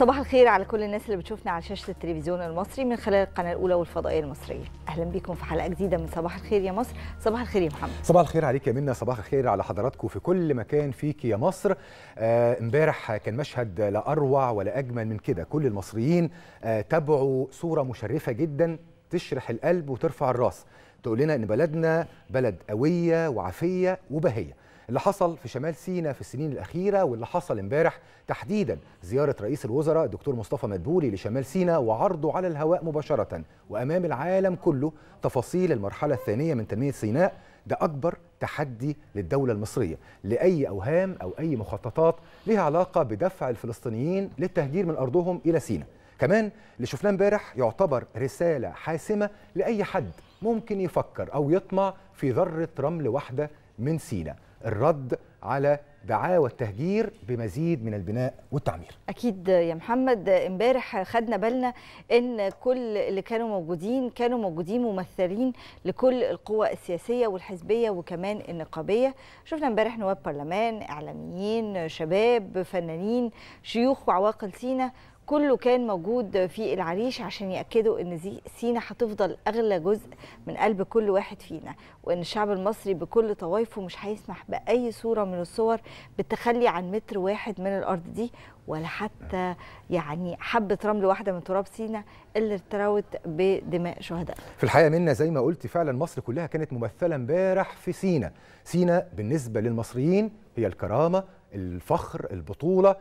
صباح الخير على كل الناس اللي بتشوفنا على شاشة التلفزيون المصري من خلال القناة الأولى والفضائية المصرية. أهلا بيكم في حلقة جديدة من صباح الخير يا مصر. صباح الخير يا محمد. صباح الخير عليك يا منى. صباح الخير على حضراتكم في كل مكان فيك يا مصر. امبارح آه كان مشهد لا أروع ولا أجمل من كده. كل المصريين آه تابعوا صورة مشرفة جدا تشرح القلب وترفع الرأس. تقول لنا إن بلدنا بلد قوية وعافية وبهية. اللي حصل في شمال سيناء في السنين الأخيرة واللي حصل امبارح تحديدا زيارة رئيس الوزراء الدكتور مصطفى مدبولي لشمال سيناء وعرضه على الهواء مباشرة وأمام العالم كله تفاصيل المرحلة الثانية من تنمية سيناء. ده أكبر تحدي للدولة المصرية لأي أوهام أو أي مخططات لها علاقة بدفع الفلسطينيين للتهجير من أرضهم إلى سيناء. كمان اللي شفناه امبارح يعتبر رسالة حاسمة لأي حد ممكن يفكر أو يطمع في ذرة رمل واحدة من سيناء. الرد على دعاوى التهجير بمزيد من البناء والتعمير. أكيد يا محمد امبارح خدنا بالنا إن كل اللي كانوا موجودين كانوا موجودين ممثلين لكل القوى السياسية والحزبية وكمان النقابية. شفنا امبارح نواب برلمان إعلاميين شباب فنانين شيوخ وعواقل سينا كله كان موجود في العريش عشان يأكدوا إن سينا هتفضل أغلى جزء من قلب كل واحد فينا وإن الشعب المصري بكل طوائفه مش هيسمح بأي صورة من الصور بالتخلي عن متر واحد من الأرض دي ولا حتى يعني حبة رمل واحدة من تراب سينا اللي ارتوت بدماء شهداء. في الحقيقة منا زي ما قلت فعلا مصر كلها كانت ممثلة امبارح في سينا. سينا بالنسبة للمصريين هي الكرامة الفخر البطولة.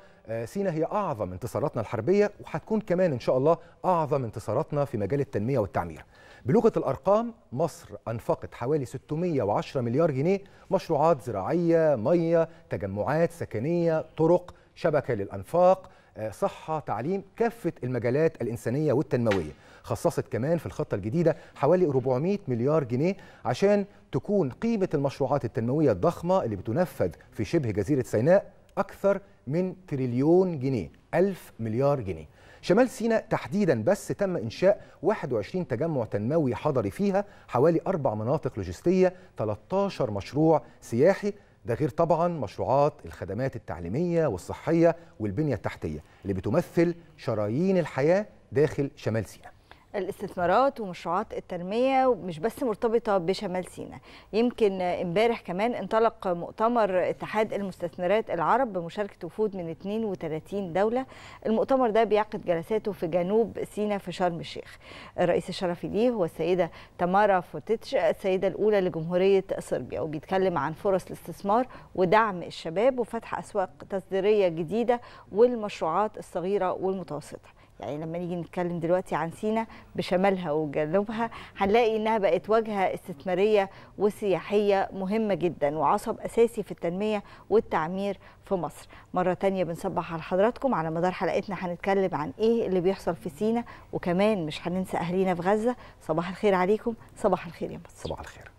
سينا هي أعظم انتصاراتنا الحربية وهتكون كمان إن شاء الله أعظم انتصاراتنا في مجال التنمية والتعمير. بلغة الأرقام مصر أنفقت حوالي 610 مليار جنيه مشروعات زراعية مية تجمعات سكنية طرق شبكة للأنفاق صحة تعليم كافة المجالات الإنسانية والتنموية. خصصت كمان في الخطة الجديدة حوالي 400 مليار جنيه عشان تكون قيمة المشروعات التنموية الضخمة اللي بتنفذ في شبه جزيرة سيناء أكثر من تريليون جنيه ألف مليار جنيه. شمال سيناء تحديدا بس تم إنشاء 21 تجمع تنموي حضري فيها حوالي أربع مناطق لوجستية 13 مشروع سياحي. ده غير طبعا مشروعات الخدمات التعليمية والصحية والبنية التحتية اللي بتمثل شرايين الحياة داخل شمال سيناء. الاستثمارات ومشروعات التنمية مش بس مرتبطة بشمال سيناء. يمكن امبارح كمان انطلق مؤتمر اتحاد المستثمرات العرب بمشاركة وفود من 32 دولة. المؤتمر ده بيعقد جلساته في جنوب سيناء في شرم الشيخ. الرئيس الشرفي ليه هو السيدة تمارا فوتيتش السيدة الأولى لجمهورية صربيا وبيتكلم عن فرص الاستثمار ودعم الشباب وفتح أسواق تصديرية جديدة والمشروعات الصغيرة والمتوسطة. يعني لما نيجي نتكلم دلوقتي عن سينا بشمالها وجنوبها هنلاقي إنها بقت واجهة استثمارية وسياحية مهمة جدا وعصب أساسي في التنمية والتعمير في مصر. مرة تانية بنصبح على حضراتكم على مدار حلقتنا هنتكلم عن إيه اللي بيحصل في سينا وكمان مش هننسى اهالينا في غزة. صباح الخير عليكم صباح الخير يا مصر. صباح الخير.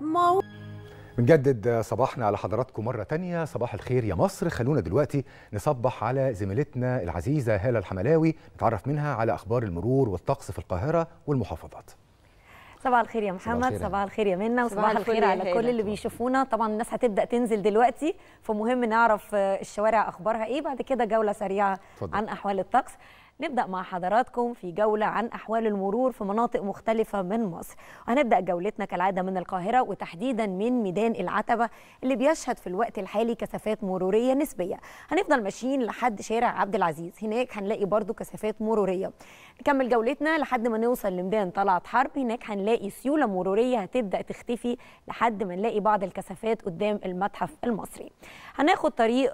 مو... بنجدد صباحنا على حضراتكم مرة تانية. صباح الخير يا مصر. خلونا دلوقتي نصبح على زميلتنا العزيزة هالة الحملاوي نتعرف منها على أخبار المرور والطقس في القاهرة والمحافظات. صباح الخير يا محمد. صباح الخير يا منى. وصباح الخير على كل اللي بيشوفونا. طبعا الناس هتبدأ تنزل دلوقتي فمهم نعرف الشوارع أخبارها إيه. بعد كده جولة سريعة فضل. عن أحوال الطقس. نبدأ مع حضراتكم في جولة عن أحوال المرور في مناطق مختلفة من مصر. وهنبدأ جولتنا كالعادة من القاهرة وتحديدا من ميدان العتبة اللي بيشهد في الوقت الحالي كثافات مرورية نسبية. هنفضل ماشيين لحد شارع عبد العزيز. هناك هنلاقي برضو كثافات مرورية. نكمل جولتنا لحد ما نوصل لميدان طلعت حرب هناك هنلاقي سيولة مرورية هتبدأ تختفي لحد ما نلاقي بعض الكثافات قدام المتحف المصري. هناخد طريق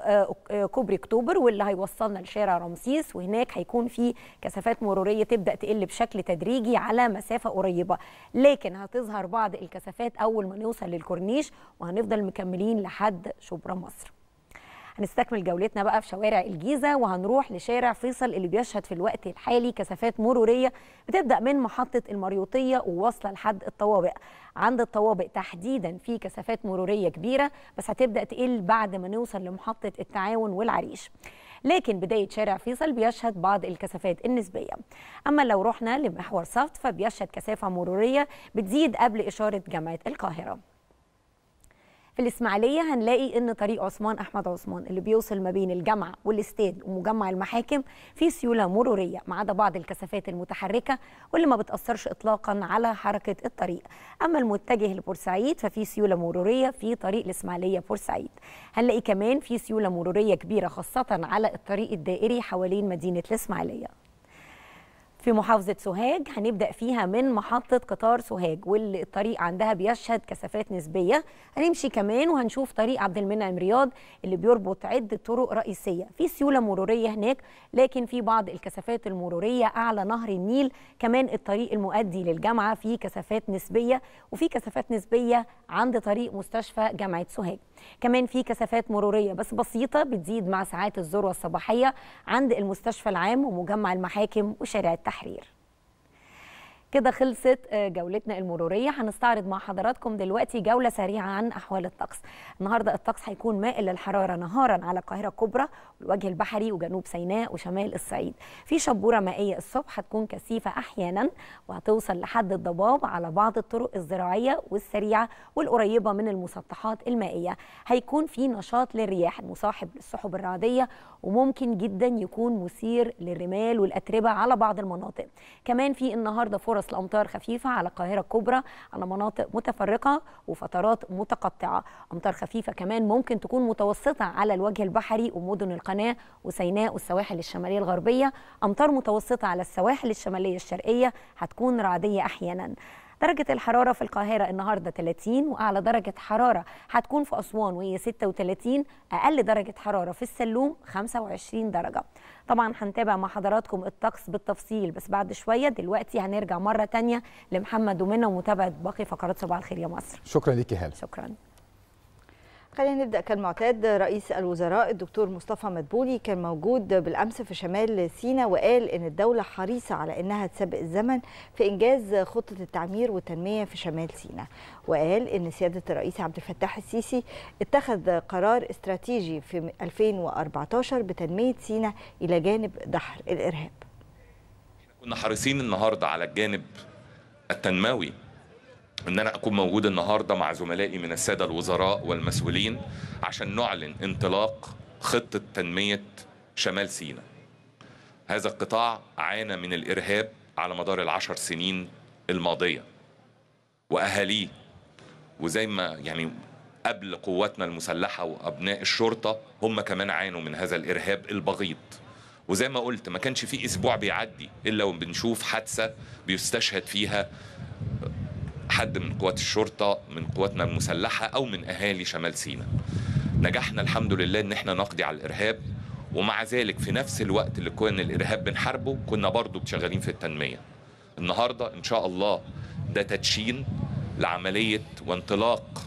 كوبري أكتوبر واللي هيوصلنا لشارع رمسيس وهناك هيكون في كثافات مرورية تبدأ تقل بشكل تدريجي على مسافة قريبة. لكن هتظهر بعض الكثافات أول ما نوصل للكورنيش وهنفضل مكملين لحد شبرا مصر. هنستكمل جولتنا بقى في شوارع الجيزة وهنروح لشارع فيصل اللي بيشهد في الوقت الحالي كثافات مرورية بتبدأ من محطة المريوطية وواصلة لحد الطوابق. عند الطوابق تحديدا في كثافات مرورية كبيرة بس هتبدأ تقل بعد ما نوصل لمحطة التعاون والعريش. لكن بداية شارع فيصل بيشهد بعض الكثافات النسبية. أما لو رحنا لمحور صفت فبيشهد كثافة مرورية بتزيد قبل إشارة جامعة القاهرة. في الإسماعيلية هنلاقي إن طريق عثمان أحمد عثمان اللي بيوصل ما بين الجامعة والاستاد ومجمع المحاكم في سيولة مرورية ما عدا بعض الكثافات المتحركة واللي ما بتأثرش اطلاقا على حركة الطريق. أما المتجه لبورسعيد ففي سيولة مرورية في طريق الإسماعيلية بورسعيد. هنلاقي كمان في سيولة مرورية كبيرة خاصة على الطريق الدائري حوالين مدينة الإسماعيلية. في محافظة سوهاج هنبدأ فيها من محطة قطار سوهاج واللي الطريق عندها بيشهد كثافات نسبية. هنمشي كمان وهنشوف طريق عبد المنعم رياض اللي بيربط عدة طرق رئيسية. في سيولة مرورية هناك لكن في بعض الكثافات المرورية أعلى نهر النيل. كمان الطريق المؤدي للجامعة فيه كثافات نسبية وفي كثافات نسبية عند طريق مستشفى جامعة سوهاج. كمان في كثافات مرورية بس بسيطة بتزيد مع ساعات الذروة الصباحية عند المستشفى العام ومجمع المحاكم وشارع التحرير. التحرير. كده خلصت جولتنا المرورية. هنستعرض مع حضراتكم دلوقتي جولة سريعة عن أحوال الطقس. النهاردة الطقس هيكون مائل للحرارة نهارا على القاهرة الكبرى والوجه البحري وجنوب سيناء وشمال الصعيد. في شبورة مائية الصبح هتكون كثيفة أحيانا وهتوصل لحد الضباب على بعض الطرق الزراعية والسريعة والقريبة من المسطحات المائية. هيكون في نشاط للرياح المصاحب للسحب الرعدية وممكن جدا يكون مثير للرمال والأتربة على بعض المناطق. كمان في النهاردة فرص فرص لامطار خفيفة على القاهرة الكبرى على مناطق متفرقة وفترات متقطعة. أمطار خفيفة كمان ممكن تكون متوسطة على الوجه البحري ومدن القناة وسيناء والسواحل الشمالية الغربية. أمطار متوسطة على السواحل الشمالية الشرقية هتكون رعدية أحيانا. درجة الحرارة في القاهرة النهاردة 30 وأعلى درجة حرارة هتكون في أسوان وهي 36 أقل درجة حرارة في السلوم 25 درجة. طبعا هنتابع مع حضراتكم الطقس بالتفصيل بس بعد شوية دلوقتي هنرجع مرة تانية لمحمد ومنى ومتابعة باقي فقرات صباح الخير يا مصر. شكرا ليكي هاله شكرا. خلينا نبدأ كالمعتاد. رئيس الوزراء الدكتور مصطفى مدبولي كان موجود بالأمس في شمال سيناء وقال إن الدولة حريصة على إنها تسابق الزمن في إنجاز خطة التعمير والتنمية في شمال سيناء. وقال إن سيادة الرئيس عبد الفتاح السيسي اتخذ قرار استراتيجي في 2014 بتنمية سيناء إلى جانب دحر الإرهاب. كنا حريصين النهارده على الجانب التنموي إن أنا أكون موجود النهارده مع زملائي من السادة الوزراء والمسؤولين عشان نعلن انطلاق خطة تنمية شمال سيناء. هذا القطاع عانى من الإرهاب على مدار العشر سنين الماضية وأهاليه وزي ما يعني قبل قواتنا المسلحة وأبناء الشرطة هم كمان عانوا من هذا الإرهاب البغيض. وزي ما قلت ما كانش في أسبوع بيعدي إلا وبنشوف حادثة بيستشهد فيها حد من قوات الشرطة من قواتنا المسلحة أو من أهالي شمال سيناء. نجحنا الحمد لله إن إحنا نقضي على الإرهاب ومع ذلك في نفس الوقت اللي كنا الإرهاب بنحاربه كنا برضو شغالين في التنمية. النهاردة إن شاء الله ده تدشين لعملية وانطلاق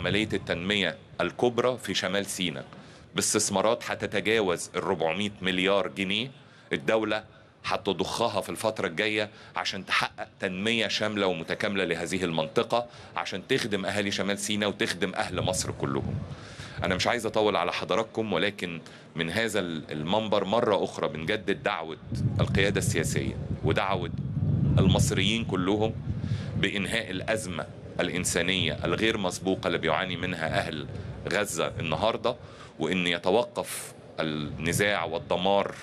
عملية التنمية الكبرى في شمال سيناء. باستثمارات هتتجاوز ال 400 مليار جنيه. الدولة هتضخها في الفترة الجاية عشان تحقق تنمية شاملة ومتكاملة لهذه المنطقة عشان تخدم أهالي شمال سيناء وتخدم أهل مصر كلهم. أنا مش عايز أطول على حضراتكم ولكن من هذا المنبر مرة أخرى بنجدد دعوة القيادة السياسية ودعوة المصريين كلهم بإنهاء الأزمة الإنسانية الغير مسبوقة اللي بيعاني منها أهل غزة النهاردة وإن يتوقف النزاع والدمار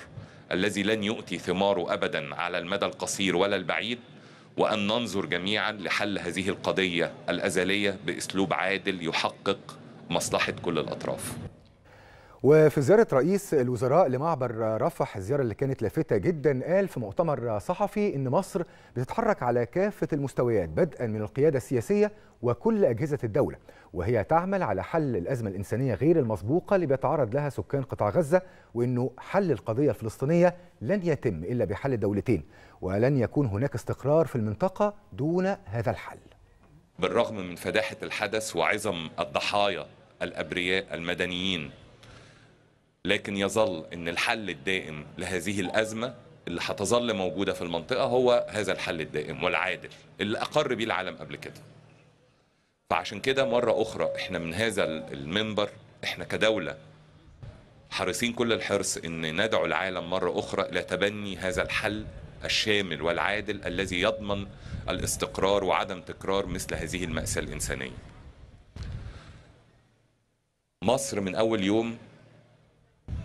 الذي لن يؤتي ثماره ابدا على المدى القصير ولا البعيد وأن ننظر جميعا لحل هذه القضية الأزلية بأسلوب عادل يحقق مصلحة كل الأطراف. وفي زيارة رئيس الوزراء لمعبر رفح الزيارة اللي كانت لافتة جدا قال في مؤتمر صحفي إن مصر بتتحرك على كافة المستويات بدءا من القيادة السياسية وكل أجهزة الدولة وهي تعمل على حل الأزمة الإنسانية غير المسبوقة اللي بيتعرض لها سكان قطاع غزة وإنه حل القضية الفلسطينية لن يتم إلا بحل الدولتين ولن يكون هناك استقرار في المنطقة دون هذا الحل بالرغم من فداحة الحدث وعظم الضحايا الأبرياء المدنيين لكن يظل إن الحل الدائم لهذه الأزمة اللي هتظل موجودة في المنطقة هو هذا الحل الدائم والعادل اللي أقر بيه العالم قبل كده. فعشان كده مرة أخرى إحنا من هذا المنبر إحنا كدولة حريصين كل الحرص إن ندعو العالم مرة أخرى إلى تبني هذا الحل الشامل والعادل الذي يضمن الاستقرار وعدم تكرار مثل هذه المأساة الإنسانية. مصر من أول يوم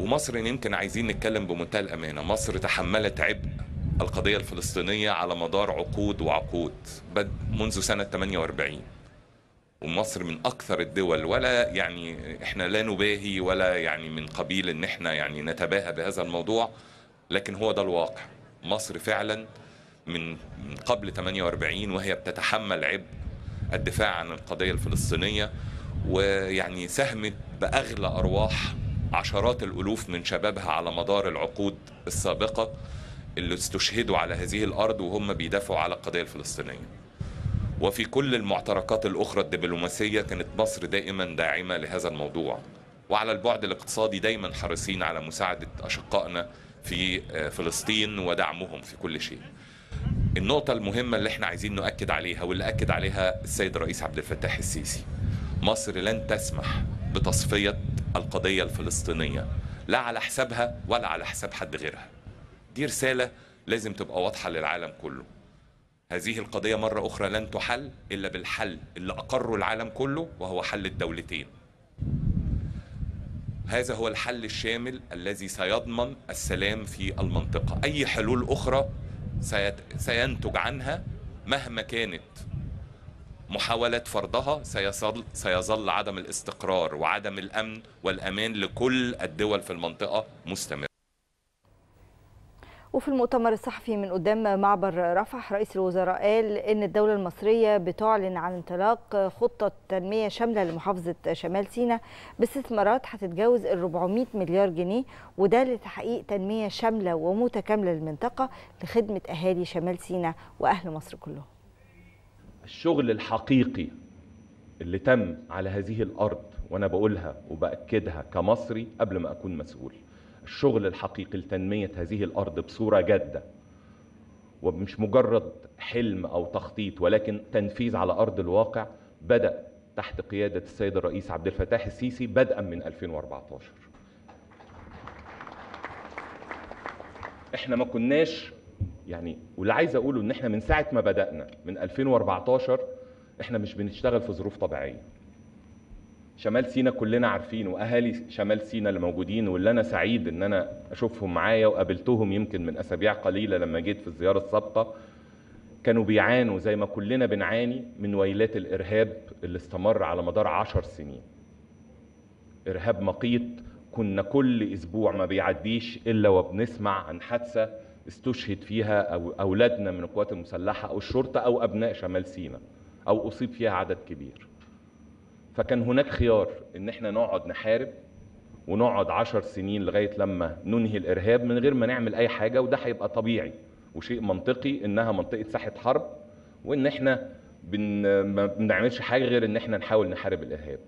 ومصر يمكن عايزين نتكلم بمنتهى الأمانة مصر تحملت عبء القضية الفلسطينية على مدار عقود وعقود منذ سنة 48 ومصر من أكثر الدول ولا يعني إحنا لا نباهي ولا يعني من قبيل إن إحنا يعني نتباهى بهذا الموضوع لكن هو ده الواقع مصر فعلا من قبل 48 وهي بتتحمل عبء الدفاع عن القضية الفلسطينية ويعني ساهمت بأغلى أرواح عشرات الألوف من شبابها على مدار العقود السابقة اللي استشهدوا على هذه الأرض وهم بيدافعوا على القضية الفلسطينية. وفي كل المعتركات الأخرى الدبلوماسية كانت مصر دائما داعمة لهذا الموضوع. وعلى البعد الاقتصادي دايما حريصين على مساعدة أشقائنا في فلسطين ودعمهم في كل شيء. النقطة المهمة اللي إحنا عايزين نؤكد عليها واللي أكد عليها السيد الرئيس عبد الفتاح السيسي مصر لن تسمح بتصفية القضية الفلسطينية لا على حسابها ولا على حساب حد غيرها دي رسالة لازم تبقى واضحة للعالم كله هذه القضية مرة أخرى لن تحل إلا بالحل اللي أقره العالم كله وهو حل الدولتين. هذا هو الحل الشامل الذي سيضمن السلام في المنطقة. أي حلول أخرى سينتج عنها مهما كانت محاولة فرضها سيظل سيظل عدم الاستقرار وعدم الأمن والأمان لكل الدول في المنطقة مستمر وفي المؤتمر الصحفي من قدام معبر رفح رئيس الوزراء قال إن الدولة المصرية بتعلن عن انطلاق خطة تنمية شاملة لمحافظة شمال سيناء باستثمارات هتتجاوز ال 400 مليار جنيه وده لتحقيق تنمية شاملة ومتكاملة للمنطقة لخدمة أهالي شمال سيناء وأهل مصر كلهم. الشغل الحقيقي اللي تم على هذه الأرض وأنا بقولها وبأكدها كمصري قبل ما أكون مسؤول الشغل الحقيقي لتنمية هذه الأرض بصورة جادة. ومش مجرد حلم أو تخطيط ولكن تنفيذ على أرض الواقع. بدأ تحت قيادة السيد الرئيس عبد الفتاح السيسي بدءا من 2014 إحنا ما كناش يعني واللي عايز أقوله إن إحنا من ساعة ما بدأنا من 2014 إحنا مش بنشتغل في ظروف طبيعية. شمال سينا كلنا عارفين واهالي شمال سينا اللي موجودين واللي أنا سعيد إن أنا أشوفهم معايا وقابلتهم يمكن من أسابيع قليلة لما جيت في الزيارة السابقة. كانوا بيعانوا زي ما كلنا بنعاني من ويلات الإرهاب اللي استمر على مدار عشر سنين. إرهاب مقيت كنا كل أسبوع ما بيعديش إلا وبنسمع عن حادثة استشهد فيها أو أولادنا من القوات المسلحة أو الشرطة أو أبناء شمال سيناء أو أصيب فيها عدد كبير. فكان هناك خيار إن إحنا نقعد نحارب ونقعد عشر سنين لغاية لما ننهي الإرهاب من غير ما نعمل أي حاجة وده هيبقى طبيعي وشيء منطقي إنها منطقة ساحة حرب وإن إحنا بن ما بنعملش حاجة غير إن إحنا نحاول نحارب الإرهاب.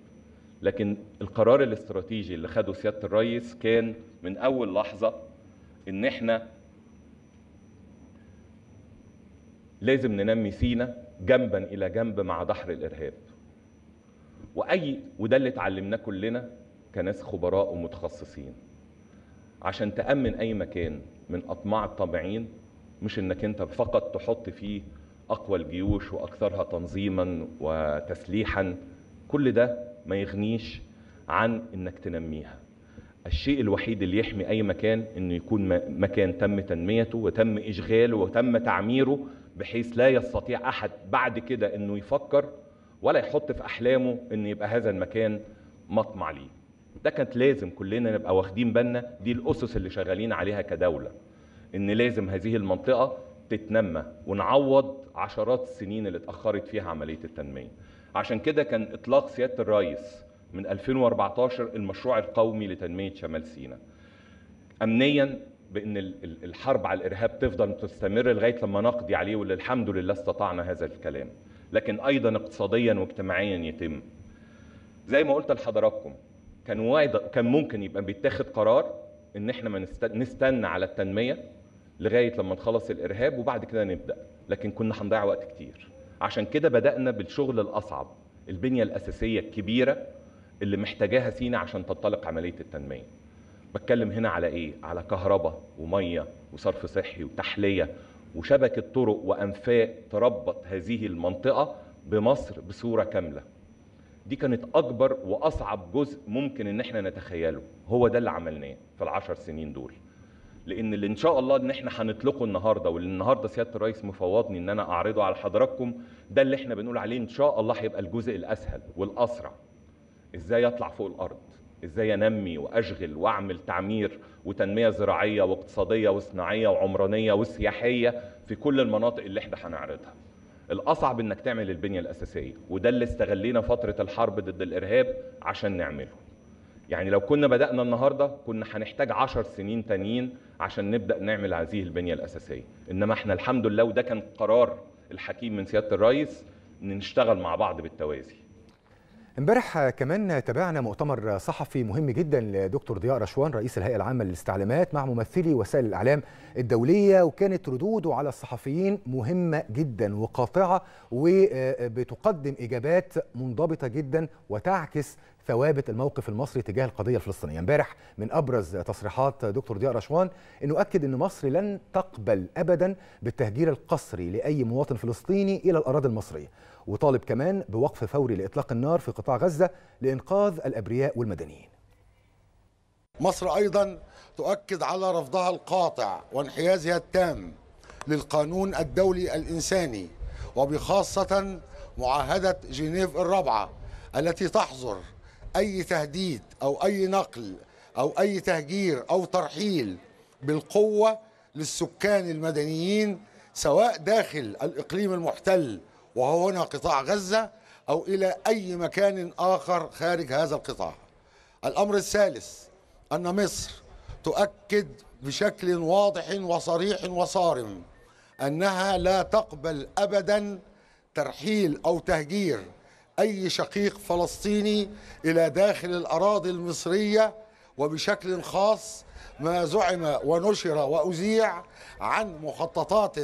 لكن القرار الاستراتيجي اللي خده سيادة الرئيس كان من أول لحظة إن إحنا لازم ننمي سينا جنبا إلى جنب مع دحر الإرهاب. وأي وده اللي اتعلمناه كلنا كناس خبراء ومتخصصين. عشان تأمن أي مكان من أطماع الطامعين مش إنك أنت فقط تحط فيه أقوى الجيوش وأكثرها تنظيما وتسليحا. كل ده ما يغنيش عن إنك تنميها. الشيء الوحيد اللي يحمي أي مكان إنه يكون مكان تم تنميته وتم إشغاله وتم تعميره بحيث لا يستطيع أحد بعد كده إنه يفكر ولا يحط في أحلامه إن يبقى هذا المكان مطمع ليه. ده كانت لازم كلنا نبقى واخدين بالنا دي الأسس اللي شغالين عليها كدولة إن لازم هذه المنطقة تتنمى ونعوض عشرات السنين اللي اتأخرت فيها عملية التنمية. عشان كده كان إطلاق سيادة الرئيس من 2014 المشروع القومي لتنمية شمال سيناء. امنيا بإن الحرب على الإرهاب تفضل تستمر لغاية لما نقضي عليه واللي الحمد لله استطعنا هذا الكلام. لكن أيضا اقتصاديا واجتماعيا يتم. زي ما قلت لحضراتكم كان وايد كان ممكن يبقى بيتاخد قرار إن إحنا ما نستنى على التنمية لغاية لما نخلص الإرهاب وبعد كده نبدأ. لكن كنا هنضيع وقت كتير. عشان كده بدأنا بالشغل الأصعب البنية الأساسية الكبيرة اللي محتاجاها سينا عشان تنطلق عملية التنمية. بتكلم هنا على إيه؟ على كهرباء ومية وصرف صحي وتحلية وشبكة طرق وأنفاق تربط هذه المنطقة بمصر بصورة كاملة. دي كانت أكبر وأصعب جزء ممكن إن إحنا نتخيله. هو ده اللي عملناه في العشر سنين دول. لأن اللي إن شاء الله إن إحنا هنطلقه النهارده واللي النهارده سيادة الرئيس مفوضني إن أنا أعرضه على حضراتكم ده اللي إحنا بنقول عليه إن شاء الله هيبقى الجزء الأسهل والأسرع. إزاي اطلع فوق الأرض؟ إزاي أنمي وأشغل وأعمل تعمير وتنمية زراعية واقتصادية وصناعيه وعمرانية وسياحية في كل المناطق اللي إحنا هنعرضها. الأصعب إنك تعمل البنية الأساسية وده اللي استغلينا فترة الحرب ضد الإرهاب عشان نعمله. يعني لو كنا بدأنا النهارده كنا هنحتاج عشر سنين تانيين عشان نبدأ نعمل هذه البنية الأساسية. إنما إحنا الحمد لله وده كان قرار الحكيم من سيادة الرئيس نشتغل مع بعض بالتوازي. امبارح كمان تابعنا مؤتمر صحفي مهم جدا لدكتور ضياء رشوان رئيس الهيئة العامة للاستعلامات مع ممثلي وسائل الإعلام الدولية وكانت ردوده على الصحفيين مهمة جدا وقاطعة وبتقدم إجابات منضبطة جدا وتعكس ثوابت الموقف المصري تجاه القضية الفلسطينية. امبارح من أبرز تصريحات دكتور ضياء رشوان إنه أكد إن مصر لن تقبل ابدا بالتهجير القسري لأي مواطن فلسطيني إلى الأراضي المصرية. وطالب كمان بوقف فوري لإطلاق النار في قطاع غزة لإنقاذ الأبرياء والمدنيين. مصر أيضا تؤكد على رفضها القاطع وانحيازها التام للقانون الدولي الإنساني وبخاصة معاهدة جنيف الرابعة التي تحظر أي تهديد أو أي نقل أو أي تهجير أو ترحيل بالقوة للسكان المدنيين سواء داخل الإقليم المحتل وهو هنا قطاع غزة أو إلى أي مكان آخر خارج هذا القطاع. الأمر الثالث أن مصر تؤكد بشكل واضح وصريح وصارم أنها لا تقبل ابدا ترحيل أو تهجير أي شقيق فلسطيني إلى داخل الأراضي المصرية وبشكل خاص ما زعم ونشر واذيع عن مخططات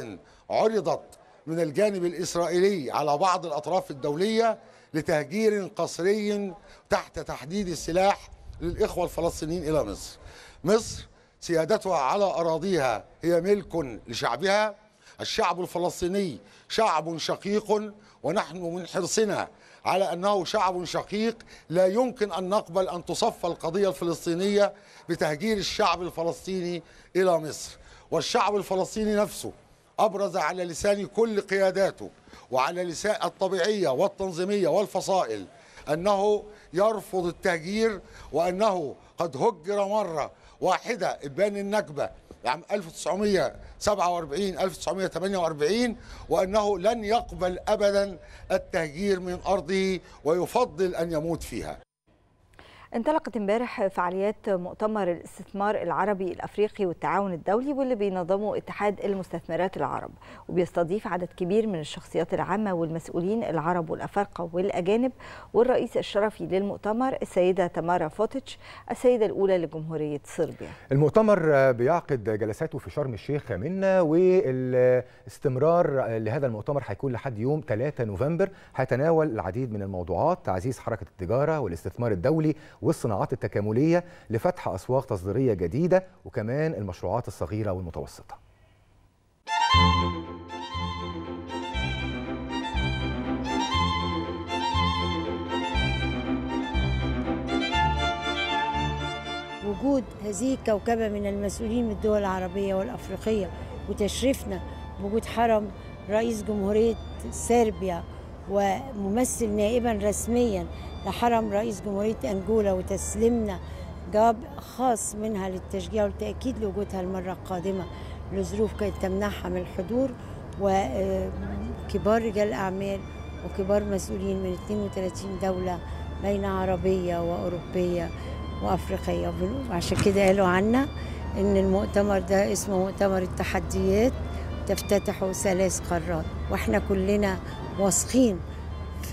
عرضت من الجانب الإسرائيلي على بعض الأطراف الدولية لتهجير قسري تحت تحديد السلاح للإخوة الفلسطينيين إلى مصر. مصر سيادتها على أراضيها هي ملك لشعبها الشعب الفلسطيني شعب شقيق ونحن من حرصنا على أنه شعب شقيق لا يمكن أن نقبل أن تصفى القضية الفلسطينية بتهجير الشعب الفلسطيني إلى مصر والشعب الفلسطيني نفسه أبرز على لسان كل قياداته وعلى لسان الطبيعية والتنظيمية والفصائل أنه يرفض التهجير وأنه قد هجر مرة واحدة ابان النكبة عام 1947 1948 وأنه لن يقبل ابدا التهجير من أرضه ويفضل أن يموت فيها. انطلقت امبارح فعاليات مؤتمر الاستثمار العربي الأفريقي والتعاون الدولي واللي بينظمه اتحاد المستثمرات العرب وبيستضيف عدد كبير من الشخصيات العامة والمسؤولين العرب والأفارقة والأجانب والرئيس الشرفي للمؤتمر السيدة تمارا فوتيتش السيدة الأولى لجمهورية صربيا. المؤتمر بيعقد جلساته في شرم الشيخ منا والاستمرار لهذا المؤتمر هيكون لحد يوم 3 نوفمبر هيتناول العديد من الموضوعات تعزيز حركة التجارة والاستثمار الدولي والصناعات التكاملية لفتح أسواق تصديرية جديدة وكمان المشروعات الصغيرة والمتوسطة. وجود هذه الكوكبة من المسؤولين من الدول العربية والأفريقية وتشريفنا بوجود حرم رئيس جمهورية صربيا وممثل نائبا رسميا لحرم رئيس جمهورية أنجولا وتسليمنا جواب خاص منها للتشجيع والتأكيد لوجودها المرة القادمة لظروف كانت تمنعها من الحضور وكبار رجال أعمال وكبار مسؤولين من 32 دولة بين عربية وأوروبية وأفريقية. وعشان كده قالوا عنا إن المؤتمر ده اسمه مؤتمر التحديات تفتتح ثلاث قارات. وإحنا كلنا واثقين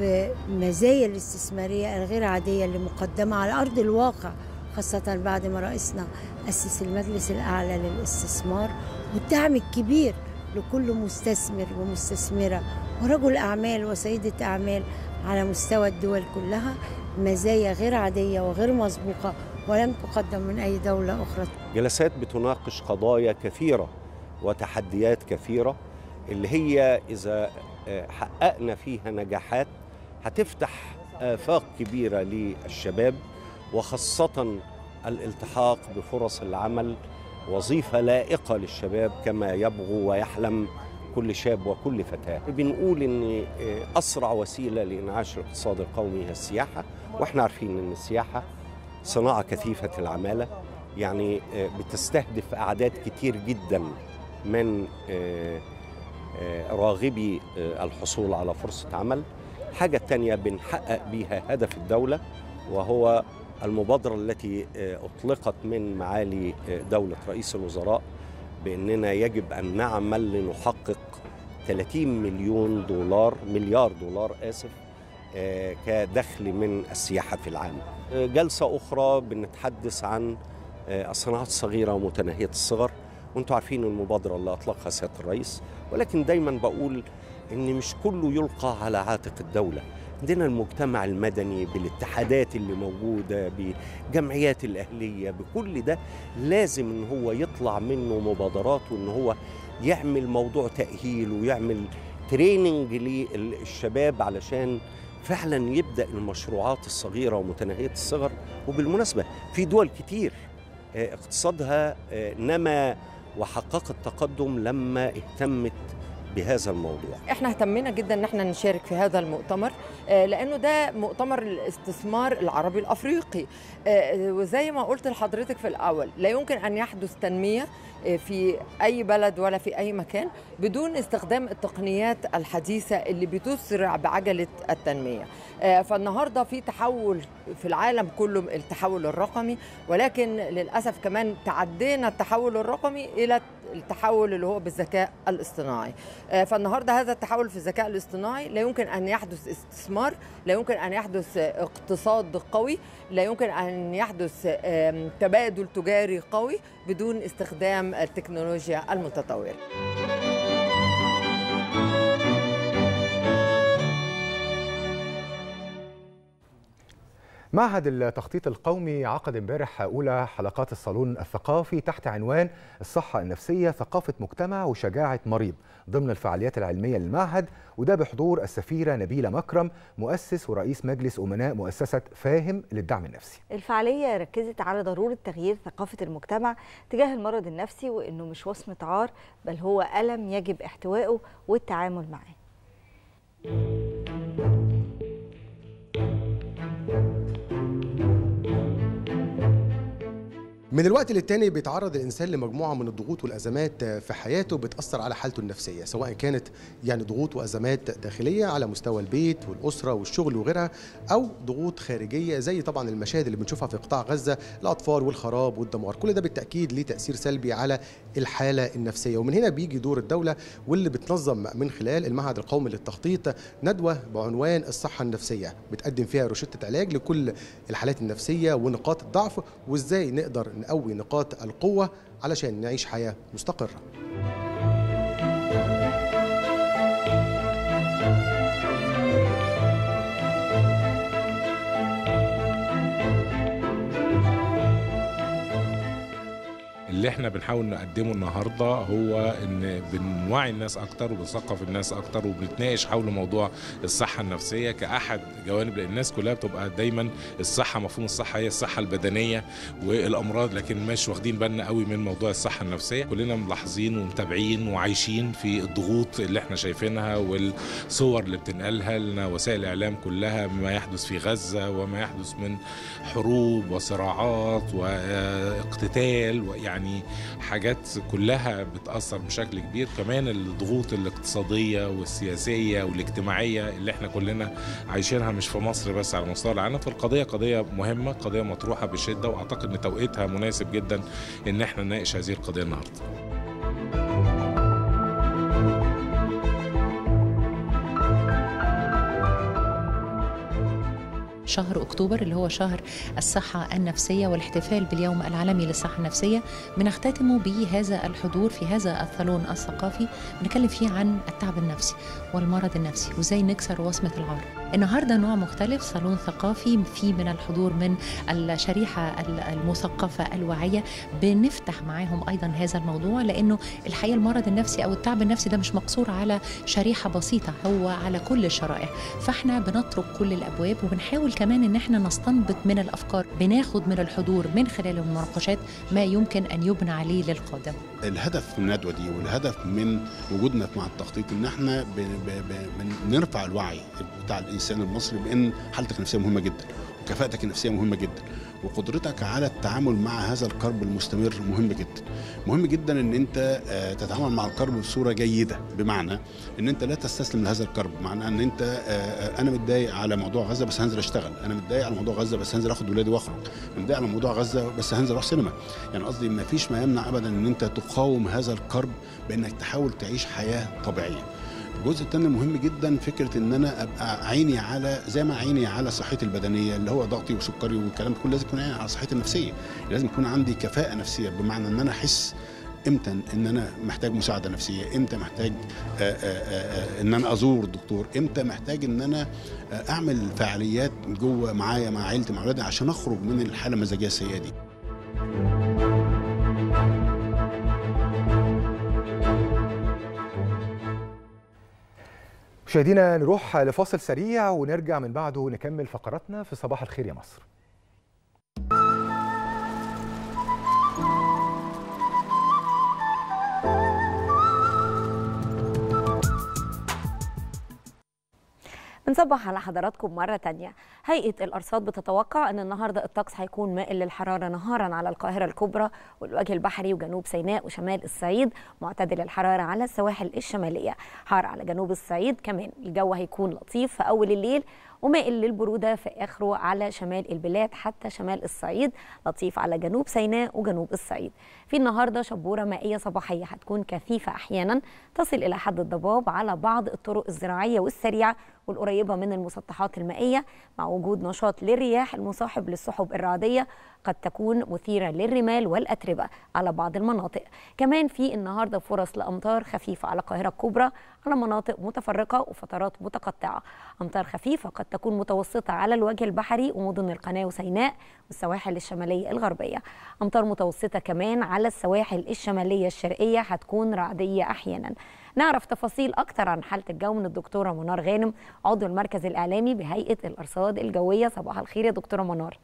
في مزايا الاستثمارية الغير عادية اللي مقدمة على أرض الواقع خاصة بعد ما رئيسنا أسس المجلس الأعلى للاستثمار والدعم الكبير لكل مستثمر ومستثمرة ورجل أعمال وسيدة أعمال على مستوى الدول كلها مزايا غير عادية وغير مسبوقة ولم تقدم من أي دولة أخرى. جلسات بتناقش قضايا كثيرة وتحديات كثيرة اللي هي إذا حققنا فيها نجاحات هتفتح آفاق كبيرة للشباب وخاصة الالتحاق بفرص العمل وظيفة لائقة للشباب كما يبغو ويحلم كل شاب وكل فتاة. بنقول أن أسرع وسيلة لإنعاش الاقتصاد القومي هي السياحة وإحنا عارفين أن السياحة صناعة كثيفة العمالة يعني بتستهدف أعداد كتير جدا من راغبي الحصول على فرصة عمل. حاجة تانية بنحقق بيها هدف الدولة وهو المبادرة التي أطلقت من معالي دولة رئيس الوزراء بأننا يجب أن نعمل لنحقق 30 مليون دولار مليار دولار آسف كدخل من السياحة في العام جلسة أخرى بنتحدث عن الصناعات الصغيرة ومتناهية الصغر. وأنتم عارفين المبادرة اللي أطلقها سيادة الرئيس ولكن دايما بقول إن مش كله يلقى على عاتق الدولة. عندنا المجتمع المدني بالاتحادات اللي موجودة بجمعيات الأهلية بكل ده لازم إن هو يطلع منه مبادرات وإن هو يعمل موضوع تأهيل ويعمل تريننج للشباب علشان فعلا يبدأ المشروعات الصغيرة ومتناهية الصغر. وبالمناسبة في دول كتير اقتصادها نما وحققت تقدم لما اهتمت بهذا الموضوع. إحنا اهتمينا جدا إن إحنا نشارك في هذا المؤتمر لأنه ده مؤتمر الاستثمار العربي الأفريقي. وزي ما قلت لحضرتك في الأول لا يمكن أن يحدث تنمية في أي بلد ولا في أي مكان بدون استخدام التقنيات الحديثة اللي بتسرع بعجلة التنمية. فالنهاردة في تحول في العالم كله التحول الرقمي ولكن للأسف كمان تعدينا التحول الرقمي إلى التحول اللي هو بالذكاء الاصطناعي. فالنهارده هذا التحول في الذكاء الاصطناعي لا يمكن أن يحدث استثمار لا يمكن أن يحدث اقتصاد قوي لا يمكن أن يحدث تبادل تجاري قوي بدون استخدام التكنولوجيا المتطورة. معهد التخطيط القومي عقد امبارح أولى حلقات الصالون الثقافي تحت عنوان الصحة النفسية ثقافة مجتمع وشجاعة مريض ضمن الفعاليات العلمية للمعهد وده بحضور السفيرة نبيلة مكرم مؤسس ورئيس مجلس أمناء مؤسسة فاهم للدعم النفسي. الفعالية ركزت على ضرورة تغيير ثقافة المجتمع تجاه المرض النفسي وإنه مش وصمة عار بل هو ألم يجب احتوائه والتعامل معاه. من الوقت للتاني بيتعرض الإنسان لمجموعة من الضغوط والأزمات في حياته بتأثر على حالته النفسية سواء كانت يعني ضغوط وأزمات داخلية على مستوى البيت والأسرة والشغل وغيرها أو ضغوط خارجية زي طبعا المشاهد اللي بنشوفها في قطاع غزة الأطفال والخراب والدمار. كل ده بالتأكيد ليه تأثير سلبي على الحالة النفسية. ومن هنا بيجي دور الدولة واللي بتنظم من خلال المعهد القومي للتخطيط ندوة بعنوان الصحة النفسية. بتقدم فيها روشتة علاج لكل الحالات النفسية ونقاط الضعف وإزاي نقدر نقوي نقاط القوة علشان نعيش حياة مستقرة. اللي إحنا بنحاول نقدمه النهارده هو إن بنوعي الناس أكتر وبنثقف الناس أكتر وبنتناقش حول موضوع الصحة النفسية كأحد جوانب لأن الناس كلها بتبقى دايما الصحة مفهوم الصحة هي الصحة البدنية والأمراض لكن مش واخدين بالنا قوي من موضوع الصحة النفسية. كلنا ملاحظين ومتابعين وعايشين في الضغوط اللي إحنا شايفينها والصور اللي بتنقلها لنا وسائل الإعلام كلها ما يحدث في غزة وما يحدث من حروب وصراعات وإقتتال ويعني يعني حاجات كلها بتأثر بشكل كبير. كمان الضغوط الاقتصادية والسياسية والاجتماعية اللي إحنا كلنا عايشينها مش في مصر بس على مستوى العالم. فالقضية قضية مهمة قضية مطروحة بشدة وأعتقد أن توقيتها مناسب جدا أن إحنا نناقش هذه القضية النهاردة. شهر أكتوبر اللي هو شهر الصحة النفسية والاحتفال باليوم العالمي للصحة النفسية بنختتمه بهذا الحضور في هذا الصالون الثقافي بنتكلم فيه عن التعب النفسي. والمرض النفسي وازاي نكسر وصمة العار النهارده نوع مختلف صالون ثقافي فيه من الحضور من الشريحة المثقفة الواعية. بنفتح معاهم أيضا هذا الموضوع لأنه الحقيقة المرض النفسي أو التعب النفسي ده مش مقصور على شريحة بسيطة هو على كل الشرائح. فإحنا بنطرق كل الأبواب وبنحاول كمان إن إحنا نستنبط من الأفكار. بناخد من الحضور من خلال المناقشات ما يمكن أن يبنى عليه للقادم. الهدف من الندوة دي والهدف من وجودنا مع التخطيط إن إحنا بنرفع الوعي بتاع الإنسان المصري بأن حالتك النفسية مهمة جدا وكفاءتك النفسية مهمة جدا. وقدرتك على التعامل مع هذا الكرب المستمر مهم جدا. مهم جدا إن أنت تتعامل مع الكرب بصورة جيدة. بمعنى إن أنت لا تستسلم لهذا الكرب. معنى إن أنت أنا متضايق على موضوع غزة بس هنزل أشتغل. أنا متضايق على موضوع غزة بس هنزل آخد ولادي وأخرج. متضايق على موضوع غزة بس هنزل أروح سينما. يعني قصدي ما فيش ما يمنع ابدا إن أنت تقاوم هذا الكرب بإنك تحاول تعيش حياة طبيعية. الجزء الثاني مهم جدا فكرة إن أنا أبقى عيني على زي ما عيني على صحتي البدنية اللي هو ضغطي وسكري والكلام كله لازم يكون عيني على صحتي النفسية. لازم يكون عندي كفاءة نفسية بمعنى إن أنا أحس إمتى إن أنا محتاج مساعدة نفسية إمتى محتاج آآ آآ إن أنا أزور الدكتور إمتى محتاج إن أنا أعمل فعاليات جوه معايا مع عيلتي مع أولادي عشان أخرج من الحالة المزاجيه السيئة دي. مشاهدينا نروح لفاصل سريع ونرجع من بعده نكمل فقراتنا في صباح الخير يا مصر. بنصبح على حضراتكم مرة تانية. هيئة الأرصاد بتتوقع أن النهاردة الطقس هيكون مائل للحرارة نهارا على القاهرة الكبرى والوجه البحري وجنوب سيناء وشمال الصعيد معتدل الحرارة على السواحل الشمالية. حار على جنوب الصعيد كمان. الجو هيكون لطيف في أول الليل ومائل للبرودة في آخره على شمال البلاد حتى شمال الصعيد. لطيف على جنوب سيناء وجنوب الصعيد. في النهاردة شبورة مائية صباحية هتكون كثيفة أحيانا. تصل إلى حد الضباب على بعض الطرق الزراعية والسريعة والقريبة من المسطحات المائية مع وجود نشاط للرياح المصاحب للسحب الرعدية قد تكون مثيرة للرمال والأتربة على بعض المناطق. كمان في النهاردة فرص لأمطار خفيفة على القاهرة الكبرى على مناطق متفرقة وفترات متقطعة. أمطار خفيفة قد تكون متوسطة على الوجه البحري ومدن القناة وسيناء والسواحل الشمالية الغربية. أمطار متوسطة كمان على السواحل الشمالية الشرقية هتكون رعدية أحيانا. نعرف تفاصيل أكتر عن حالة الجو من الدكتورة منار غانم عضو المركز الإعلامي بهيئة الأرصاد الجوية. صباح الخير يا دكتورة منار.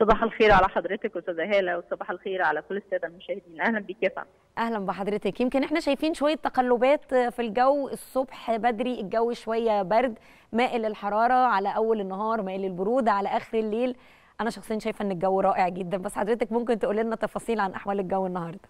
صباح الخير على حضرتك أستاذة هالة وصباح الخير على كل السادة المشاهدين. أهلا بك يا فندم. أهلا بحضرتك. يمكن إحنا شايفين شوية تقلبات في الجو. الصبح بدري الجو شوية برد مائل للحرارة على أول النهار مائل للبروده على آخر الليل. أنا شخصيا شايفة إن الجو رائع جدا بس حضرتك ممكن تقول لنا تفاصيل عن أحوال الجو النهارده.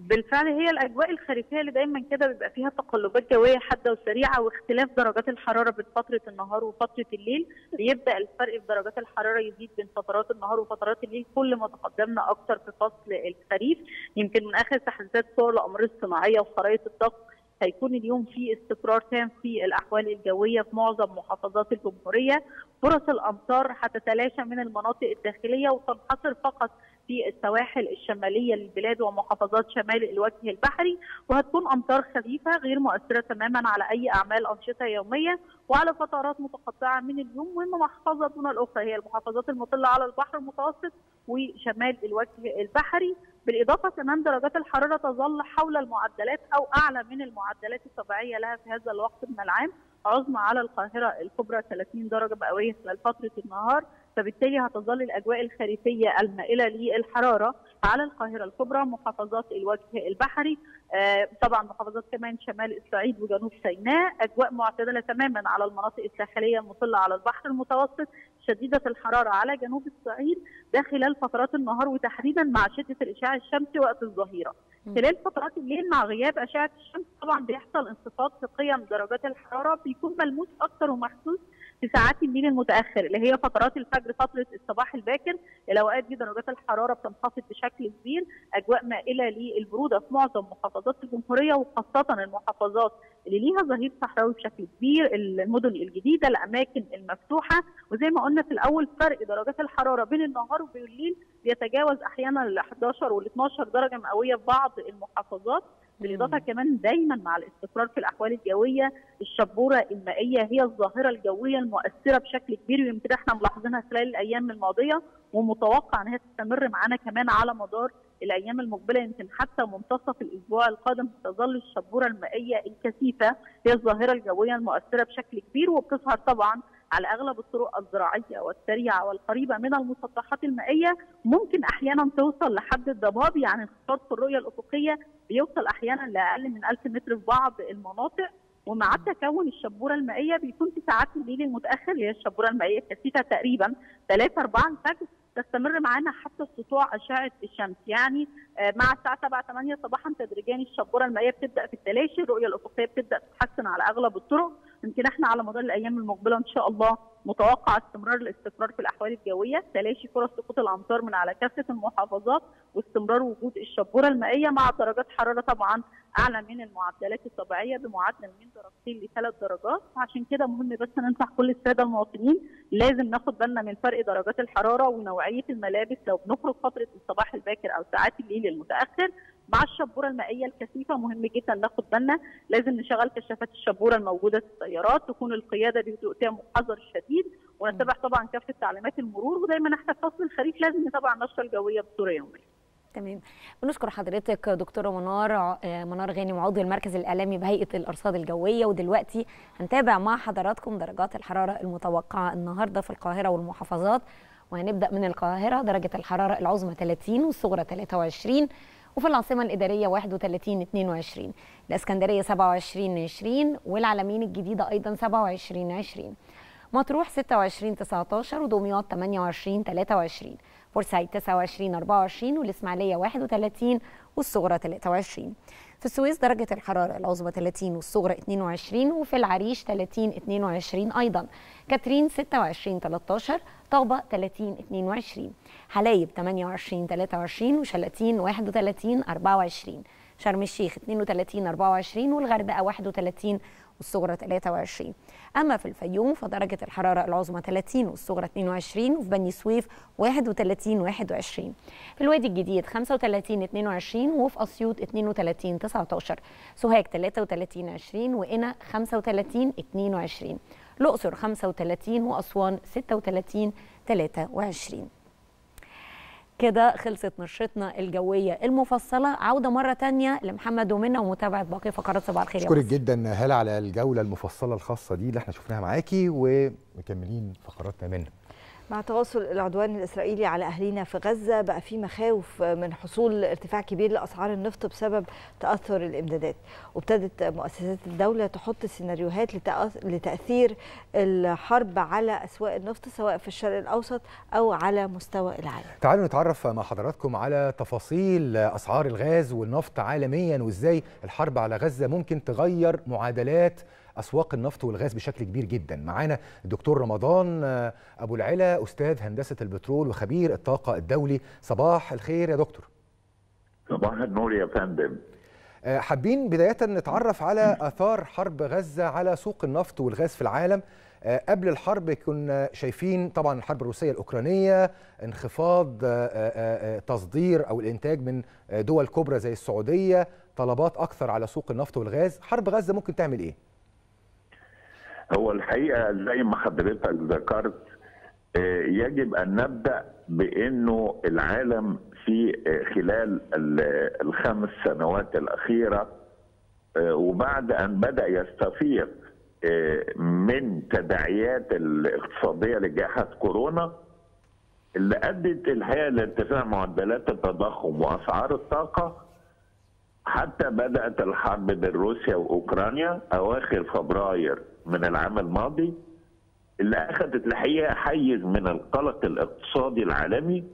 بالفعل هي الأجواء الخريفيه اللي دايما كده بيبقى فيها تقلبات جوية حادة وسريعة واختلاف درجات الحرارة بين فترة النهار وفترة الليل. بيبدأ الفرق في درجات الحرارة يزيد بين فترات النهار وفترات الليل. كل ما تقدمنا أكثر في فصل الخريف يمكن من آخر تحديثات صور الاقمار الصناعية وخرائط الطقس هيكون اليوم في استقرار تام في الأحوال الجوية في معظم محافظات الجمهورية. فرص الأمطار هتتلاشى من المناطق الداخلية وتنحصر فقط في السواحل الشمالية للبلاد ومحافظات شمال الوجه البحري وهتكون أمطار خفيفة غير مؤثرة تماما على أي أعمال أنشطة يومية وعلى فترات متقطعة من اليوم وان محافظه دون الأخرى. هي المحافظات المطلة على البحر المتوسط وشمال الوجه البحري. بالإضافة كمان درجات الحرارة تظل حول المعدلات أو أعلى من المعدلات الطبيعية لها في هذا الوقت من العام. عظمى على القاهرة الكبرى 30 درجة مئوية خلال فترة النهار. فبالتالي هتظل الأجواء الخريفية المائلة للحرارة على القاهرة الكبرى محافظات الوجه البحري آه طبعا محافظات كمان شمال الصعيد وجنوب سيناء. أجواء معتدلة تماما على المناطق الساحلية المطله على البحر المتوسط شديدة الحرارة على جنوب الصعيد ده خلال فترات النهار وتحديدا مع شدة الإشعاع الشمسي وقت الظهيرة. خلال فترات الليل مع غياب أشعة الشمس طبعا بيحصل انخفاض في قيم درجات الحرارة بيكون ملموس أكثر ومحسوس في ساعات الليل المتأخر اللي هي فترات الفجر فترة الصباح الباكر الاوقات دي درجات الحرارة بتنخفض بشكل كبير أجواء مائلة للبرودة في معظم محافظات الجمهورية وخاصة المحافظات اللي ليها ظهير صحراوي بشكل كبير المدن الجديدة الأماكن المفتوحة وزي ما قلنا في الأول فرق درجات الحرارة بين النهار وبالليل بيتجاوز أحيانا ال 11 وال 12 درجة مئوية في بعض المحافظات. بالإضافة كمان دايما مع الاستقرار في الأحوال الجوية الشبورة المائية هي الظاهرة الجوية المؤثرة بشكل كبير ويمكن إحنا ملاحظينها خلال الأيام الماضية ومتوقع إن هي تستمر معانا كمان على مدار الأيام المقبلة يمكن حتى منتصف الأسبوع القادم تظل الشبورة المائية الكثيفة هي الظاهرة الجوية المؤثرة بشكل كبير وبتظهر طبعا على أغلب الطرق الزراعية والسريعة والقريبة من المسطحات المائية ممكن أحيانا توصل لحد الضباب يعني انخفاض في الرؤية الأفقية بيوصل أحيانا لأقل من 1000 متر في بعض المناطق. ومع تكون الشبورة المائية بيكون في ساعات الليل المتاخر اللي هي الشبورة المائية الكثيفة تقريبا 3 4 الفجر تستمر معانا حتى سطوع أشعة الشمس. يعني مع الساعة 7 8 صباحا تدريجيا الشبورة المائية بتبدأ في التلاشي الرؤية الأفقية بتبدأ تتحسن على أغلب الطرق. يمكن إحنا على مدار الأيام المقبله ان شاء الله متوقع استمرار الاستقرار في الاحوال الجويه تلاشي فرص سقوط الامطار من على كافه المحافظات واستمرار وجود الشبوره المائيه مع درجات حراره طبعا أعلى من المعدلات الطبيعية بمعدل من درجتين لثلاث درجات. عشان كده مهم بس ننصح كل السادة المواطنين لازم ناخد بالنا من فرق درجات الحرارة ونوعية الملابس. لو بنخرج فترة الصباح الباكر أو ساعات الليل المتأخر مع الشبورة المائية الكثيفة. مهم جدا ناخد بالنا. لازم نشغل كشافات الشبورة الموجودة في السيارات. تكون القيادة بهدوء وحذر شديد. ونتبع طبعا كافة تعليمات المرور. ودايما إحنا في فصل الخريف لازم نتابع النشرة الجوية بصورة يومية. تمام. بنشكر حضرتك دكتورة منار منار غانم عضو المركز الإعلامي بهيئة الأرصاد الجوية. ودلوقتي هنتابع مع حضراتكم درجات الحرارة المتوقعة النهارده في القاهرة والمحافظات. وهنبدأ من القاهرة درجة الحرارة العظمى 30 والصغرى 23 وفي العاصمة الإدارية 31 22 الإسكندرية 27 20 والعلمين الجديدة أيضا 27 20 مطروح 26 19 ودمياط 28 23 بورسعيد 29 24 والإسماعيلية 31 والصغرى 23 في السويس درجة الحرارة العظمى 30 والصغرى 22 وفي العريش 30 22 أيضا. كاترين 26 13 طابة 30 22 حلايب 28 23 وشلاتين 31 24 شرم الشيخ 32 24 والغردقة 31 والصغرى 23 أما في الفيوم فدرجة الحرارة العظمى 30 والصغرى 22 وفي بني سويف 31 21 في الوادي الجديد 35 22 وفي أسيوط 32 19 سوهاج 33 20 وقنا 35 22 الأقصر 35 وأسوان 36 23 كده خلصت نشرتنا الجوية المفصلة. عودة مرة تانية لمحمد ومنى ومتابعة باقي فقرات صباح الخير أشكرك جدا هلا على الجولة المفصلة الخاصة دي اللي إحنا شفناها معاكي ومكملين فقراتنا منها مع تواصل العدوان الإسرائيلي على اهالينا في غزة بقى في مخاوف من حصول ارتفاع كبير لأسعار النفط بسبب تأثر الإمدادات. وابتدت مؤسسات الدولة تحط سيناريوهات لتأثير الحرب على أسواق النفط سواء في الشرق الأوسط أو على مستوى العالم. تعالوا نتعرف مع حضراتكم على تفاصيل أسعار الغاز والنفط عالميا وإزاي الحرب على غزة ممكن تغير معادلات أسواق النفط والغاز بشكل كبير جدا. معانا الدكتور رمضان أبو العلا أستاذ هندسة البترول وخبير الطاقة الدولي. صباح الخير يا دكتور. صباح النور يا فندم. حابين بداية نتعرف على آثار حرب غزة على سوق النفط والغاز في العالم. قبل الحرب كنا شايفين طبعا الحرب الروسية الأوكرانية انخفاض تصدير أو الإنتاج من دول كبرى زي السعودية طلبات أكثر على سوق النفط والغاز. حرب غزة ممكن تعمل إيه؟ هو الحقيقة زي ما حضرتك ذكرت يجب أن نبدأ بإنه العالم في خلال الخمس سنوات الأخيرة وبعد أن بدأ يستفيق من تداعيات الاقتصادية لجائحة كورونا اللي أدت الحقيقة لارتفاع معدلات التضخم وأسعار الطاقة حتى بدأت الحرب بين روسيا وأوكرانيا أواخر فبراير من العام الماضي اللي أخذت الحقيقة حيز من القلق الاقتصادي العالمي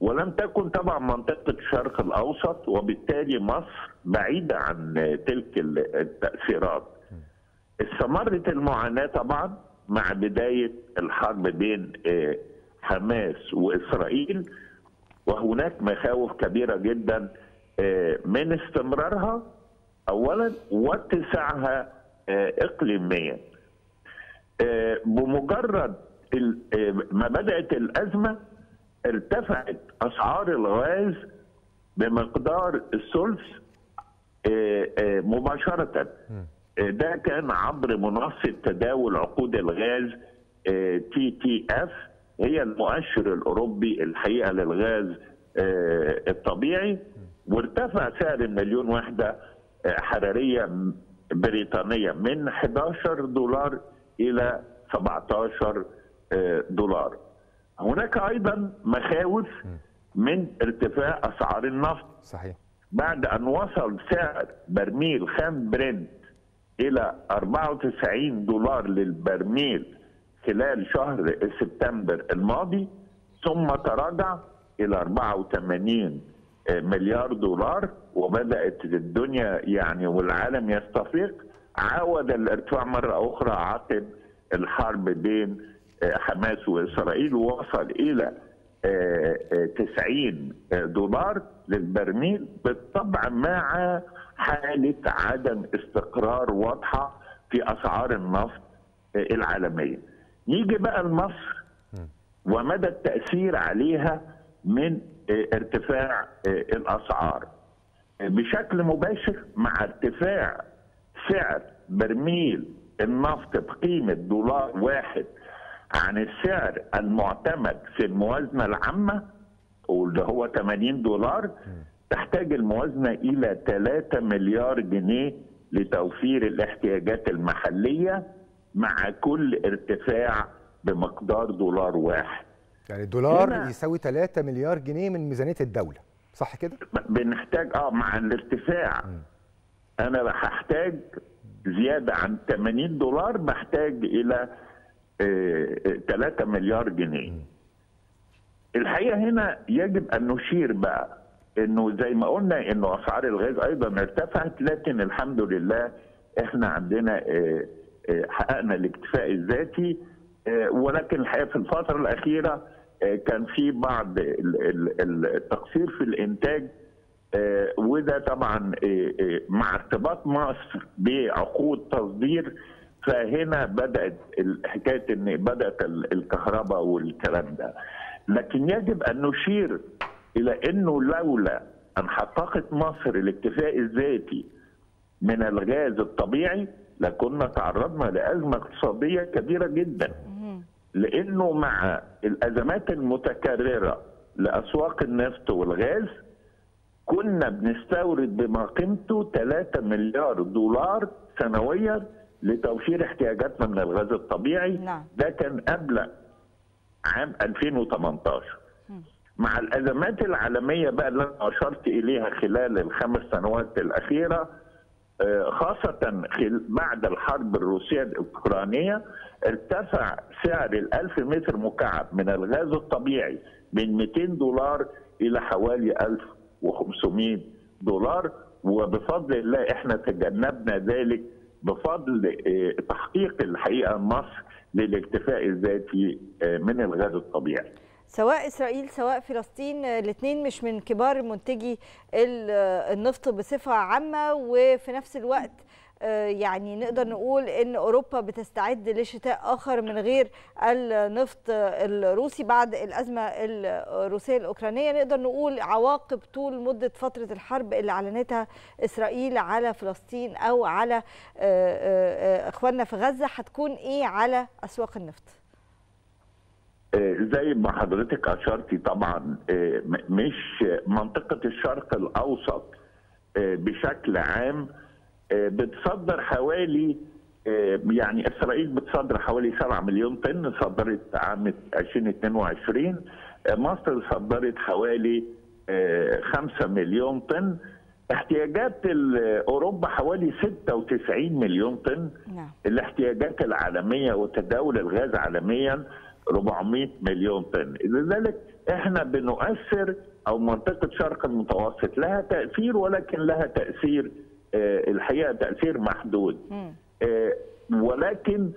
ولم تكن طبعا منطقة الشرق الأوسط وبالتالي مصر بعيدة عن تلك التأثيرات. استمرت المعاناة طبعا مع بداية الحرب بين حماس وإسرائيل وهناك مخاوف كبيرة جدا من استمرارها اولا واتساعها اقليميا. بمجرد ما بدأت الأزمة ارتفعت أسعار الغاز بمقدار الثلث مباشرة. ده كان عبر منصة تداول عقود الغاز TTF هي المؤشر الأوروبي الحقيقة للغاز الطبيعي. وارتفع سعر المليون وحده حرارية بريطانية من 11 دولار إلى 17 دولار. هناك أيضا مخاوف من ارتفاع أسعار النفط. صحيح. بعد أن وصل سعر برميل خام برنت إلى 94 دولار للبرميل خلال شهر سبتمبر الماضي ثم تراجع إلى 84 مليار دولار وبدأت الدنيا يعني والعالم يستفيق عاود الارتفاع مرة أخرى عقب الحرب بين حماس وإسرائيل ووصل إلى 90 دولار للبرميل بالطبع مع حالة عدم استقرار واضحة في أسعار النفط العالمية. يجي بقى لمصر ومدى التأثير عليها من ارتفاع الأسعار. بشكل مباشر مع ارتفاع سعر برميل النفط بقيمة دولار واحد عن السعر المعتمد في الموازنة العامة واللي هو 80 دولار تحتاج الموازنة إلى 3 مليار جنيه لتوفير الاحتياجات المحلية مع كل ارتفاع بمقدار دولار واحد. يعني الدولار يساوي 3 مليار جنيه من ميزانية الدولة صح كده؟ بنحتاج آه مع الارتفاع م. أنا هحتاج زيادة عن 80 دولار بحتاج إلى 3 مليار جنيه. الحقيقة هنا يجب أن نشير بقى إنه زي ما قلنا إنه أسعار الغاز أيضا ارتفعت لكن الحمد لله إحنا عندنا حققنا الاكتفاء الذاتي ولكن الحقيقة في الفترة الأخيرة كان في بعض التقصير في الإنتاج وده طبعا مع ارتباط مصر بعقود تصدير فهنا بدأت حكاية إن بدأت الكهرباء والكلام ده. لكن يجب أن نشير إلى إنه لولا أن حققت مصر الاكتفاء الذاتي من الغاز الطبيعي لكنا تعرضنا لأزمة اقتصادية كبيرة جدا. لأنه مع الأزمات المتكررة لأسواق النفط والغاز كنا بنستورد بما قيمته 3 مليار دولار سنويا لتوفير احتياجاتنا من الغاز الطبيعي. نعم. ده كان قبل عام 2018 مع الأزمات العالمية بقى اللي أنا أشرت إليها خلال الخمس سنوات الأخيرة خاصة بعد الحرب الروسية الأوكرانية ارتفع سعر الألف متر مكعب من الغاز الطبيعي من 200 دولار إلى حوالي 1500 دولار وبفضل الله إحنا تجنبنا ذلك بفضل تحقيق الحقيقة مصر للاكتفاء الذاتي من الغاز الطبيعي. سواء إسرائيل سواء فلسطين الاثنين مش من كبار منتجي النفط بصفة عامة وفي نفس الوقت يعني نقدر نقول إن أوروبا بتستعد لشتاء آخر من غير النفط الروسي بعد الأزمة الروسية الأوكرانية نقدر نقول عواقب طول مدة فترة الحرب اللي أعلنتها إسرائيل على فلسطين أو على إخواننا في غزة هتكون إيه على أسواق النفط؟ زي ما حضرتك أشرتي طبعا مش منطقة الشرق الأوسط بشكل عام بتصدر حوالي يعني إسرائيل بتصدر حوالي 7 مليون طن صدرت عام 2022 مصر صدرت حوالي 5 مليون طن. احتياجات اوروبا حوالي 96 مليون طن. نعم. الاحتياجات العالمية وتداول الغاز عالميا 400 مليون طن. لذلك إحنا بنؤثر أو منطقة شرق المتوسط لها تأثير ولكن لها تأثير الحقيقة تأثير محدود. آه ولكن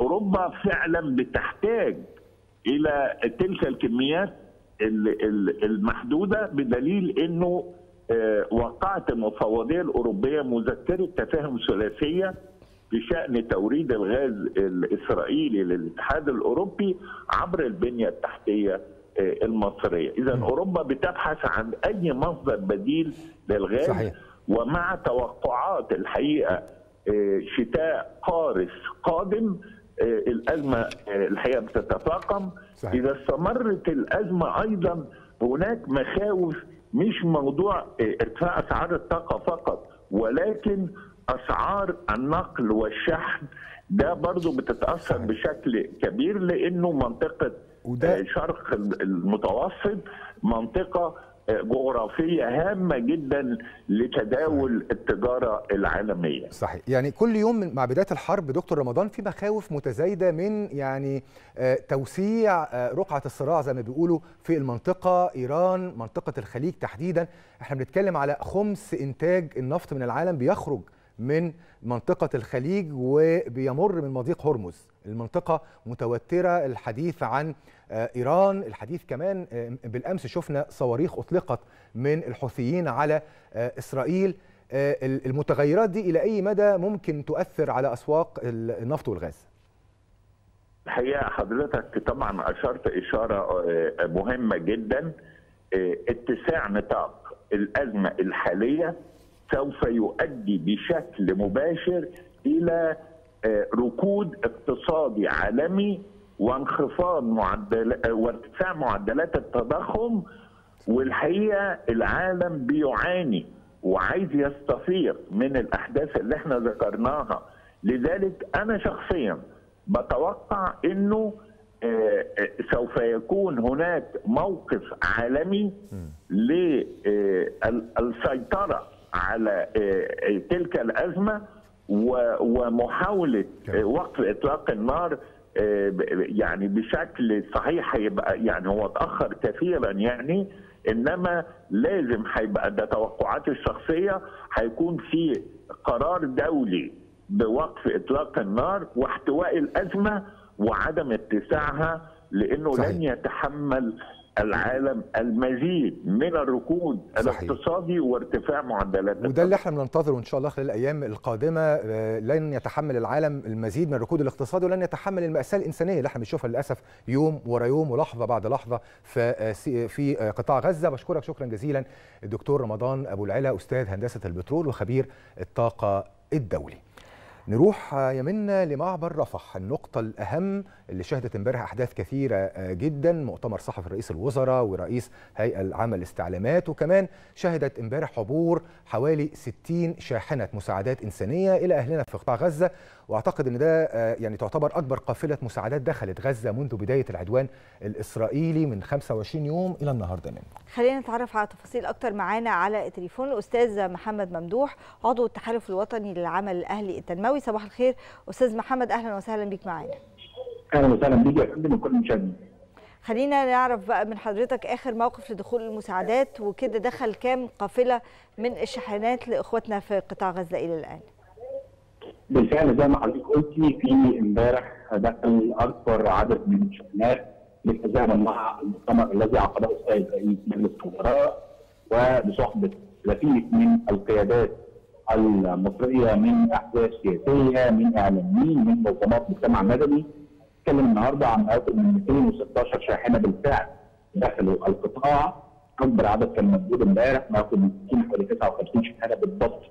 أوروبا فعلا بتحتاج إلى تلك الكميات المحدودة بدليل إنه وقعت المفوضيه الأوروبية مذكرة تفاهم ثلاثية بشأن توريد الغاز الإسرائيلي للاتحاد الأوروبي عبر البنية التحتية المصرية، اذا أوروبا بتبحث عن أي مصدر بديل للغاز صحيح. ومع توقعات الحقيقة شتاء قارس قادم الأزمة الحقيقة بتتفاقم صحيح. إذا استمرت الأزمة أيضا هناك مخاوف مش موضوع ارتفاع أسعار الطاقة فقط ولكن أسعار النقل والشحن ده برضو بتتأثر صحيح. بشكل كبير لأنه منطقة وده شرق المتوسط منطقة جغرافية هامة جدا لتداول. التجارة العالمية. صحيح، يعني كل يوم مع بداية الحرب دكتور رمضان في مخاوف متزايدة من يعني توسيع رقعة الصراع زي ما بيقولوا في المنطقة إيران، منطقة الخليج تحديدا، إحنا بنتكلم على خمس إنتاج النفط من العالم بيخرج من منطقة الخليج وبيمر من مضيق هرمز المنطقة متوترة الحديث عن إيران الحديث كمان بالأمس شفنا صواريخ أطلقت من الحوثيين على إسرائيل المتغيرات دي إلى أي مدى ممكن تؤثر على أسواق النفط والغاز؟ الحقيقة حضرتك طبعا أشرت إشارة مهمة جدا اتساع نطاق الأزمة الحالية سوف يؤدي بشكل مباشر إلى ركود اقتصادي عالمي وانخفاض معدل وارتفاع معدلات التضخم والحقيقة العالم بيعاني وعايز يستفيق من الأحداث اللي إحنا ذكرناها. لذلك أنا شخصيا بتوقع إنه سوف يكون هناك موقف عالمي للسيطره على تلك الأزمة ومحاولة وقف إطلاق النار يعني بشكل صحيح هيبقى يعني هو اتأخر كثيرا يعني إنما لازم هيبقى ده توقعاتي الشخصية هيكون في قرار دولي بوقف إطلاق النار واحتواء الأزمة وعدم اتساعها لأنه صحيح. لن يتحمل العالم المزيد من الركود صحيح. الاقتصادي وارتفاع معدلات وده اللي إحنا بننتظره إن شاء الله خلال الأيام القادمة لن يتحمل العالم المزيد من الركود الاقتصادي ولن يتحمل المأساة الإنسانية اللي إحنا بنشوفها للأسف يوم ورا يوم ولحظة بعد لحظة في في قطاع غزة بشكرك شكرا جزيلا الدكتور رمضان أبو العلا أستاذ هندسة البترول وخبير الطاقة الدولي نروح يمنا لمعبر رفح النقطة الأهم اللي شهدت امبارح أحداث كثيرة جدا. مؤتمر صحفي رئيس الوزراء ورئيس هيئة العامة للاستعلامات وكمان شهدت امبارح عبور حوالي 60 شاحنة مساعدات إنسانية إلى أهلنا في قطاع غزة. وأعتقد أن ده يعني تعتبر أكبر قافلة مساعدات دخلت غزة منذ بداية العدوان الإسرائيلي من 25 يوم إلى النهاردة. منه. خلينا نتعرف على تفاصيل أكتر معانا على التليفون. الأستاذ محمد ممدوح عضو التحالف الوطني للعمل الأهلي التنموي. صباح الخير. أستاذ محمد أهلا وسهلا بيك معانا. أهلا وسهلا بيك يا فندم وكل المشاهدين. خلينا نعرف بقى من حضرتك آخر موقف لدخول المساعدات وكده دخل كام قافلة من الشحنات لإخواتنا في قطاع غزة إلى الآن. بالفعل زي ما حضرتك قلتي في امبارح دخل اكبر عدد من الشحنات للتزامن مع المؤتمر الذي عقده السيد رئيس مجلس الوزراء وبصحبة كثير من القيادات المصرية من أحزاب سياسية من إعلاميين من منظمات مجتمع مدني نتكلم النهارده عن أكثر من 216 شاحنة بالفعل. دخلوا القطاع أكبر عدد كان موجود امبارح ما 60 حوالي 59 شاحنة بالضبط.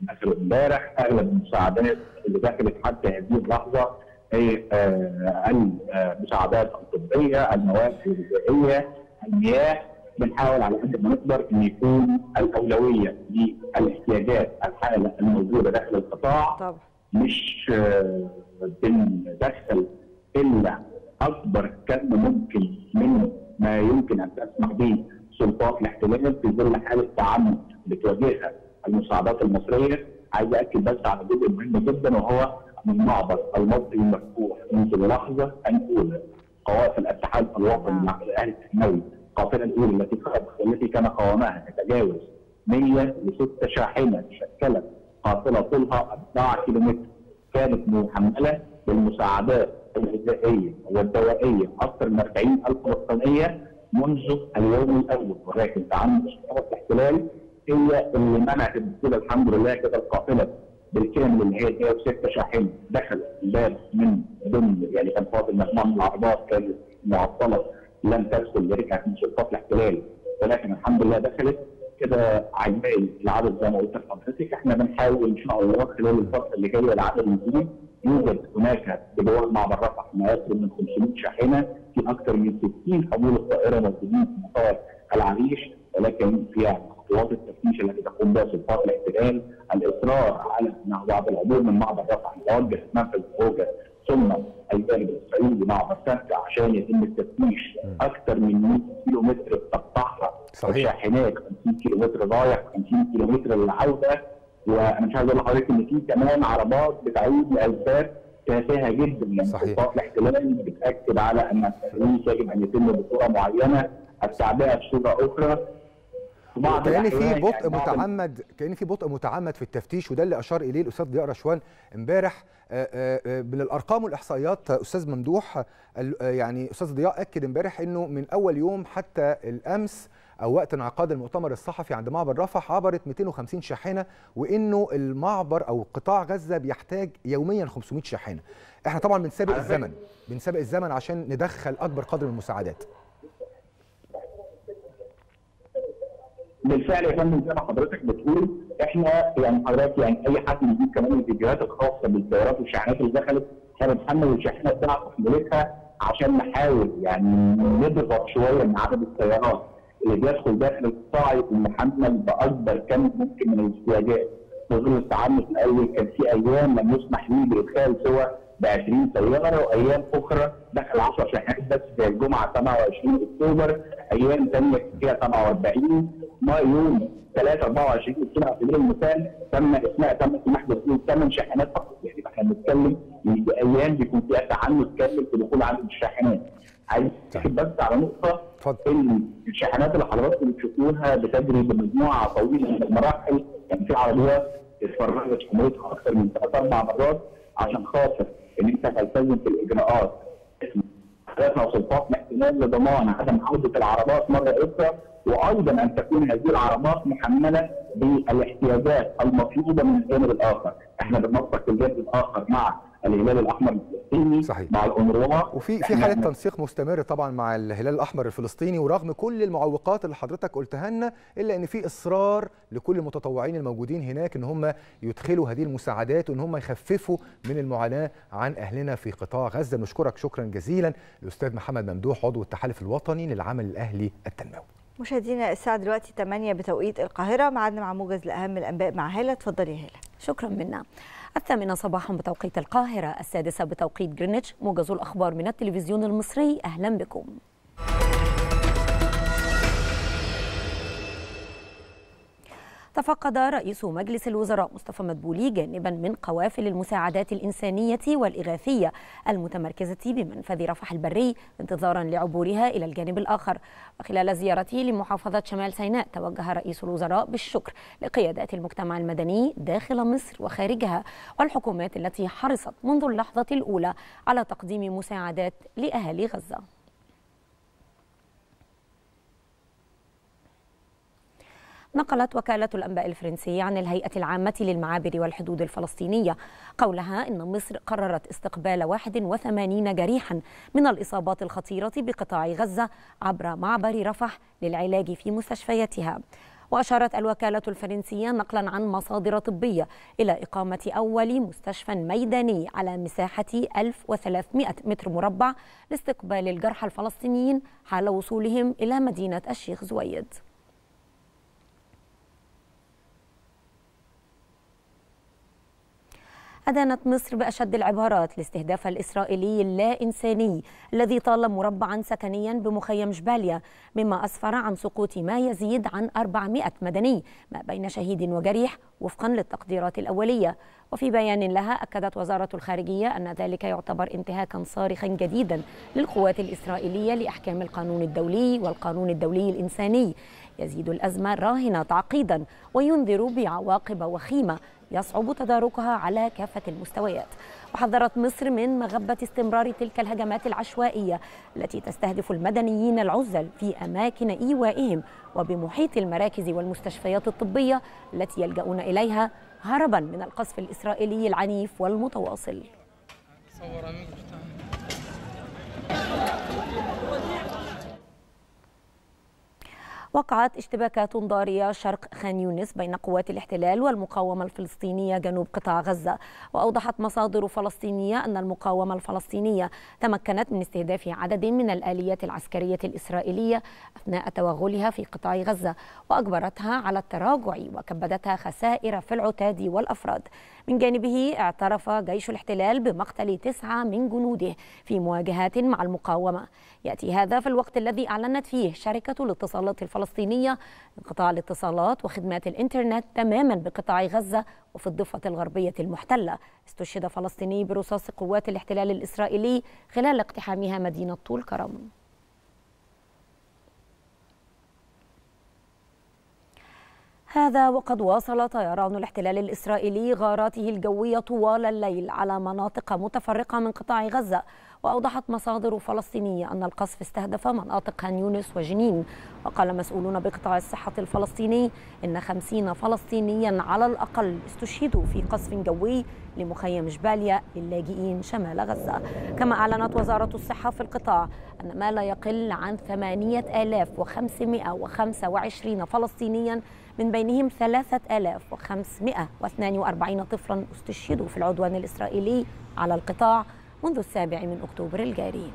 دخلوا امبارح أغلب المساعدات اللي دخلت حتى هذه اللحظة هي المساعدات الطبية، المواد الغذائية، المياه. بنحاول على قد ما نقدر إن يكون الأولوية للاحتياجات الحالة الموجودة داخل القطاع. طبعا. مش بندخل إلا أكبر كم ممكن من ما يمكن أن تسمح به سلطات الاحتلال في ظل حالة تعمد بتواجهها المساعدات المصرية. عايز أكد بس على جزء مهم جدا وهو المعبر المصري المفتوح منذ اللحظه الاولى قوافل الاتحاد الوطني الاهلي التنموي القافله الاولى التي التي كان قوامها تتجاوز 106 شاحنة شكلت قافلة طولها 4 كيلومتر. كانت محمله بالمساعدات الغذائية والدوائية أكثر من 40 الف فلسطينيه منذ اليوم الأول. ولكن تعمد اشتراك الاحتلال هي اللي منعت الدخول الحمد لله كده القافلة بالكامل اللي هي 106 شاحنة دخل الباب من ضمن يعني كان فاضل مجموعه من العربات كانت معطلة لم تدخل رجعت من سلطات الاحتلال. ولكن الحمد لله دخلت. كده عجباني العدد زي ما قلت لحضرتك إحنا بنحاول إن شاء الله خلال الفترة اللي جاية العدد يزيد يوجد هناك بجوار معبر رفح ما يقرب من 500 شاحنة في أكثر من 60 حمول الطائرة موجودين في مطار العريش ولكن في خطوات التفتيش التي تقوم بها سلطات الاحتلال الإصرار على انه بعد العبور من معبر رفح يوجه منفذ فوجا ثم الجانب الاسرائيلي معبر سكه عشان يتم التفتيش أكثر من 100 كيلو متر بتقطعها صحيح. شاحنات 50 كيلو متر رايح 50 كيلو متر للعودة. وأنا مش عايز أقول لحضرتك إن في كمان عربات بتعود لأسباب تافهة جدا يعني سلطات الاحتلال بتأكد على إن التفتيش يجب أن يتم بصورة معينة التعبئة بصورة أخرى. كان في بطء متعمد كأن في بطء متعمد في التفتيش وده اللي أشار إليه الأستاذ ضياء رشوان إمبارح من الأرقام والإحصائيات أستاذ ممدوح يعني أستاذ ضياء أكد إمبارح إنه من أول يوم حتى الأمس أو وقت انعقاد المؤتمر الصحفي عند معبر رفح عبرت 250 شاحنة وإنه المعبر أو قطاع غزة بيحتاج يوميا 500 شاحنة. إحنا طبعا بنسابق الزمن بنسابق الزمن عشان ندخل أكبر قدر من المساعدات. بالفعل يا فندم زي ما حضرتك بتقول إحنا يعني حضرتك يعني أي حد يجيب كمان الفيديوهات الخاصة بالسيارات والشاحنات اللي دخلت إحنا بنحمل الشاحنة بتاعت تحميلتها عشان نحاول يعني نضغط شوية من عدد السيارات اللي بيدخل داخل القطاع محمل بأكبر كم ممكن من الاحتياجات. نظام التعامل الأول كان في أيام لم يسمح لي بإدخال سوى ب 20 سياره وأيام أخرى دخل 10 شاحنات بس زي الجمعة 27 أكتوبر أيام ثانية فيها 47 ما يوم 3 24 أكتوبر على سبيل المثال تم اسماء تم السماح بدخول ثمان شاحنات فقط يعني إحنا بنتكلم إن في أيام بيكون فيها تعنت كامل في دخول عدد الشاحنات. عايز بس على نقطة ان الشاحنات اللي حضراتكم بتشوفوها بتجري بمجموعة طويلة من المراحل. يعني في عربيات اتفرجت حمولتها أكثر من ثلاث أربع مرات عشان خاطر إن أنت تلتزم في الإجراءات. حضرتنا وسلطات الاحتلال لضمان عدم عوده العربات مرة أخرى وأيضا أن تكون هذه العربات محملة بالاحتياجات المطلوبة من الجانب الآخر، إحنا بننسق الجانب الآخر مع الهلال الأحمر الفلسطيني صحيح. مع الأونروا وفي في حالة تنسيق مستمر طبعا مع الهلال الأحمر الفلسطيني ورغم كل المعوقات اللي حضرتك قلتها لنا إلا إن في إصرار لكل المتطوعين الموجودين هناك إن هم يدخلوا هذه المساعدات وإن هم يخففوا من المعاناة عن أهلنا في قطاع غزة. نشكرك شكرا جزيلا الاستاذ محمد ممدوح عضو التحالف الوطني للعمل الأهلي التنموي. مشاهدينا الساعة دلوقتي 8 بتوقيت القاهرة. معادنا مع موجز لأهم الأنباء مع هالة. اتفضلي يا هالة. شكرا منا الثامنة صباحا بتوقيت القاهرة السادسة بتوقيت جرينتش موجز الأخبار من التلفزيون المصري. أهلا بكم. تفقد رئيس مجلس الوزراء مصطفى مدبولي جانبا من قوافل المساعدات الإنسانية والإغاثية المتمركزة بمنفذ رفح البري انتظارا لعبورها إلى الجانب الآخر. وخلال زيارته لمحافظة شمال سيناء توجه رئيس الوزراء بالشكر لقيادات المجتمع المدني داخل مصر وخارجها والحكومات التي حرصت منذ اللحظة الأولى على تقديم مساعدات لأهالي غزة. نقلت وكالة الأنباء الفرنسية عن الهيئة العامة للمعابر والحدود الفلسطينية. قولها إن مصر قررت استقبال 81 جريحا من الإصابات الخطيرة بقطاع غزة عبر معبر رفح للعلاج في مستشفياتها. وأشارت الوكالة الفرنسية نقلا عن مصادر طبية إلى إقامة أول مستشفى ميداني على مساحة 1300 متر مربع لاستقبال الجرحى الفلسطينيين حال وصولهم إلى مدينة الشيخ زويد. أدانت مصر بأشد العبارات الاستهداف الإسرائيلي اللا إنساني الذي طال مربعا سكنيا بمخيم جباليا مما أسفر عن سقوط ما يزيد عن 400 مدني ما بين شهيد وجريح وفقا للتقديرات الأولية. وفي بيان لها أكدت وزارة الخارجية أن ذلك يعتبر انتهاكا صارخا جديدا للقوات الإسرائيلية لأحكام القانون الدولي والقانون الدولي الإنساني. يزيد الأزمة راهنة تعقيدا وينذر بعواقب وخيمة يصعب تداركها على كافة المستويات. وحذرت مصر من مغبة استمرار تلك الهجمات العشوائية التي تستهدف المدنيين العزل في أماكن إيوائهم وبمحيط المراكز والمستشفيات الطبية التي يلجؤون إليها هربا من القصف الإسرائيلي العنيف والمتواصل. وقعت اشتباكات ضارية شرق خان يونس بين قوات الاحتلال والمقاومة الفلسطينية جنوب قطاع غزة. وأوضحت مصادر فلسطينية أن المقاومة الفلسطينية تمكنت من استهداف عدد من الآليات العسكرية الإسرائيلية أثناء توغلها في قطاع غزة وأجبرتها على التراجع وكبدتها خسائر في العتاد والأفراد. من جانبه اعترف جيش الاحتلال بمقتل تسعة من جنوده في مواجهات مع المقاومة. يأتي هذا في الوقت الذي أعلنت فيه شركة الاتصالات الفلسطينية انقطاع الاتصالات وخدمات الإنترنت تماما بقطاع غزة وفي الضفة الغربية المحتلة. استشهد فلسطيني برصاص قوات الاحتلال الإسرائيلي خلال اقتحامها مدينة طول كرم. هذا وقد واصل طيران الاحتلال الإسرائيلي غاراته الجوية طوال الليل على مناطق متفرقة من قطاع غزة وأوضحت مصادر فلسطينية أن القصف استهدف مناطق هان يونس وجنين. وقال مسؤولون بقطاع الصحة الفلسطيني إن خمسين فلسطينيا على الأقل استشهدوا في قصف جوي لمخيم جباليا للاجئين شمال غزة. كما أعلنت وزارة الصحة في القطاع أن ما لا يقل عن 8525 فلسطينيا من بينهم 3542 طفلا استشهدوا في العدوان الإسرائيلي على القطاع. منذ السابع من أكتوبر الجاري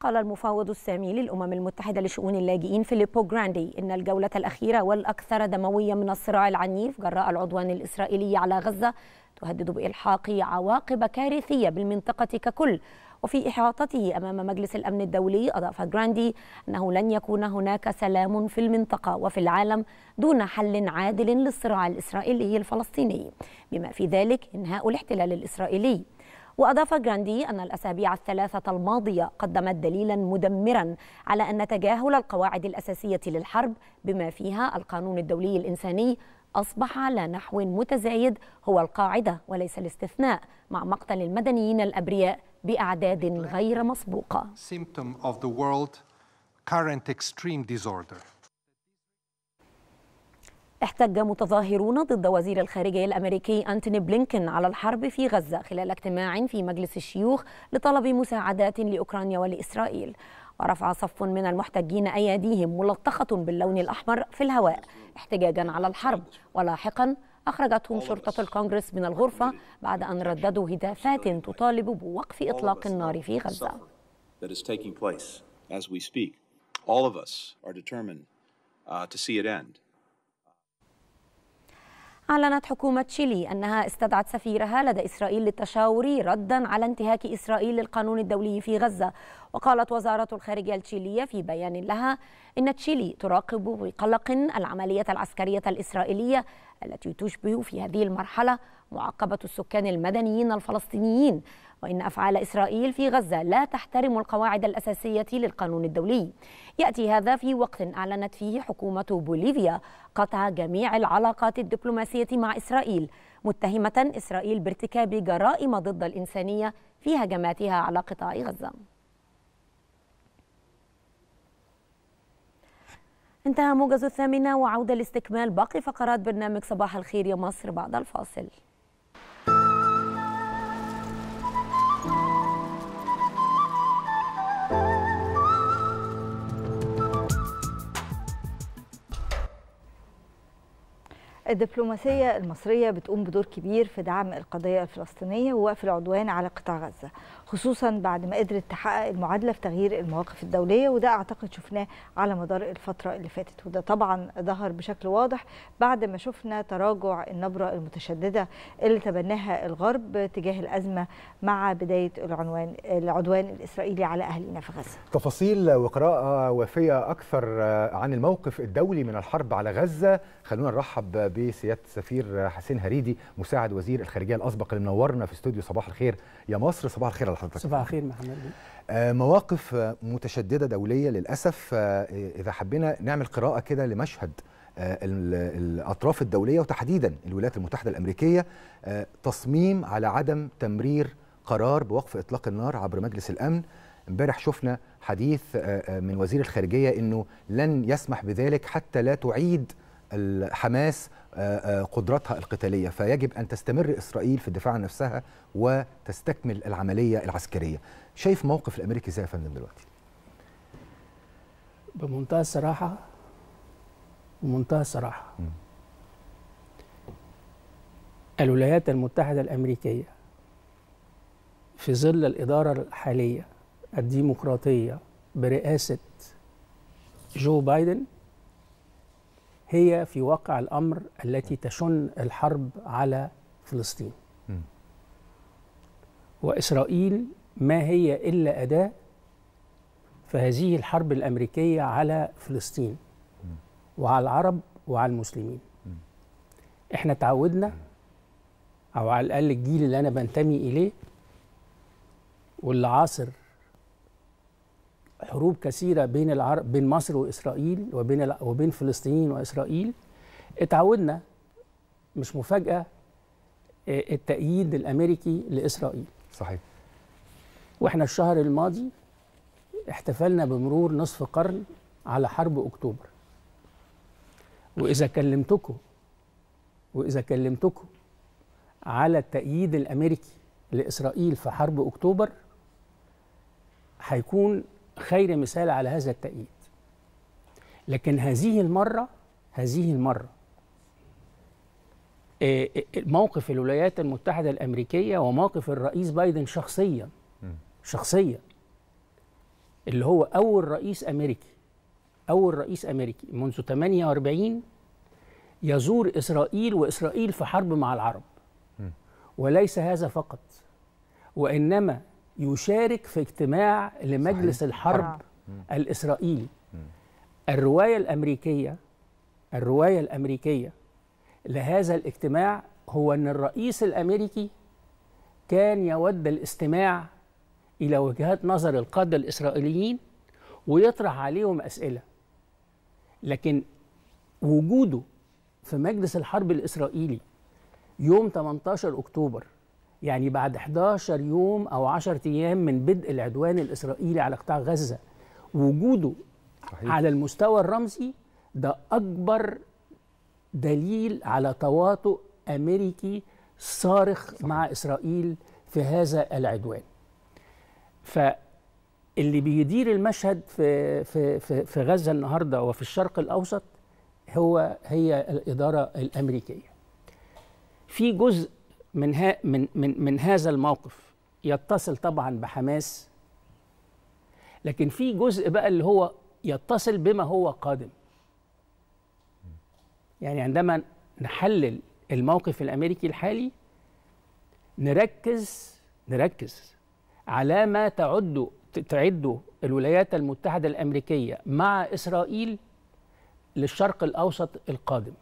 قال المفوض السامي للأمم المتحدة لشؤون اللاجئين فيليبو جراندي إن الجولة الأخيرة والأكثر دموية من الصراع العنيف جراء العدوان الإسرائيلي على غزة تهدد بإلحاق عواقب كارثية بالمنطقة ككل. وفي إحاطته أمام مجلس الأمن الدولي أضاف جراندي أنه لن يكون هناك سلام في المنطقة وفي العالم دون حل عادل للصراع الإسرائيلي الفلسطيني. بما في ذلك إنهاء الاحتلال الإسرائيلي. وأضاف جراندي أن الأسابيع الثلاثة الماضية قدمت دليلا مدمرا على أن تجاهل القواعد الأساسية للحرب بما فيها القانون الدولي الإنساني أصبح على نحو متزايد هو القاعدة وليس الاستثناء مع مقتل المدنيين الأبرياء بأعداد غير مسبوقة. احتج متظاهرون ضد وزير الخارجية الأمريكي أنتوني بلينكن على الحرب في غزة خلال اجتماع في مجلس الشيوخ لطلب مساعدات لأوكرانيا ولإسرائيل. ورفع صف من المحتجين أيديهم ملطخة باللون الأحمر في الهواء احتجاجا على الحرب. ولاحقا أخرجتهم شرطة الكونغرس من الغرفة بعد أن رددوا هتافات تطالب بوقف إطلاق النار في غزة. All of us are determined uh, to see it end. أعلنت حكومة تشيلي أنها استدعت سفيرها لدى إسرائيل للتشاور ردا على انتهاك إسرائيل للقانون الدولي في غزة. وقالت وزارة الخارجية التشيلية في بيان لها إن تشيلي تراقب بقلق العملية العسكرية الإسرائيلية التي تشبه في هذه المرحلة معاقبة السكان المدنيين الفلسطينيين وإن أفعال إسرائيل في غزة لا تحترم القواعد الأساسية للقانون الدولي. يأتي هذا في وقت أعلنت فيه حكومة بوليفيا قطع جميع العلاقات الدبلوماسية مع إسرائيل متهمة إسرائيل بارتكاب جرائم ضد الإنسانية في هجماتها على قطاع غزة. انتهى موجز الثامنة وعودة لاستكمال باقي فقرات برنامج صباح الخير يا مصر بعد الفاصل. الدبلوماسية المصرية بتقوم بدور كبير في دعم القضية الفلسطينية ووقف العدوان على قطاع غزة. خصوصا بعد ما قدرت تحقق المعادلة في تغيير المواقف الدولية وده أعتقد شفناه على مدار الفترة اللي فاتت. وده طبعا ظهر بشكل واضح بعد ما شفنا تراجع النبرة المتشددة اللي تبناها الغرب تجاه الأزمة مع بداية العنوان العدوان الإسرائيلي على أهلنا في غزة. تفاصيل وقراءة وافية أكثر عن الموقف الدولي من الحرب على غزة. خلونا نرحب بسيادة السفير حسين هريدي مساعد وزير الخارجية الأسبق اللي منورنا في استوديو صباح الخير. يا مصر صباح الخير على حضرتك. صباح الخير محمد. مواقف متشددة دولية للأسف إذا حبينا نعمل قراءة كده لمشهد الأطراف الدولية وتحديدا الولايات المتحدة الأمريكية تصميم على عدم تمرير قرار بوقف إطلاق النار عبر مجلس الأمن. امبارح شفنا حديث من وزير الخارجية إنه لن يسمح بذلك حتى لا تعيد حماس قدراتها القتالية فيجب أن تستمر إسرائيل في الدفاع عن نفسها وتستكمل العملية العسكرية شايف موقف الأمريكي إزاي يا فندم دلوقتي بمنتهى الصراحة بمنتهى الصراحة م. الولايات المتحدة الأمريكية في ظل الإدارة الحالية الديمقراطية برئاسة جو بايدن هي في واقع الأمر التي تشن الحرب على فلسطين م. وإسرائيل ما هي إلا أداة فهذه الحرب الأمريكية على فلسطين م. وعلى العرب وعلى المسلمين م. إحنا تعودنا أو على الأقل الجيل اللي أنا بنتمي إليه واللي عاصر حروب كثيرة بين العرب بين مصر وإسرائيل وبين وبين فلسطين وإسرائيل. اتعودنا مش مفاجأة التأييد الأمريكي لإسرائيل. صحيح. وإحنا الشهر الماضي احتفلنا بمرور نصف قرن على حرب أكتوبر. وإذا كلمتكم وإذا كلمتكم على التأييد الأمريكي لإسرائيل في حرب أكتوبر هيكون خير مثال على هذا التأييد. لكن هذه المرة هذه المرة موقف الولايات المتحدة الأمريكية وموقف الرئيس بايدن شخصيا شخصيا اللي هو أول رئيس أمريكي أول رئيس أمريكي منذ 48 يزور إسرائيل وإسرائيل في حرب مع العرب. وليس هذا فقط وإنما يشارك في اجتماع لمجلس صحيح. الحرب آه. الإسرائيلي الرواية الأمريكية الرواية الأمريكية لهذا الاجتماع هو أن الرئيس الأمريكي كان يود الاستماع إلى وجهات نظر القادة الإسرائيليين ويطرح عليهم أسئلة لكن وجوده في مجلس الحرب الإسرائيلي يوم 18 أكتوبر يعني بعد 11 يوم أو 10 أيام من بدء العدوان الإسرائيلي على قطاع غزة وجوده صحيح. على المستوى الرمزي ده أكبر دليل على تواطؤ أمريكي صارخ صحيح. مع إسرائيل في هذا العدوان فاللي بيدير المشهد في, في, في, في غزة النهاردة وفي الشرق الأوسط هو هي الإدارة الأمريكية في جزء من, ها من, من, من هذا الموقف يتصل طبعا بحماس لكن في جزء بقى اللي هو يتصل بما هو قادم يعني عندما نحلل الموقف الأمريكي الحالي نركز نركز على ما تعد تعده الولايات المتحدة الأمريكية مع إسرائيل للشرق الأوسط القادم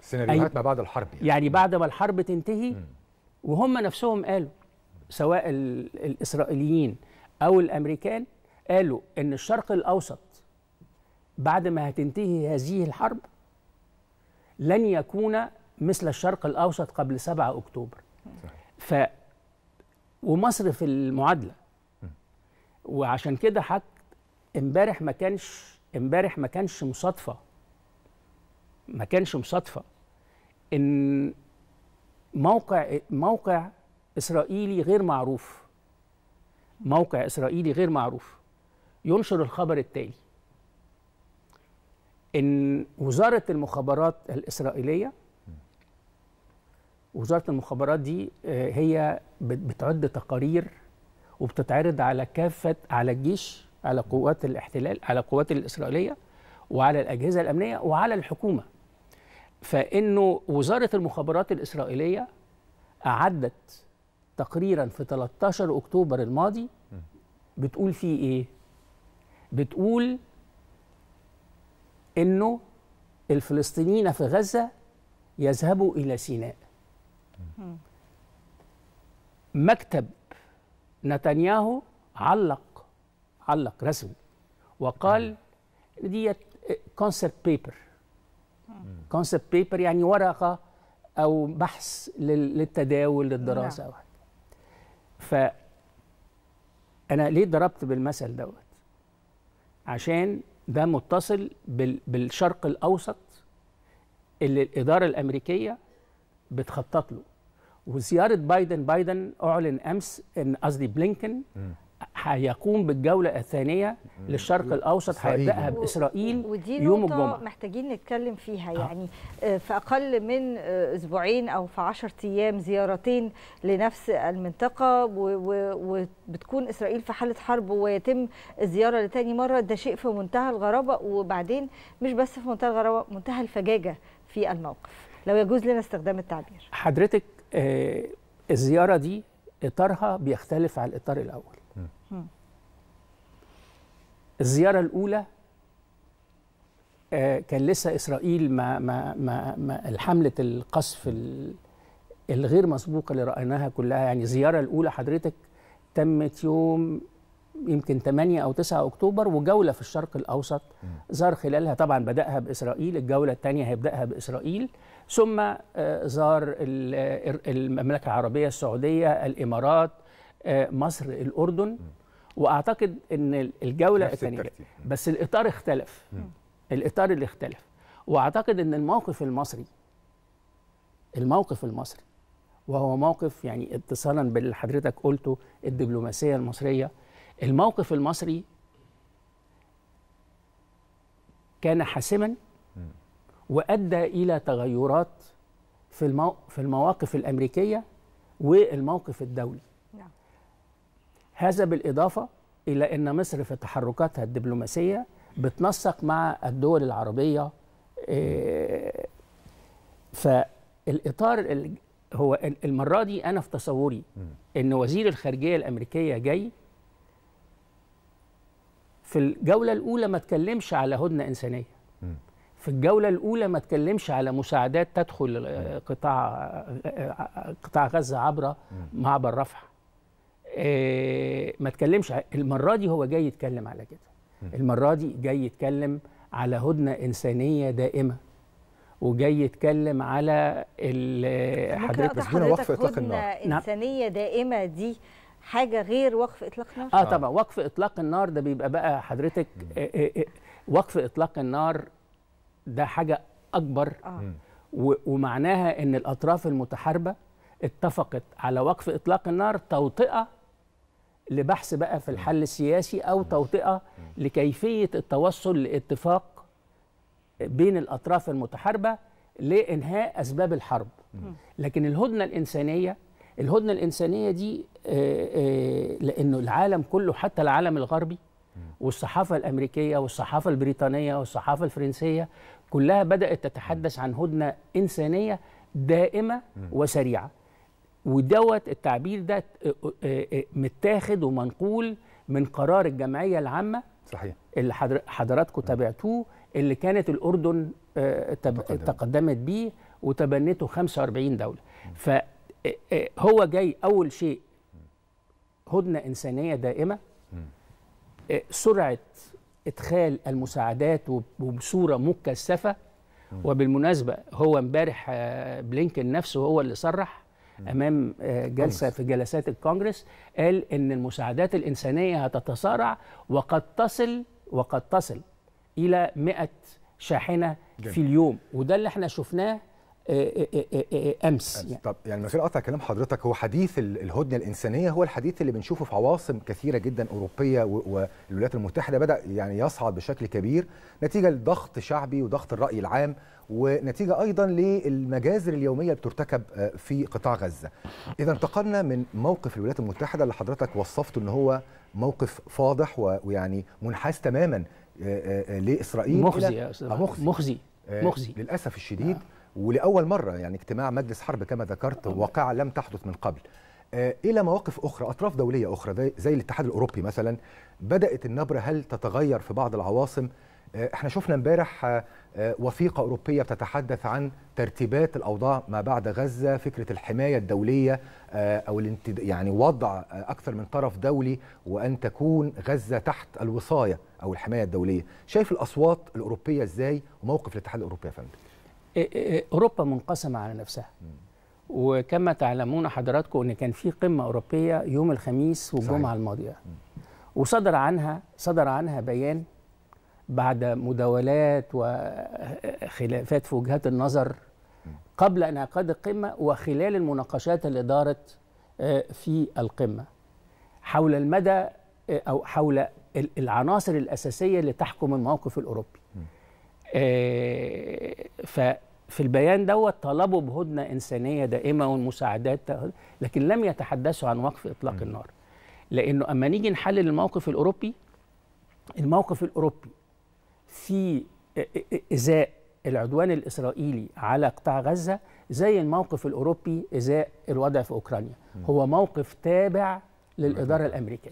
سيناريوهات ما بعد الحرب يعني. يعني بعد ما الحرب تنتهي. وهم نفسهم قالوا سواء الإسرائيليين أو الأمريكان قالوا إن الشرق الأوسط بعد ما هتنتهي هذه الحرب لن يكون مثل الشرق الأوسط قبل 7 أكتوبر. ف ومصر في المعادلة. وعشان كده حتى امبارح ما كانش امبارح ما كانش مصادفة ما كانش مصادفة إن موقع موقع إسرائيلي غير معروف. موقع إسرائيلي غير معروف. ينشر الخبر التالي. إن وزارة المخابرات الإسرائيلية وزارة المخابرات دي هي بتعد تقارير وبتتعرض على كافة على الجيش على قوات الاحتلال على القوات الإسرائيلية وعلى الأجهزة الأمنية وعلى الحكومة. فإنه وزارة المخابرات الإسرائيلية أعدت تقريرا في 13 أكتوبر الماضي. بتقول فيه إيه؟ بتقول إنه الفلسطينيين في غزة يذهبوا إلى سيناء. مكتب نتنياهو علق علق رسمي وقال ديت concept paper concept paper يعني ورقة أو بحث للتداول للدراسة نعم. ف أنا ليه ضربت بالمثل دوت؟ عشان ده متصل بال... بالشرق الأوسط اللي الإدارة الأمريكية بتخطط له. وزيارة بايدن بايدن أعلن أمس إن قصدي بلينكن هيقوم بالجولة الثانية للشرق الأوسط هيبدأها بإسرائيل ودي يوم نقطة الجمعة. محتاجين نتكلم فيها يعني في أقل من أسبوعين أو في عشر أيام زيارتين لنفس المنطقة وبتكون إسرائيل في حالة حرب ويتم الزيارة لتاني مرة. ده شيء في منتهى الغرابة وبعدين مش بس في منتهى الغرابة منتهى الفجاجة في الموقف. لو يجوز لنا استخدام التعبير. حضرتك آه الزيارة دي إطارها بيختلف عن الإطار الأول. الزيارة الأولى آه كان لسه إسرائيل ما ما ما, ما الحملة القصف الغير مسبوقة اللي رأيناها كلها. يعني الزيارة الأولى حضرتك تمت يوم يمكن 8 أو 9 أكتوبر وجولة في الشرق الأوسط زار خلالها. طبعا بدأها بإسرائيل الجولة الثانية هيبدأها بإسرائيل. ثم آه زار المملكة العربية السعودية الإمارات آه مصر الأردن. وأعتقد إن الجولة الثانية بس الإطار اختلف. م. الإطار اللي اختلف. وأعتقد إن الموقف المصري الموقف المصري وهو موقف يعني اتصالا باللي حضرتك قلته الدبلوماسية المصرية الموقف المصري كان حاسما وأدى إلى تغيرات في المو... في المواقف الأمريكية والموقف الدولي. هذا بالإضافة إلى أن مصر في تحركاتها الدبلوماسية بتنسق مع الدول العربية فالإطار هو المرة دي أنا في تصوري أن وزير الخارجية الأمريكية جاي في الجولة الأولى ما تكلمش على هدنة إنسانية. في الجولة الأولى ما تكلمش على مساعدات تدخل قطاع قطاع غزة عبر معبر رفح. ما تكلمش المرة دي هو جاي يتكلم على كده. المرة دي جاي يتكلم على هدنة إنسانية دائمة وجاي يتكلم على حضرتك حضرتك وقف إطلاق النار. إنسانية دائمة دي حاجة غير وقف إطلاق النار؟ آه طبعا وقف إطلاق النار ده بيبقى بقى حضرتك إيه وقف إطلاق النار ده حاجة أكبر. آه. ومعناها إن الأطراف المتحاربة اتفقت على وقف إطلاق النار توطئة لبحث بقى في الحل السياسي أو توطئة لكيفية التوصل لاتفاق بين الأطراف المتحاربة لإنهاء أسباب الحرب. لكن الهدنة الإنسانية الهدنة الإنسانية دي لأنه العالم كله حتى العالم الغربي والصحافة الأمريكية والصحافة البريطانية والصحافة الفرنسية كلها بدأت تتحدث عن هدنة إنسانية دائمة وسريعة. ودوت التعبير ده متاخد ومنقول من قرار الجمعية العامة صحيح. اللي حضراتكم تابعتوه اللي كانت الأردن تقدم. تقدمت. بيه وتبنته 45 دولة. فهو جاي أول شيء هدنة إنسانية دائمة. سرعة إدخال المساعدات وبصورة مكثفة. وبالمناسبة هو امبارح بلينكن نفسه هو اللي صرح أمام جلسة في جلسات الكونجرس قال إن المساعدات الإنسانية هتتسارع وقد تصل وقد تصل إلى 100 شاحنة جميل. في اليوم. وده اللي إحنا شفناه أمس يعني. طب يعني من غير قطع كلام حضرتك هو حديث الهدنة الإنسانية هو الحديث اللي بنشوفه في عواصم كثيرة جدا أوروبية والولايات المتحدة بدأ يعني يصعد بشكل كبير نتيجة لضغط شعبي وضغط الرأي العام ونتيجة أيضا للمجازر اليومية اللي بترتكب في قطاع غزة. اذا انتقلنا من موقف الولايات المتحدة اللي حضرتك وصفته إن هو موقف فاضح ويعني منحاز تماما لإسرائيل مخزي يا أستاذ مخزي مخزي, مخزي. للأسف الشديد آه. ولأول مرة يعني اجتماع مجلس حرب كما ذكرت واقعه لم تحدث من قبل. آه إلى مواقف أخرى أطراف دولية أخرى زي الاتحاد الأوروبي مثلا بدأت النبرة هل تتغير في بعض العواصم؟ إحنا شفنا امبارح وثيقة أوروبية بتتحدث عن ترتيبات الأوضاع ما بعد غزة فكرة الحماية الدولية أو يعني وضع أكثر من طرف دولي وأن تكون غزة تحت الوصاية أو الحماية الدولية. شايف الأصوات الأوروبية إزاي؟ وموقف الاتحاد الأوروبي يا فندم. أوروبا منقسمة على نفسها. وكما تعلمون حضراتكم إن كان في قمة أوروبية يوم الخميس والجمعه الماضية. وصدر عنها صدر عنها بيان بعد مداولات وخلافات في وجهات النظر قبل انعقاد القمة وخلال المناقشات اللي دارت في القمة. حول المدى أو حول العناصر الأساسية اللي تحكم الموقف الأوروبي. ففي البيان دوت طلبوا بهدنة إنسانية دائمة والمساعدات لكن لم يتحدثوا عن وقف إطلاق النار. لأنه أما نيجي نحلل الموقف الأوروبي الموقف الأوروبي في إزاء العدوان الإسرائيلي على قطاع غزة زي الموقف الأوروبي إزاء الوضع في أوكرانيا. هو موقف تابع للإدارة الأمريكية.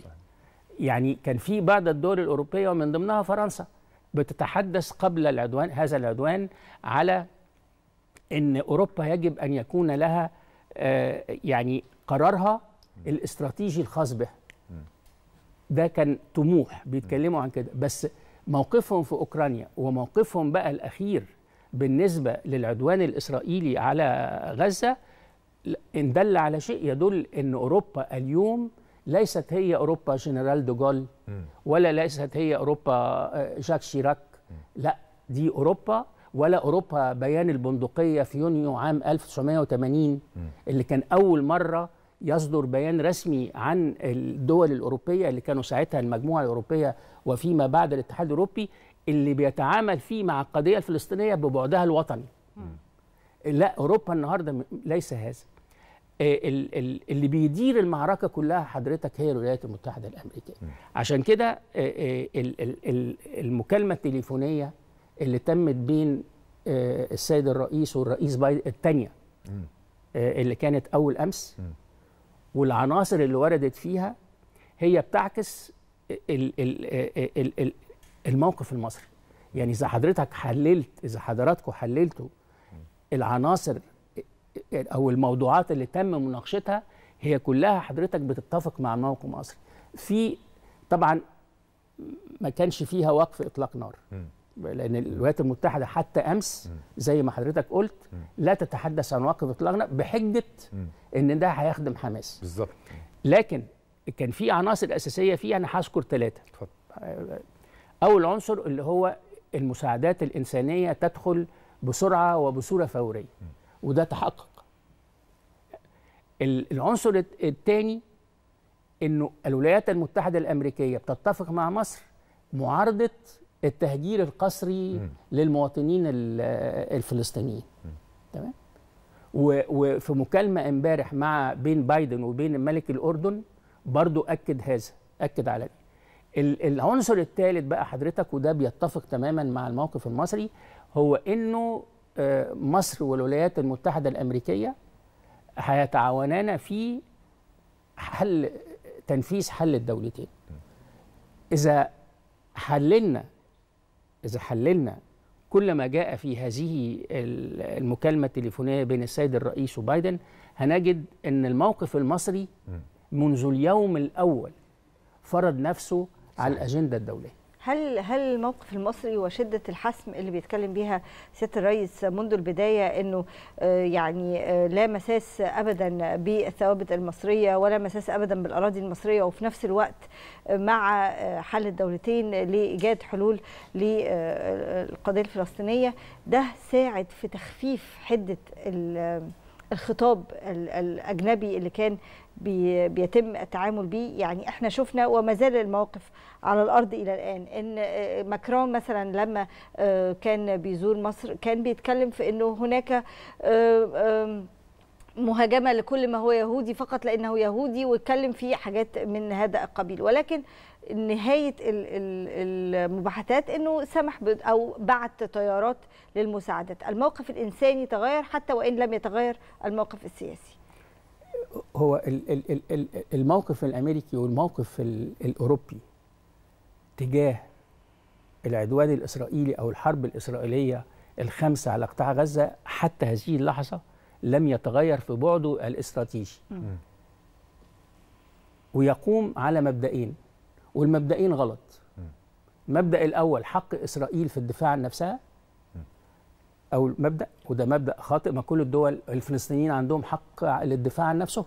يعني كان في بعض الدول الأوروبية ومن ضمنها فرنسا. بتتحدث قبل العدوان هذا العدوان على إن أوروبا يجب أن يكون لها يعني قرارها الاستراتيجي الخاص بها ده كان طموح بيتكلموا عن كده. بس موقفهم في أوكرانيا وموقفهم بقى الأخير بالنسبة للعدوان الإسرائيلي على غزة إن دل على شيء يدل إن أوروبا اليوم ليست هي أوروبا جنرال دوغول ولا ليست هي أوروبا جاك شيراك. لا دي أوروبا ولا أوروبا بيان البندقية في يونيو عام 1980 اللي كان أول مرة يصدر بيان رسمي عن الدول الأوروبية اللي كانوا ساعتها المجموعة الأوروبية وفيما بعد الاتحاد الأوروبي اللي بيتعامل فيه مع القضية الفلسطينية ببعدها الوطني. لا أوروبا النهاردة ليس هذا. اللي بيدير المعركة كلها حضرتك هي الولايات المتحدة الأمريكية. عشان كده المكالمة التليفونية اللي تمت بين السيد الرئيس والرئيس بايدن الثانية اللي كانت أول أمس والعناصر اللي وردت فيها هي بتعكس الموقف المصري. يعني إذا حضرتك حللت إذا حضراتكم حللتوا العناصر أو الموضوعات اللي تم مناقشتها هي كلها حضرتك بتتفق مع الموقف المصري في طبعا ما كانش فيها وقف إطلاق نار. لأن الولايات المتحدة حتى أمس زي ما حضرتك قلت لا تتحدث عن وقف إطلاق نار بحجة إن ده هيخدم حماس. بالظبط. لكن كان في عناصر أساسية فيها أنا هذكر ثلاثة. أول عنصر اللي هو المساعدات الإنسانية تدخل بسرعة وبصورة فورية. وده تحقق. العنصر الثاني إنه الولايات المتحدة الأمريكية بتتفق مع مصر معارضة التهجير القسري م. للمواطنين الفلسطينيين. تمام؟ وفي مكالمة امبارح مع بين بايدن وبين ملك الأردن برضو أكد هذا أكد على دي. العنصر الثالث بقى حضرتك وده بيتفق تماما مع الموقف المصري هو إنه مصر والولايات المتحدة الأمريكية هيتعاونان في حل تنفيذ حل الدولتين. إذا حللنا إذا حللنا كل ما جاء في هذه المكالمة التليفونية بين السيد الرئيس وبايدن هنجد أن الموقف المصري منذ اليوم الأول فرض نفسه على الأجندة الدولية. هل هل الموقف المصري وشدة الحسم اللي بيتكلم بيها سياده الرئيس منذ البداية إنه يعني لا مساس ابدا بالثوابت المصرية ولا مساس ابدا بالأراضي المصرية وفي نفس الوقت مع حل الدولتين لإيجاد حلول للقضيه الفلسطينية ده ساعد في تخفيف حدة الخطاب الأجنبي اللي كان بي بيتم التعامل به يعني إحنا شفنا وما زال الموقف على الأرض إلى الآن. إن ماكرون مثلا لما كان بيزور مصر كان بيتكلم في إنه هناك مهاجمة لكل ما هو يهودي فقط لأنه يهودي واتكلم في حاجات من هذا القبيل. ولكن نهاية المباحثات إنه سمح أو بعت طيارات للمساعدات. الموقف الإنساني تغير حتى وإن لم يتغير الموقف السياسي. هو الموقف الأمريكي والموقف الأوروبي تجاه العدوان الإسرائيلي أو الحرب الإسرائيلية الخامسة على قطاع غزة حتى هذه اللحظة لم يتغير في بعده الاستراتيجي. ويقوم على مبدئين. والمبدئين غلط. المبدا الأول حق إسرائيل في الدفاع عن نفسها. أو مبدأ وده مبدأ خاطئ ما كل الدول الفلسطينيين عندهم حق للدفاع عن نفسهم.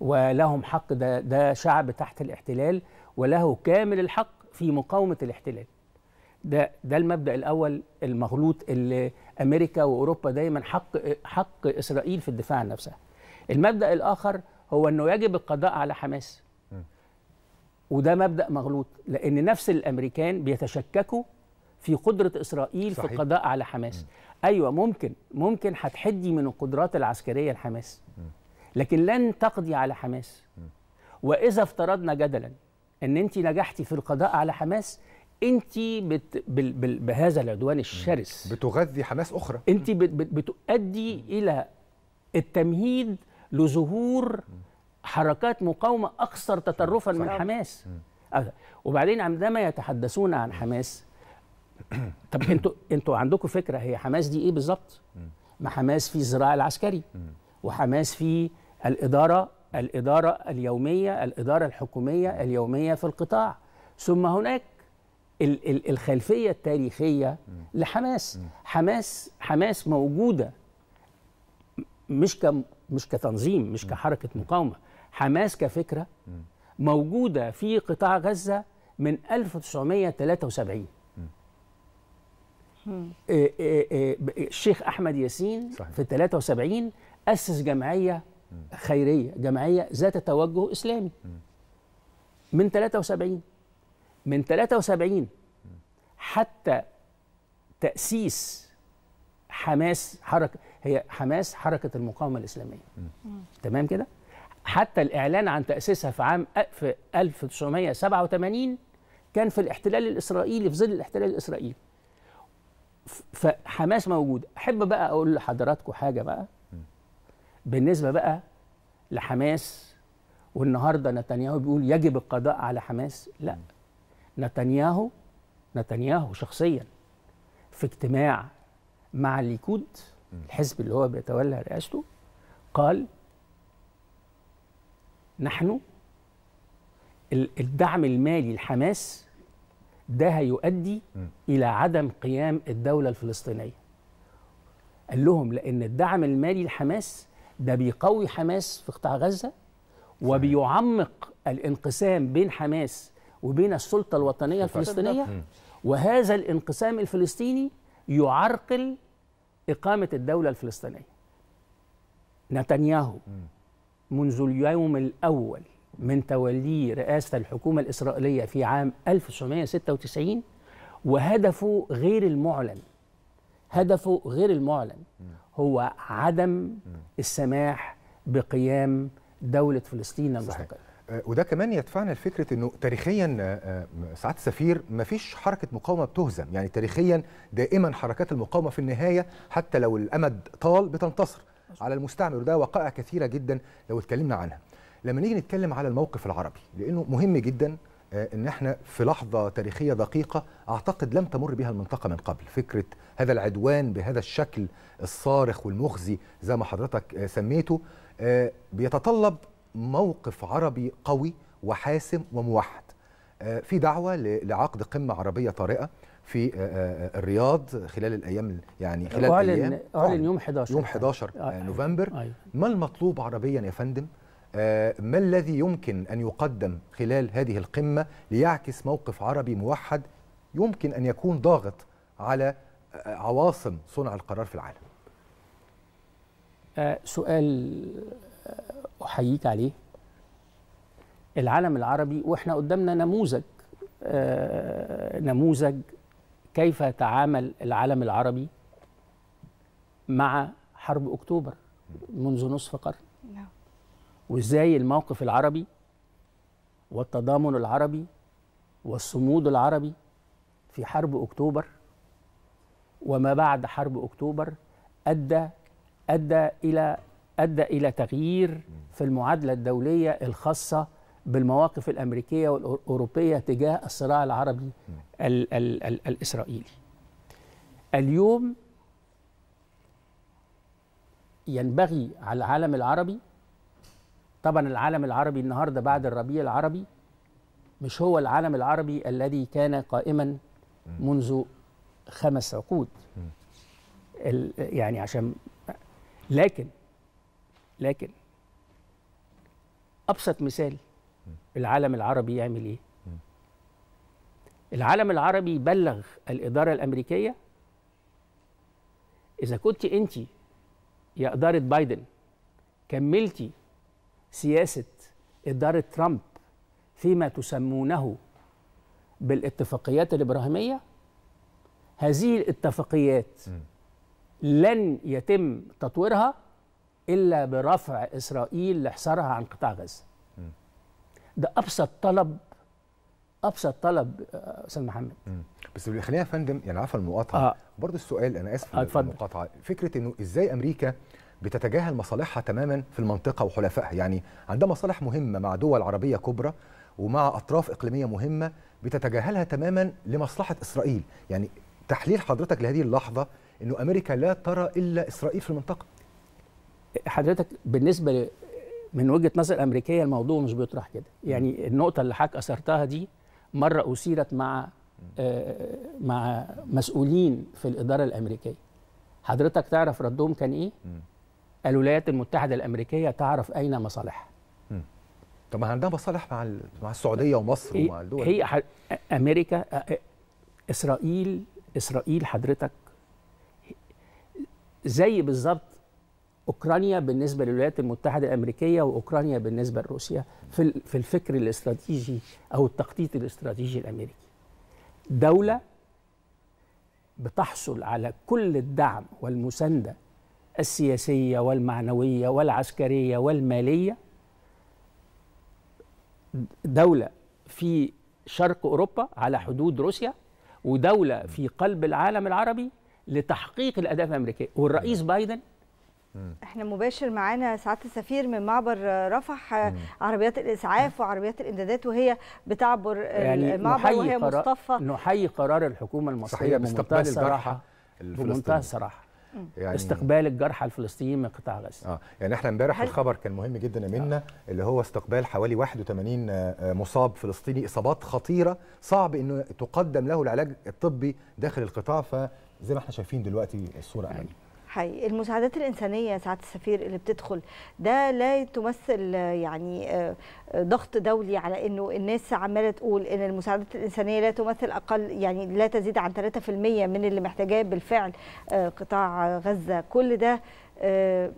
ولهم حق ده ده شعب تحت الاحتلال وله كامل الحق في مقاومة الاحتلال. ده ده المبدأ الأول المغلوط اللي أمريكا وأوروبا دايما حق حق إسرائيل في الدفاع عن نفسها. المبدأ الآخر هو إنه يجب القضاء على حماس. وده مبدأ مغلوط لأن نفس الأمريكان بيتشككوا في قدرة إسرائيل صحيح. في القضاء على حماس. م. أيوه ممكن ممكن هتحدي من القدرات العسكرية لحماس. لكن لن تقضي على حماس. وإذا افترضنا جدلا إن انت نجحتي في القضاء على حماس انت بت بل بل بهذا العدوان الشرس. بتغذي حماس أخرى. انت بت بت بتؤدي إلى التمهيد لظهور حركات مقاومة أكثر تطرفا من حماس. وبعدين عندما يتحدثون عن حماس طب أنتوا أنتوا عندكم فكرة هي حماس دي إيه بالظبط؟ ما حماس في الزراعه العسكري. وحماس في الإدارة الإدارة اليومية الإدارة الحكومية اليومية في القطاع. ثم هناك ال ال الخلفية التاريخية لحماس. حماس حماس موجودة مش مش كتنظيم مش كحركة مقاومة. حماس كفكرة موجودة في قطاع غزة من 1973 إيه إيه الشيخ أحمد ياسين صحيح. في 73 أسس جمعية خيرية جمعية ذات توجه إسلامي. من 73 من 73 حتى تأسيس حماس حركة هي حماس حركة المقاومة الإسلامية. تمام كده؟ حتى الإعلان عن تأسيسها في عام في 1987 كان في الاحتلال الإسرائيلي في ظل الاحتلال الإسرائيلي. فحماس موجود. أحب بقى أقول لحضراتكم حاجة بقى. بالنسبة بقى لحماس والنهاردة نتنياهو بيقول يجب القضاء على حماس. لا. نتنياهو نتنياهو شخصيا في اجتماع مع الليكود الحزب اللي هو بيتولى رئاسته قال نحن الدعم المالي لحماس ده هيؤدي إلى عدم قيام الدولة الفلسطينية. قال لهم لأن الدعم المالي لحماس ده بيقوي حماس في قطاع غزة وبيعمق الانقسام بين حماس وبين السلطة الوطنية الفلسطينية. وهذا الانقسام الفلسطيني يعرقل إقامة الدولة الفلسطينية. نتنياهو منذ اليوم الأول من توليه رئاسة الحكومة الإسرائيلية في عام 1996 وهدفه غير المعلن هدفه غير المعلن هو عدم السماح بقيام دولة فلسطين المستقلة. وده كمان يدفعنا لفكرة إنه تاريخيا سعادة السفير ما فيش حركة مقاومة بتهزم. يعني تاريخيا دائما حركات المقاومة في النهاية حتى لو الأمد طال بتنتصر. على المستعمر وده وقائع كثيرة جدا لو اتكلمنا عنها. لما نيجي نتكلم على الموقف العربي لأنه مهم جدا إن إحنا في لحظة تاريخية دقيقة أعتقد لم تمر بها المنطقة من قبل. فكرة هذا العدوان بهذا الشكل الصارخ والمخزي زي ما حضرتك سميته بيتطلب موقف عربي قوي وحاسم وموحد. في دعوة لعقد قمة عربية طارئة. في الرياض خلال الأيام يعني خلال أعلن أيام اعلن يوم 11 يوم 11 نوفمبر. أيوة. ما المطلوب عربيا يا فندم؟ ما الذي يمكن أن يقدم خلال هذه القمة ليعكس موقف عربي موحد يمكن أن يكون ضاغط على عواصم صنع القرار في العالم؟ آه سؤال أحييك عليه. العالم العربي وإحنا قدامنا نموذج آه نموذج كيف تعامل العالم العربي مع حرب أكتوبر منذ نصف قرن؟ وإزاي الموقف العربي والتضامن العربي والصمود العربي في حرب أكتوبر وما بعد حرب أكتوبر ادى أدى إلى أدى إلى تغيير في المعادلة الدولية الخاصة بالمواقف الأمريكية والأوروبية تجاه الصراع العربي ال ال ال الإسرائيلي. اليوم ينبغي على العالم العربي طبعا العالم العربي النهارده بعد الربيع العربي مش هو العالم العربي الذي كان قائما منذ خمس عقود يعني عشان لكن لكن أبسط مثال العالم العربي يعمل إيه؟ العالم العربي بلغ الإدارة الأمريكية. إذا كنت أنت يا إدارة بايدن كملتي سياسة إدارة ترامب فيما تسمونه بالاتفاقيات الإبراهيمية هذه الاتفاقيات لن يتم تطويرها إلا برفع إسرائيل لحصارها عن قطاع غزة. ده أبسط طلب أبسط طلب أستاذ محمد. بس اللي خلينا يا فندم يعني عفوا المقاطعة؟ آه. برضه السؤال أنا آسف آه المقاطعه فكرة إنه إزاي أمريكا بتتجاهل مصالحها تماما في المنطقة وحلفائها. يعني عندها مصالح مهمة مع دول عربية كبرى ومع أطراف إقليمية مهمة بتتجاهلها تماما لمصلحة إسرائيل. يعني تحليل حضرتك لهذه اللحظة إنه أمريكا لا ترى إلا إسرائيل في المنطقة. حضرتك بالنسبة. من وجهة نظر الامريكيه الموضوع مش بيطرح كده. يعني النقطة اللي حضرتك أثرتها دي مرة أثيرت مع آه مع مسؤولين في الإدارة الأمريكية. حضرتك تعرف ردهم كان إيه؟ الولايات المتحدة الأمريكية تعرف أين مصالحها. طب ما عندها مصالح مع مع السعودية ومصر ومع الدول هي ح... أمريكا إسرائيل إسرائيل حضرتك زي بالظبط أوكرانيا بالنسبة للولايات المتحدة الأمريكية وأوكرانيا بالنسبة لروسيا في في الفكر الاستراتيجي أو التخطيط الاستراتيجي الأمريكي. دولة بتحصل على كل الدعم والمساندة السياسية والمعنوية والعسكرية والمالية دولة في شرق أوروبا على حدود روسيا ودولة في قلب العالم العربي لتحقيق الأهداف الأمريكية والرئيس بايدن إحنا مباشر معانا سعادة السفير من معبر رفح مم. عربيات الإسعاف وعربيات الإمدادات وهي بتعبر يعني المعبر وهي مصطفى. نحيي قرار الحكومة المصرية بمنتهى الصراحة. بمنتهى الصراحة. يعني استقبال الجرحى الفلسطينيين من قطاع غزة. آه يعني إحنا امبارح الخبر كان مهم جدا يا منا آه. اللي هو استقبال حوالي 81 مصاب فلسطيني إصابات خطيرة صعب إنه تقدم له العلاج الطبي داخل القطاع فزي ما إحنا شايفين دلوقتي الصورة يعني حقيقي. المساعدات الإنسانية سعادة السفير اللي بتدخل ده لا تمثل يعني ضغط دولي على إنه الناس عمالة تقول إن المساعدات الإنسانية لا تمثل أقل يعني لا تزيد عن 3% من اللي محتاجاه بالفعل قطاع غزة. كل ده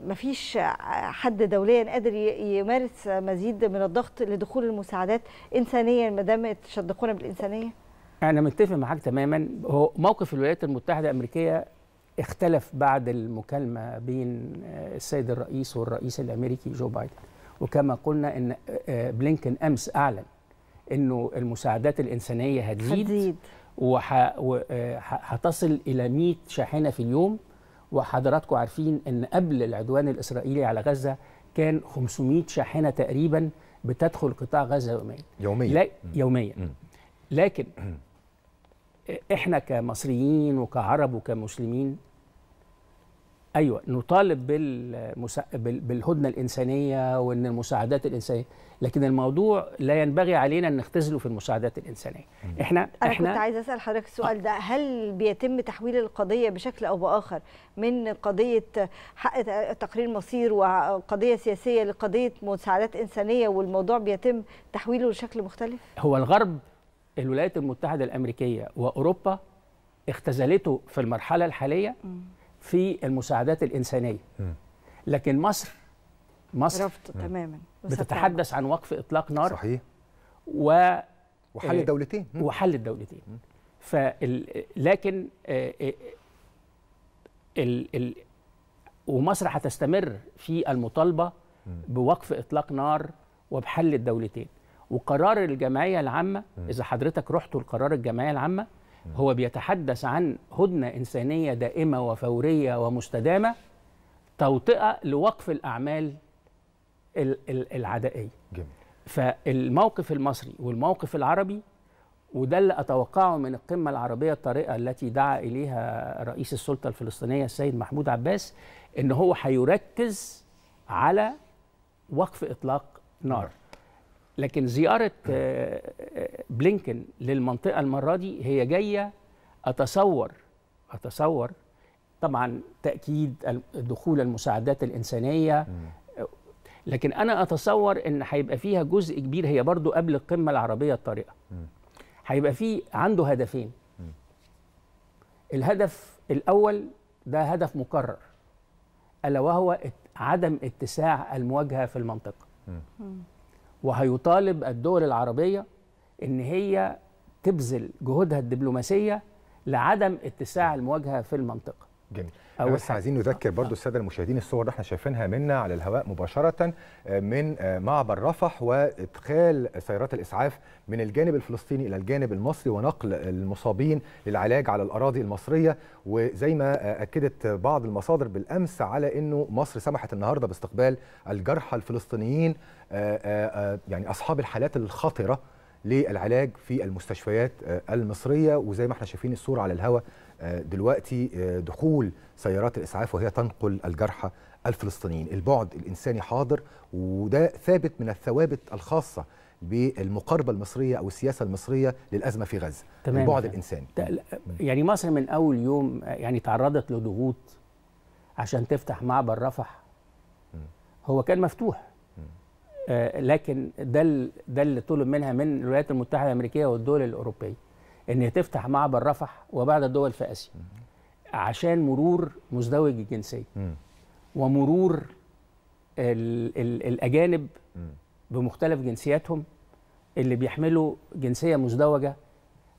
مفيش حد دوليا قادر يمارس مزيد من الضغط لدخول المساعدات إنسانيا ما دام تشدقونا بالإنسانية؟ أنا متفق معاك تماما. هو موقف الولايات المتحدة الأمريكية اختلف بعد المكالمة بين السيد الرئيس والرئيس الأمريكي جو بايدن. وكما قلنا إن بلينكن أمس أعلن إنه المساعدات الإنسانية هتزيد, هتزيد. وهتصل إلى 100 شاحنة في اليوم. وحضراتكم عارفين إن قبل العدوان الإسرائيلي على غزة كان 500 شاحنة تقريبا بتدخل قطاع غزة يوميا. يوميا. لا يوميا. لكن إحنا كمصريين وكعرب وكمسلمين أيوه نطالب بالمسا... بالهدنة الإنسانية وإن المساعدات الإنسانية لكن الموضوع لا ينبغي علينا أن نختزله في المساعدات الإنسانية. إحنا أنا إحنا كنت عايزة أسأل حضرتك السؤال ده هل بيتم تحويل القضية بشكل أو بآخر من قضية حق تقرير مصير وقضية سياسية لقضية مساعدات إنسانية والموضوع بيتم تحويله لشكل مختلف؟ هو الغرب الولايات المتحدة الأمريكية وأوروبا اختزلته في المرحلة الحالية في المساعدات الإنسانية. لكن مصر مصر رفض تماما. بتتحدث عن وقف إطلاق نار صحيح. و وحل الدولتين. وحل الدولتين. فال... لكن ال... ال... ومصر هتستمر في المطالبة بوقف إطلاق نار وبحل الدولتين. وقرار الجمعية العامة. إذا حضرتك رحتوا لقرار الجمعية العامة. هو بيتحدث عن هدنة إنسانية دائمة وفورية ومستدامة توطئة لوقف الأعمال العدائية جميل فالموقف المصري والموقف العربي وده اللي أتوقعه من القمة العربية الطارئة التي دعا إليها رئيس السلطة الفلسطينية السيد محمود عباس إن هو هيركز على وقف إطلاق نار لكن زيارة بلينكن للمنطقة المرة دي هي جاية أتصور أتصور طبعا تأكيد دخول المساعدات الإنسانية. لكن أنا أتصور إن هيبقى فيها جزء كبير هي برضو قبل القمة العربية الطارئه هيبقى في عنده هدفين. الهدف الأول ده هدف مكرر ألا وهو عدم اتساع المواجهة في المنطقة. وهيطالب الدول العربية إن هي تبذل جهودها الدبلوماسية لعدم اتساع المواجهة في المنطقة. جميل. بس عايزين نذكر برضو السادة المشاهدين الصور اللي إحنا شايفينها منا على الهواء مباشرة من معبر رفح وإدخال سيارات الإسعاف من الجانب الفلسطيني إلى الجانب المصري ونقل المصابين للعلاج على الأراضي المصرية. وزي ما أكدت بعض المصادر بالأمس على إنه مصر سمحت النهارده باستقبال الجرحى الفلسطينيين يعني أصحاب الحالات الخطرة للعلاج في المستشفيات المصرية. وزي ما إحنا شايفين الصورة على الهواء دلوقتي دخول سيارات الإسعاف وهي تنقل الجرحى الفلسطينيين. البعد الإنساني حاضر وده ثابت من الثوابت الخاصة بالمقاربة المصرية أو السياسة المصرية للأزمة في غزة. تمام. البعد الإنساني. يعني مصر من أول يوم يعني تعرضت لضغوط عشان تفتح معبر رفح. هو كان مفتوح. آه لكن ده ده اللي طلب منها من الولايات المتحدة الأمريكية والدول الأوروبية. إن هي تفتح معبر رفح وبعد الدول في آسيا. عشان مرور مزدوج الجنسيه ومرور ال ال الأجانب بمختلف جنسياتهم اللي بيحملوا جنسية مزدوجة.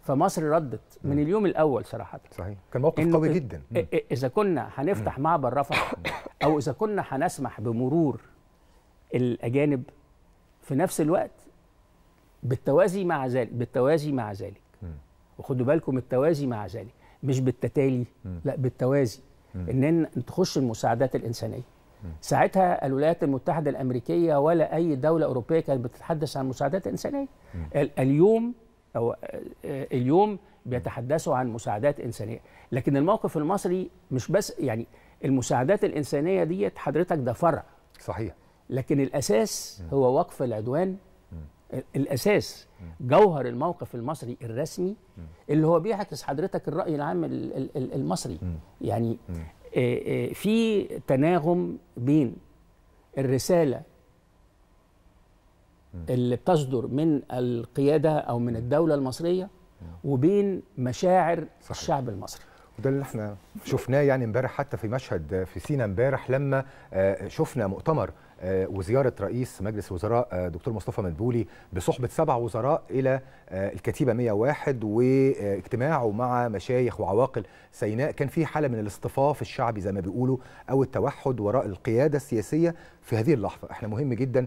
فمصر ردت من اليوم الأول صراحة. صحيح. كان موقف قوي جدا. إذا كنا هنفتح معبر رفح أو إذا كنا هنسمح بمرور الأجانب في نفس الوقت بالتوازي مع ذلك بالتوازي مع ذلك. وخدوا بالكم التوازي مع ذلك مش بالتتالي لا بالتوازي. إن تخش المساعدات الإنسانية. ساعتها الولايات المتحدة الأمريكية ولا أي دولة أوروبية كانت بتتحدث عن مساعدات إنسانية. اليوم أو اليوم بيتحدثوا عن مساعدات إنسانية. لكن الموقف المصري مش بس يعني المساعدات الإنسانية ديت حضرتك ده فرع. صحيح. لكن الأساس هو وقف العدوان الأساس جوهر الموقف المصري الرسمي اللي هو بيعكس حضرتك الرأي العام المصري. يعني في تناغم بين الرسالة اللي بتصدر من القيادة أو من الدولة المصرية وبين مشاعر صحيح. الشعب المصري. وده اللي إحنا شفناه يعني امبارح حتى في مشهد في سينا امبارح لما شفنا مؤتمر وزيارة رئيس مجلس الوزراء دكتور مصطفى مدبولي بصحبة سبع وزراء إلى الكتيبة 101 واجتماعه مع مشايخ وعواقل سيناء. كان في حالة من الاصطفاف الشعبي زي ما بيقولوا أو التوحد وراء القيادة السياسية في هذه اللحظة. إحنا مهم جدا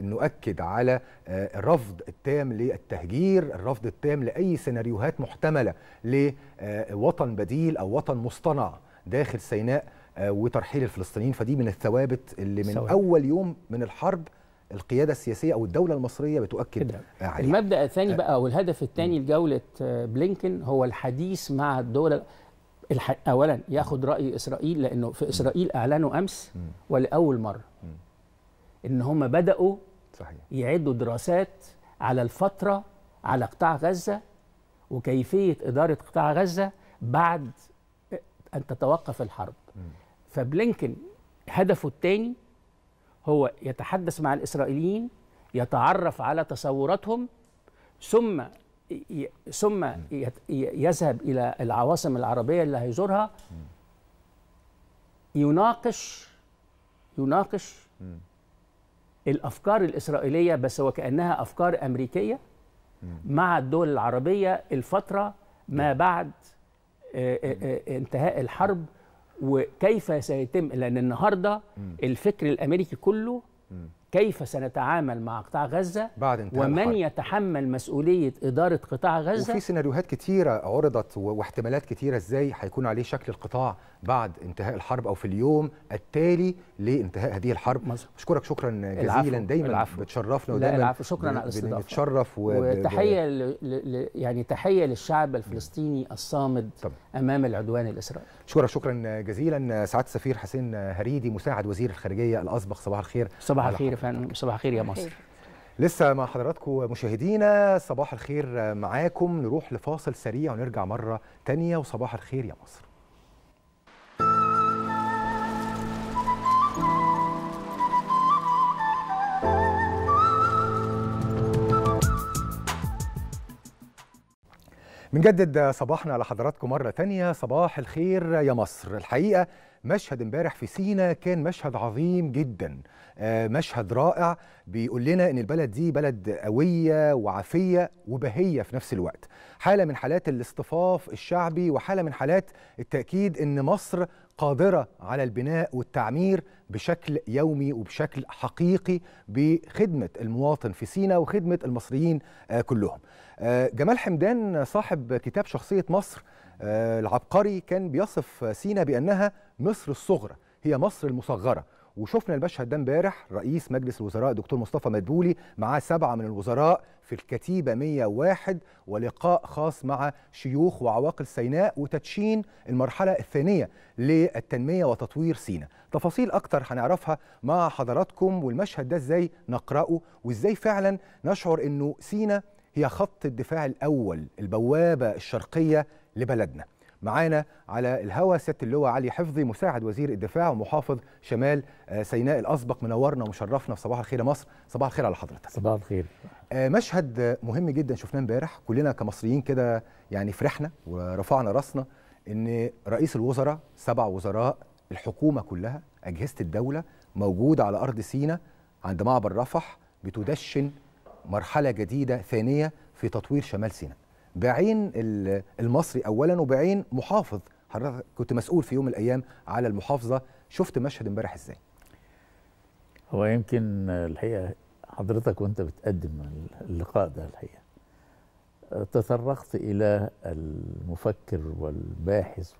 نؤكد على الرفض التام للتهجير الرفض التام لأي سيناريوهات محتملة لوطن بديل أو وطن مصطنع داخل سيناء. وترحيل الفلسطينيين. فدي من الثوابت اللي من سوى. أول يوم من الحرب القيادة السياسية أو الدولة المصرية بتؤكد عليها. المبدأ الثاني بقى أو الهدف الثاني لجولة بلينكن هو الحديث مع الدول الح... اولا ياخذ رأي إسرائيل لأنه في إسرائيل أعلنوا أمس ولأول مرة إن هم بدأوا صحيح. يعدوا دراسات على الفترة على قطاع غزة وكيفية إدارة قطاع غزة بعد أن تتوقف الحرب. فبلينكن هدفه الثاني هو يتحدث مع الإسرائيليين يتعرف على تصوراتهم ثم. ثم. يذهب إلى العواصم العربية اللي هيزورها يناقش يناقش. الأفكار الإسرائيلية بس وكانها أفكار أمريكية. مع الدول العربية الفترة ما بعد انتهاء الحرب وكيف سيتم؟ لأن النهارده الفكر الأمريكي كله كيف سنتعامل مع قطاع غزة بعد انتهاء ومن الحرب. يتحمل مسؤولية إدارة قطاع غزة؟ وفي سيناريوهات كتيرة عرضت واحتمالات كتيرة إزاي هيكون عليه شكل القطاع بعد انتهاء الحرب أو في اليوم التالي لانتهاء هذه الحرب. بشكرك شكرا جزيلا. العفو، دايما العفو. بتشرفنا لا ودايما العفو. شكرا على الاستضافة. بنتشرف و... وتحية ل... ل... يعني تحية للشعب الفلسطيني الصامد طبعا. أمام العدوان الإسرائيلي. شكرا شكرا جزيلا. سعادة السفير حسين هريدي مساعد وزير الخارجية الاسبق صباح الخير. صباح الخير يا فندم. صباح الخير يا مصر. لسه مع حضراتكم مشاهدينا. صباح الخير معاكم. نروح لفاصل سريع ونرجع مرة تانية. وصباح الخير يا مصر. بنجدد صباحنا على حضراتكم مرة تانية. صباح الخير يا مصر. الحقيقة مشهد امبارح في سينا كان مشهد عظيم جدا. آه، مشهد رائع. بيقول لنا إن البلد دي بلد قوية وعافية وبهية في نفس الوقت. حالة من حالات الاصطفاف الشعبي وحالة من حالات التأكيد إن مصر قادرة على البناء والتعمير بشكل يومي وبشكل حقيقي بخدمة المواطن في سينا وخدمة المصريين آه، كلهم. آه، جمال حمدان صاحب كتاب شخصية مصر العبقري كان بيصف سينا بأنها مصر الصغرى هي مصر المصغرة. وشفنا المشهد ده امبارح رئيس مجلس الوزراء دكتور مصطفى مدبولي معاه سبعة من الوزراء في الكتيبة 101 ولقاء خاص مع شيوخ وعواقل سيناء وتدشين المرحلة الثانية للتنمية وتطوير سينا. تفاصيل أكتر هنعرفها مع حضراتكم والمشهد ده إزاي نقرأه وإزاي فعلا نشعر إنه سينا هي خط الدفاع الأول البوابة الشرقية لبلدنا. معانا على الهوا سياده اللواء علي حفظي مساعد وزير الدفاع ومحافظ شمال آه، سيناء الأسبق منورنا ومشرفنا في صباح الخير يا مصر. صباح الخير على حضرتك. صباح الخير. آه، مشهد مهم جدا شفناه امبارح. كلنا كمصريين كده يعني فرحنا ورفعنا راسنا إن رئيس الوزراء سبع وزراء الحكومة كلها أجهزة الدولة موجودة على أرض سينا عند معبر رفح بتدشن مرحلة جديدة ثانية في تطوير شمال سيناء. بعين ال- المصري اولا وبعين محافظ. حضرتك كنت مسؤول في يوم من الأيام على المحافظة. شفت مشهد امبارح إزاي؟ هو يمكن الحقيقة حضرتك وأنت بتقدم اللقاء ده الحقيقة. تطرقت إلى المفكر والباحث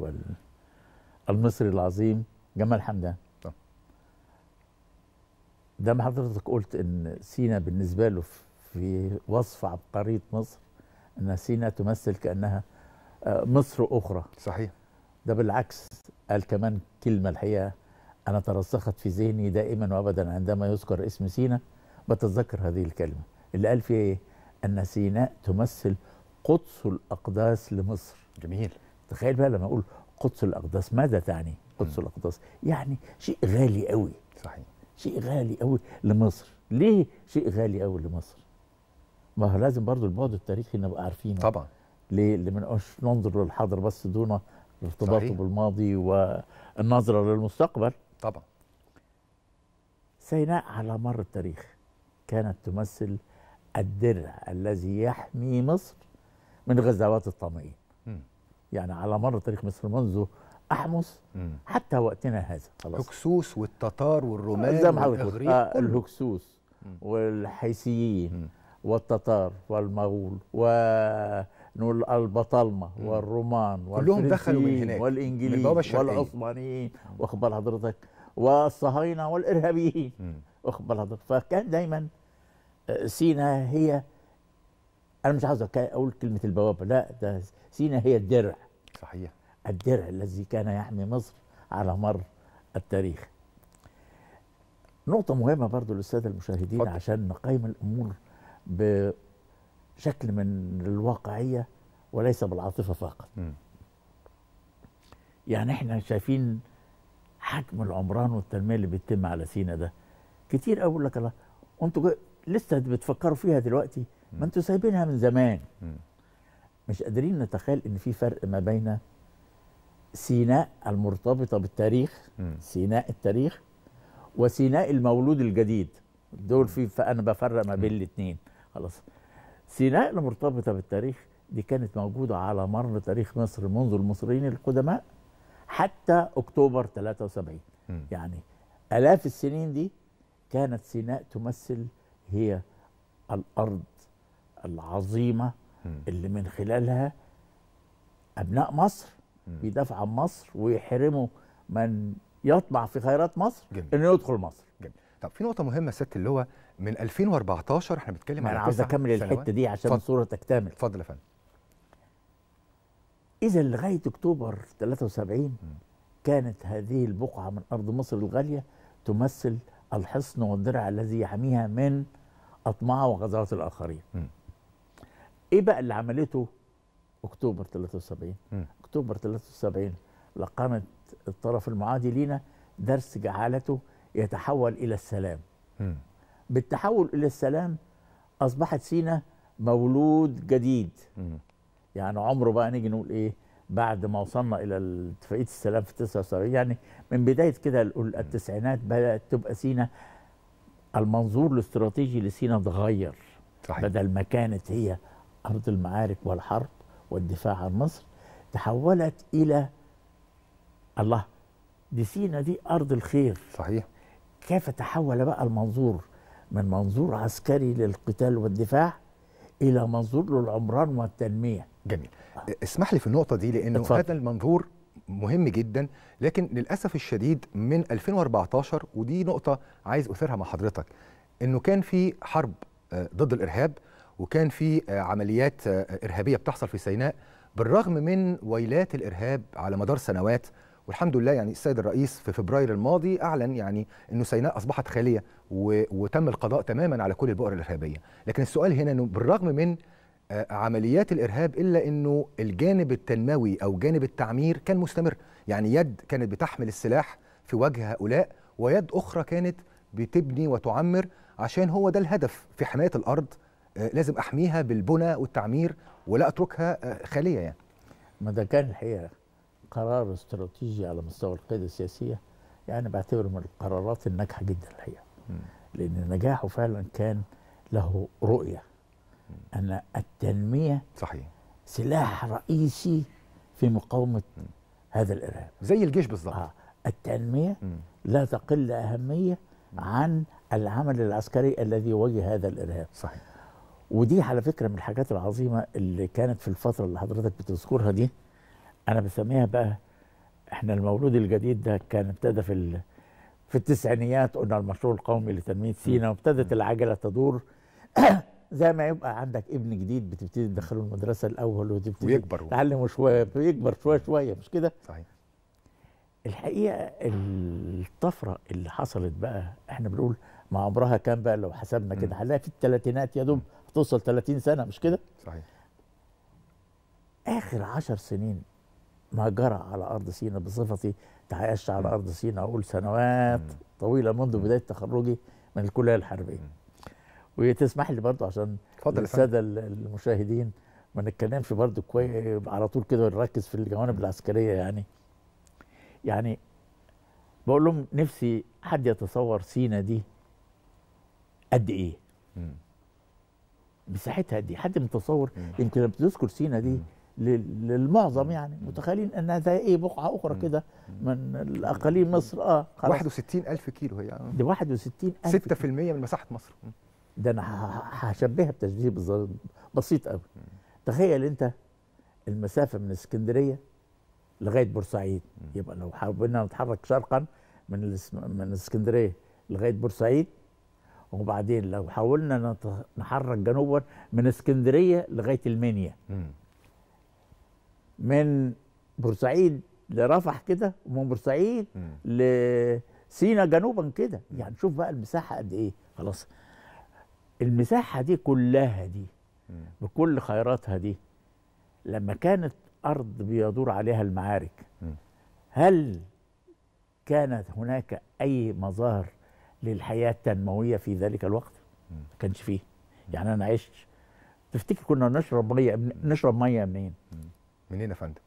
والمصري العظيم جمال حمدان. طب. ده ما حضرتك قلت إن سينا بالنسبة له في وصف عبقرية مصر إن سينا تمثل كأنها آه، مصر أخرى. صحيح. ده بالعكس قال كمان كلمة الحقيقة أنا ترسخت في ذهني دائما وابدا عندما يذكر اسم سينا بتذكر هذه الكلمة. اللي قال فيها إيه؟ إن سيناء تمثل قدس الأقداس لمصر. جميل. تخيل بقى لما أقول قدس الأقداس ماذا تعني قدس الأقداس؟ يعني شيء غالي قوي صحيح. شيء غالي قوي لمصر. ليه شيء غالي قوي لمصر؟ ما هو لازم برضو البعد التاريخي نبقى عارفينه. طبعا. ليه؟ اللي منقاش ننظر للحاضر بس دون ارتباطه. بالماضي والنظرة للمستقبل. طبعا. سيناء على مر التاريخ كانت تمثل الدرع الذي يحمي مصر من غزوات الطاميين مم. يعني على مر تاريخ مصر منذ أحمس مم. حتى وقتنا هذا خلاص. هكسوس والتتار والرومان زي ما حضرتك قلت والإغريق آه كله. الهكسوس والحيثيين. والتتار والمغول ونقول البطالمه والرومان كلهم دخلوا من هناك، من والإنجليز الشرقية. والعثمانيين. واخد بال حضرتك. والصهاينة والإرهابيين. واخد بال حضرتك. فكان دايما آه، سينا هي أنا مش عاوز أقول كلمة البوابة لا ده سينا هي الدرع. صحيح. الدرع الذي كان يحمي مصر على مر التاريخ. نقطة مهمة برضو للسادة المشاهدين اتفضل. عشان نقيم الأمور بشكل من الواقعية وليس بالعاطفة فقط. يعني إحنا شايفين حجم العمران والتنمية اللي بيتم على سينا ده. كتير أقول لك الله وانتوا جا- لسه بتفكروا فيها دلوقتي؟ ما أنتوا سايبينها من زمان. مم. مش قادرين نتخيل إن في فرق ما بين سيناء المرتبطة بالتاريخ مم. سيناء التاريخ وسيناء المولود الجديد. دول في فانا بفرق ما بين الاثنين خلاص سيناء المرتبطة بالتاريخ دي كانت موجودة على مر تاريخ مصر منذ المصريين القدماء حتى أكتوبر 73 مم. يعني آلاف السنين دي كانت سيناء تمثل هي الأرض العظيمة اللي من خلالها أبناء مصر بيدافع عن مصر ويحرموا من يطمع في خيرات مصر جميل. إنه يدخل مصر جميل. طب في نقطة مهمة ست اللي هو من 2014 إحنا بنتكلم على أنا عاوز أكمل الحتة دي عشان الصورة تكتمل اتفضل يا فندم إذا لغاية أكتوبر 73 م. كانت هذه البقعة من أرض مصر الغالية تمثل الحصن والدرع الذي يحميها من أطماع وغزوات الآخرين م. إيه بقى اللي عملته أكتوبر 73 م. أكتوبر 73 لقامت الطرف المعادي لينا درس جعلته يتحول إلى السلام م. بالتحول إلى السلام أصبحت سينا مولود جديد. يعني عمره بقى نيجي نقول إيه بعد ما وصلنا إلى اتفاقيه السلام في 79 يعني من بداية كده التسعينات بدأت تبقى سينا المنظور الاستراتيجي لسينا اتغير صحيح. بدل ما كانت هي أرض المعارك والحرب والدفاع عن مصر تحولت إلى الله دي سينا دي أرض الخير صحيح كيف تحول بقى المنظور من منظور عسكري للقتال والدفاع إلى منظور للعمران والتنمية جميل اسمح لي في النقطة دي لأنه اتفضل. هذا المنظور مهم جدا لكن للأسف الشديد من 2014 ودي نقطة عايز أثيرها مع حضرتك إنه كان في حرب ضد الإرهاب وكان في عمليات إرهابية بتحصل في سيناء بالرغم من ويلات الإرهاب على مدار سنوات والحمد لله يعني السيد الرئيس في فبراير الماضي أعلن يعني إنه سيناء أصبحت خالية وتم القضاء تماما على كل البؤر الإرهابية، لكن السؤال هنا إنه بالرغم من عمليات الإرهاب إلا إنه الجانب التنموي أو جانب التعمير كان مستمر، يعني يد كانت بتحمل السلاح في وجه هؤلاء ويد أخرى كانت بتبني وتعمر عشان هو ده الهدف في حماية الأرض لازم أحميها بالبنى والتعمير ولا أتركها خالية يعني. ما ده كان الحقيقة. قرار استراتيجي على مستوى القيادة السياسية يعني بعتبره من القرارات الناجحة جدا الحقيقة. م. لأن نجاحه فعلا كان له رؤية. م. أن التنمية صحيح. سلاح رئيسي في مقاومة م. هذا الإرهاب. زي الجيش بالظبط آه. التنمية لا تقل أهمية عن العمل العسكري الذي يواجه هذا الإرهاب. صحيح. ودي على فكرة من الحاجات العظيمة اللي كانت في الفترة اللي حضرتك بتذكرها دي أنا بسميها بقى إحنا المولود الجديد ده كان ابتدى في في التسعينيات قلنا المشروع القومي لتنمية سينا وابتدت العجلة تدور. زي ما يبقى عندك ابن جديد بتبتدي تدخله المدرسة الأول وتبتدي ويكبر تعلمه شوية بيكبر شوية شوية مش كده؟ صحيح. الحقيقة الطفرة اللي حصلت بقى إحنا بنقول ما عمرها كام بقى؟ لو حسبنا كده هنلاقي في الثلاثينات يا دوب هتوصل 30 سنة مش كده؟ صحيح. آخر عشر سنين ما جرى على أرض سيناء بصفتي تعايشت على أرض سيناء أقول سنوات م. طويلة منذ بداية تخرجي من الكلية الحربية. وتسمح لي برضو عشان السادة المشاهدين ما نتكلمش برضو كويس على طول كده نركز في الجوانب العسكرية يعني. يعني بقول لهم نفسي حد يتصور سينا دي قد إيه؟ مساحتها قد إيه؟ حد متصور يمكن لما تذكر سينا دي للمعظم يعني. متخيلين انها زي إيه بقعة أخرى كده من الأقاليم مصر؟ آه خلاص. 61000 كيلو هي دي 61000 6% من مساحة مصر. ده أنا هشبهها بتشبيه بسيط قوي تخيل أنت المسافة من اسكندرية لغاية بورسعيد. يبقى لو حاولنا نتحرك شرقا من من اسكندرية لغاية بورسعيد وبعدين لو حاولنا نحرك جنوبا من اسكندرية لغاية المنيا. من بورسعيد لرفح كده ومن بورسعيد لسينا جنوبا كده. يعني شوف بقى المساحة قد إيه. خلاص. المساحة دي كلها دي بكل خيراتها دي لما كانت أرض بيدور عليها المعارك هل كانت هناك أي مظاهر للحياة التنموية في ذلك الوقت؟ ما كانش فيه. يعني أنا عشت. تفتكر كنا نشرب مية نشرب مية منين؟ منين يا فندم؟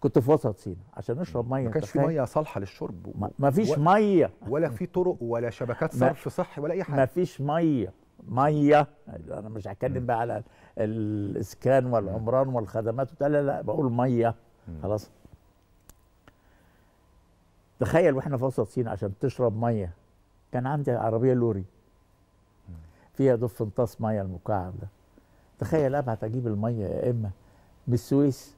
كنت في وسط سينا عشان نشرب مية ما كانش في مية صالحة للشرب ما, ما فيش و... مية. ولا في طرق ولا شبكات صرف صحي ولا أي حاجة. ما فيش مية. مية أنا مش هتكلم بقى على الإسكان والعمران والخدمات لا لا بقول مية. خلاص. تخيل وإحنا في وسط سينا عشان تشرب مية. كان عندي عربية لوري. فيها دف امتص مية المكعب ده. تخيل ابعت أجيب المية يا إما من السويس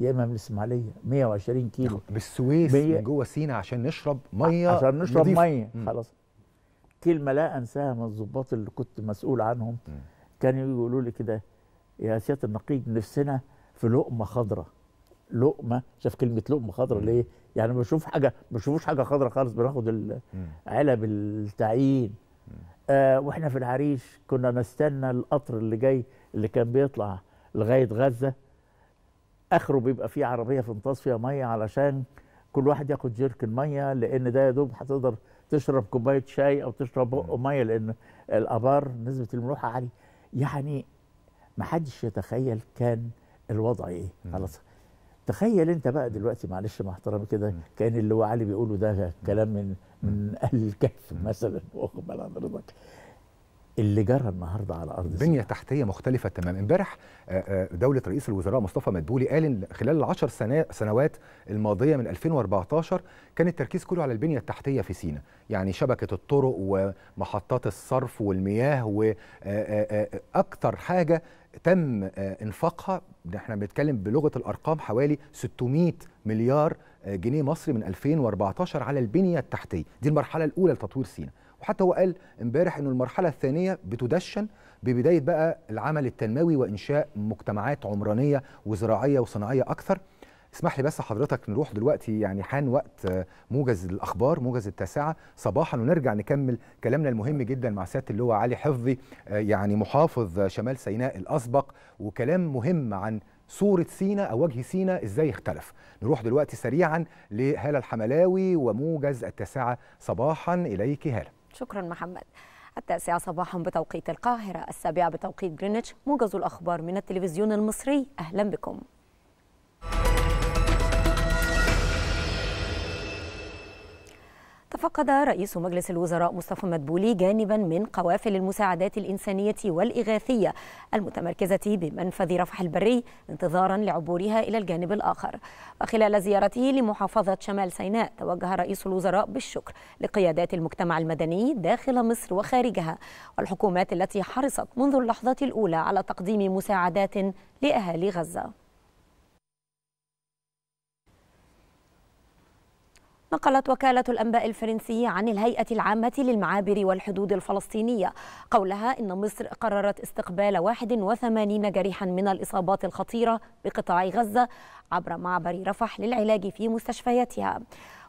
يا إما من الإسماعيلية 120 كيلو. من السويس من جوه سينا عشان نشرب مية عشان نشرب نضيف. مية. خلاص. كلمة لا أنساها من الضباط اللي كنت مسؤول عنهم. كانوا يقولوا لي كده يا سيادة النقيب نفسنا في لقمة خضراء. لقمة؟ شاف كلمة لقمة خضراء ليه؟ يعني بشوف حاجة ما بشوفوش حاجة خضراء خالص بناخد علب التعيين. آه وإحنا في العريش كنا نستنى القطر اللي جاي اللي كان بيطلع لغاية غزة. آخره بيبقى فيه عربية في امتص فيها مية علشان كل واحد ياخد جيركن ميه لأن ده يا دوب هتقدر تشرب كوباية شاي أو تشرب بق مية لأن الأبار نسبة الملوحة عالية. يعني ما حدش يتخيل كان الوضع إيه. خلاص. تخيل أنت بقى دلوقتي معلش مع احترامي كده كأن اللي هو علي بيقوله ده كلام من من أهل الكهف مثلا واخد بال حضرتك. اللي جرى النهارده على أرض بنية تحتية مختلفة تماما. امبارح دولة رئيس الوزراء مصطفى مدبولي قال إن خلال العشر سنوات الماضية من 2014 كان التركيز كله على البنية التحتية في سينا. يعني شبكة الطرق ومحطات الصرف والمياه وأكثر حاجة تم إنفاقها إحنا بنتكلم بلغة الأرقام حوالي 600 مليار جنيه مصري من 2014 على البنية التحتية. دي المرحلة الأولى لتطوير سينا. وحتى هو قال امبارح إنه المرحلة الثانية بتدشن ببداية بقى العمل التنموي وإنشاء مجتمعات عمرانية وزراعية وصناعية أكثر. اسمح لي بس حضرتك نروح دلوقتي يعني حان وقت موجز الأخبار موجز التاسعة. صباحا ونرجع نكمل كلامنا المهم جدا مع سيادة اللواء علي حفظي يعني محافظ شمال سيناء الأسبق وكلام مهم عن صورة سينا أو وجه سينا إزاي اختلف. نروح دلوقتي سريعا لهالة الحملاوي وموجز التاسعة. صباحا إليك هالة. شكرا محمد. التاسعة صباحا بتوقيت القاهرة السابعة بتوقيت جرينتش موجز الأخبار من التلفزيون المصري أهلا بكم. تفقد رئيس مجلس الوزراء مصطفى مدبولي جانبا من قوافل المساعدات الإنسانية والإغاثية المتمركزة بمنفذ رفح البري انتظارا لعبورها إلى الجانب الآخر. وخلال زيارته لمحافظة شمال سيناء توجه رئيس الوزراء بالشكر لقيادات المجتمع المدني داخل مصر وخارجها والحكومات التي حرصت منذ اللحظة الأولى على تقديم مساعدات لأهالي غزة. نقلت وكالة الأنباء الفرنسية عن الهيئة العامة للمعابر والحدود الفلسطينية. قولها إن مصر قررت استقبال 81 جريحا من الإصابات الخطيرة بقطاع غزة عبر معبر رفح للعلاج في مستشفياتها.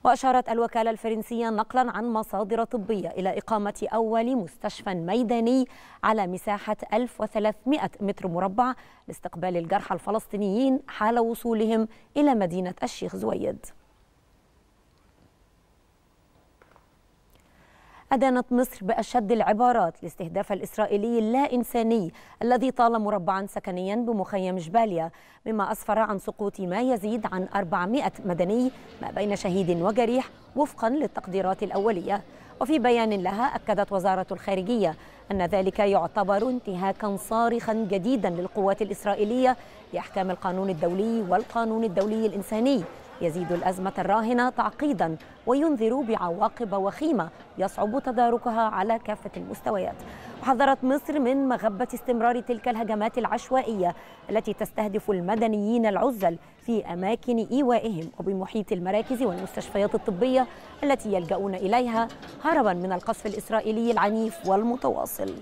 وأشارت الوكالة الفرنسية نقلا عن مصادر طبية إلى إقامة أول مستشفى ميداني على مساحة 1300 متر مربع لاستقبال الجرحى الفلسطينيين حال وصولهم إلى مدينة الشيخ زويد. أدانت مصر بأشد العبارات لاستهداف الإسرائيلي اللا إنساني الذي طال مربعا سكنيا بمخيم جباليا مما أسفر عن سقوط ما يزيد عن 400 مدني ما بين شهيد وجريح وفقا للتقديرات الأولية. وفي بيان لها أكدت وزارة الخارجية أن ذلك يعتبر انتهاكا صارخا جديدا للقوات الإسرائيلية لأحكام القانون الدولي والقانون الدولي الإنساني. يزيد الأزمة الراهنة تعقيدا وينذر بعواقب وخيمة يصعب تداركها على كافة المستويات. وحذرت مصر من مغبة استمرار تلك الهجمات العشوائية التي تستهدف المدنيين العزل في أماكن إيوائهم وبمحيط المراكز والمستشفيات الطبية التي يلجؤون إليها هربا من القصف الإسرائيلي العنيف والمتواصل.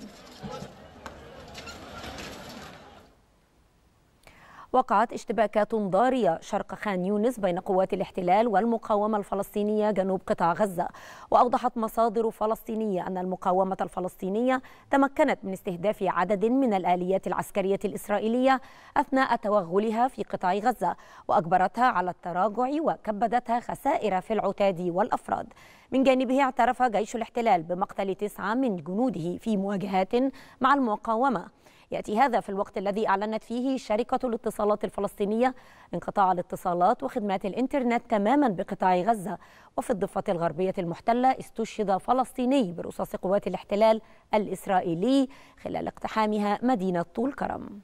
وقعت اشتباكات ضارية شرق خان يونس بين قوات الاحتلال والمقاومة الفلسطينية جنوب قطاع غزة. وأوضحت مصادر فلسطينية أن المقاومة الفلسطينية تمكنت من استهداف عدد من الآليات العسكرية الإسرائيلية أثناء توغلها في قطاع غزة وأجبرتها على التراجع وكبدتها خسائر في العتاد والأفراد. من جانبه اعترف جيش الاحتلال بمقتل تسعة من جنوده في مواجهات مع المقاومة. يأتي هذا في الوقت الذي أعلنت فيه شركة الاتصالات الفلسطينية انقطاع الاتصالات وخدمات الإنترنت تماما بقطاع غزة. وفي الضفة الغربية المحتلة استشهد فلسطيني برصاص قوات الاحتلال الإسرائيلي خلال اقتحامها مدينة طول كرم.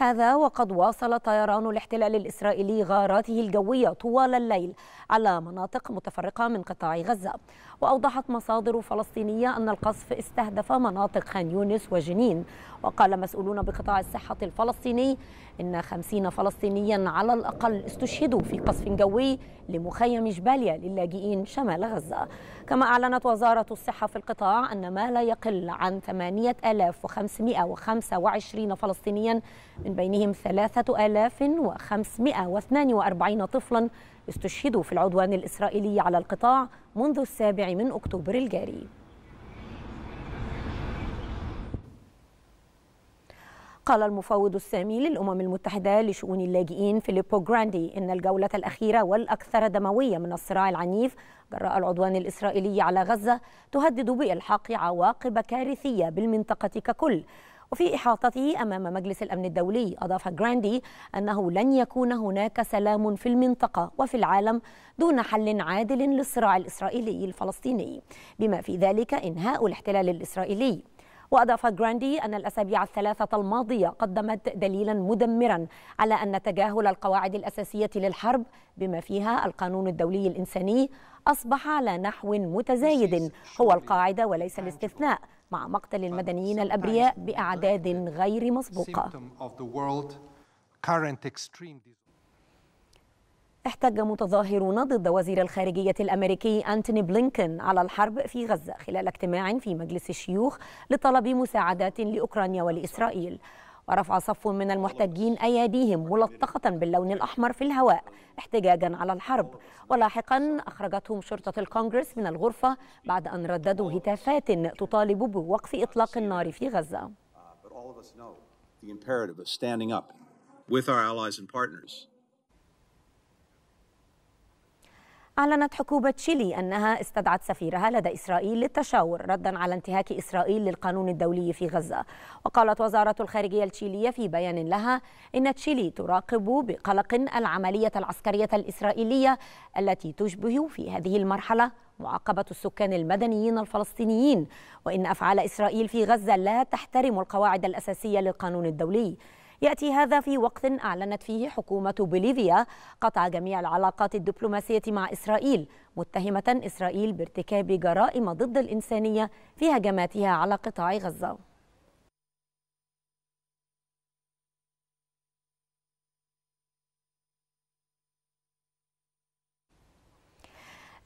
هذا وقد واصل طيران الاحتلال الإسرائيلي غاراته الجوية طوال الليل على مناطق متفرقة من قطاع غزة. وأوضحت مصادر فلسطينية أن القصف استهدف مناطق خان يونس وجنين. وقال مسؤولون بقطاع الصحة الفلسطيني إن خمسين فلسطينيا على الأقل استشهدوا في قصف جوي لمخيم جباليا للاجئين شمال غزة. كما أعلنت وزارة الصحة في القطاع أن ما لا يقل عن 8525 فلسطينيا من بينهم 3542 طفلا استشهدوا في العدوان الإسرائيلي على القطاع منذ السابع من أكتوبر الجاري. قال المفوض السامي للأمم المتحدة لشؤون اللاجئين فيليبو جراندي إن الجولة الأخيرة والأكثر دموية من الصراع العنيف جراء العدوان الإسرائيلي على غزة تهدد بإلحاق عواقب كارثية بالمنطقة ككل. وفي إحاطته أمام مجلس الأمن الدولي أضاف جراندي أنه لن يكون هناك سلام في المنطقة وفي العالم دون حل عادل للصراع الإسرائيلي الفلسطيني. بما في ذلك إنهاء الاحتلال الإسرائيلي. وأضاف جراندي أن الأسابيع الثلاثة الماضية قدمت دليلا مدمرا على أن تجاهل القواعد الأساسية للحرب بما فيها القانون الدولي الإنساني أصبح على نحو متزايد. هو القاعدة وليس الاستثناء مع مقتل المدنيين الأبرياء بأعداد غير مسبوقة. احتج متظاهرون ضد وزير الخارجية الأمريكي أنتوني بلينكن على الحرب في غزة خلال اجتماع في مجلس الشيوخ لطلب مساعدات لأوكرانيا ولإسرائيل. ورفع صف من المحتجين أيديهم ملطخة باللون الأحمر في الهواء احتجاجا على الحرب. ولاحقا أخرجتهم شرطة الكونغرس من الغرفة بعد أن رددوا هتافات تطالب بوقف إطلاق النار في غزة. أعلنت حكومة تشيلي أنها استدعت سفيرها لدى إسرائيل للتشاور ردا على انتهاك إسرائيل للقانون الدولي في غزة. وقالت وزارة الخارجية التشيلية في بيان لها إن تشيلي تراقب بقلق العملية العسكرية الإسرائيلية التي تشبه في هذه المرحلة معاقبة السكان المدنيين الفلسطينيين وإن أفعال إسرائيل في غزة لا تحترم القواعد الأساسية للقانون الدولي. يأتي هذا في وقت أعلنت فيه حكومة بوليفيا قطع جميع العلاقات الدبلوماسية مع إسرائيل متهمة إسرائيل بارتكاب جرائم ضد الإنسانية في هجماتها على قطاع غزة.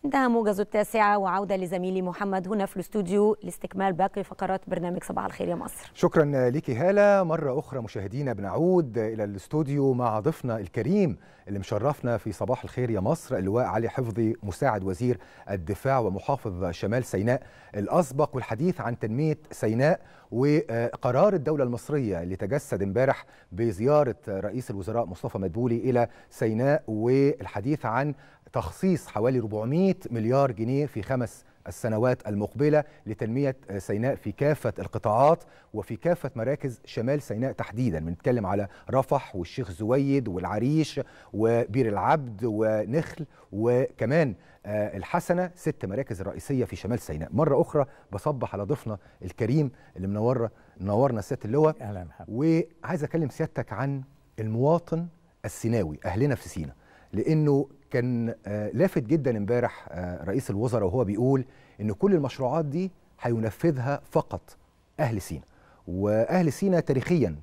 انتهى موجز التاسعة وعودة لزميلي محمد هنا في الاستوديو لاستكمال باقي فقرات برنامج صباح الخير يا مصر. شكرا ليكي هالة. مرة أخرى مشاهدينا بنعود إلى الاستوديو مع ضيفنا الكريم اللي مشرفنا في صباح الخير يا مصر اللواء علي حفظي مساعد وزير الدفاع ومحافظ شمال سيناء. الأسبق والحديث عن تنمية سيناء وقرار الدولة المصرية اللي تجسد امبارح بزيارة رئيس الوزراء مصطفى مدبولي إلى سيناء والحديث عن تخصيص حوالي 400 مليار جنيه في خمس السنوات المقبلة لتنمية سيناء في كافة القطاعات وفي كافة مراكز شمال سيناء تحديدا. بنتكلم على رفح والشيخ زويد والعريش وبير العبد ونخل وكمان الحسنة ست مراكز رئيسية في شمال سيناء. مرة أخرى بصبح على ضيفنا الكريم اللي منور منورنا سيادة اللواء. أهلا وعايز أكلم سيادتك عن المواطن السيناوي أهلنا في سيناء لأنه كان لافت جدا امبارح رئيس الوزراء وهو بيقول إن كل المشروعات دي هينفذها فقط أهل سينا. وأهل سينا تاريخيا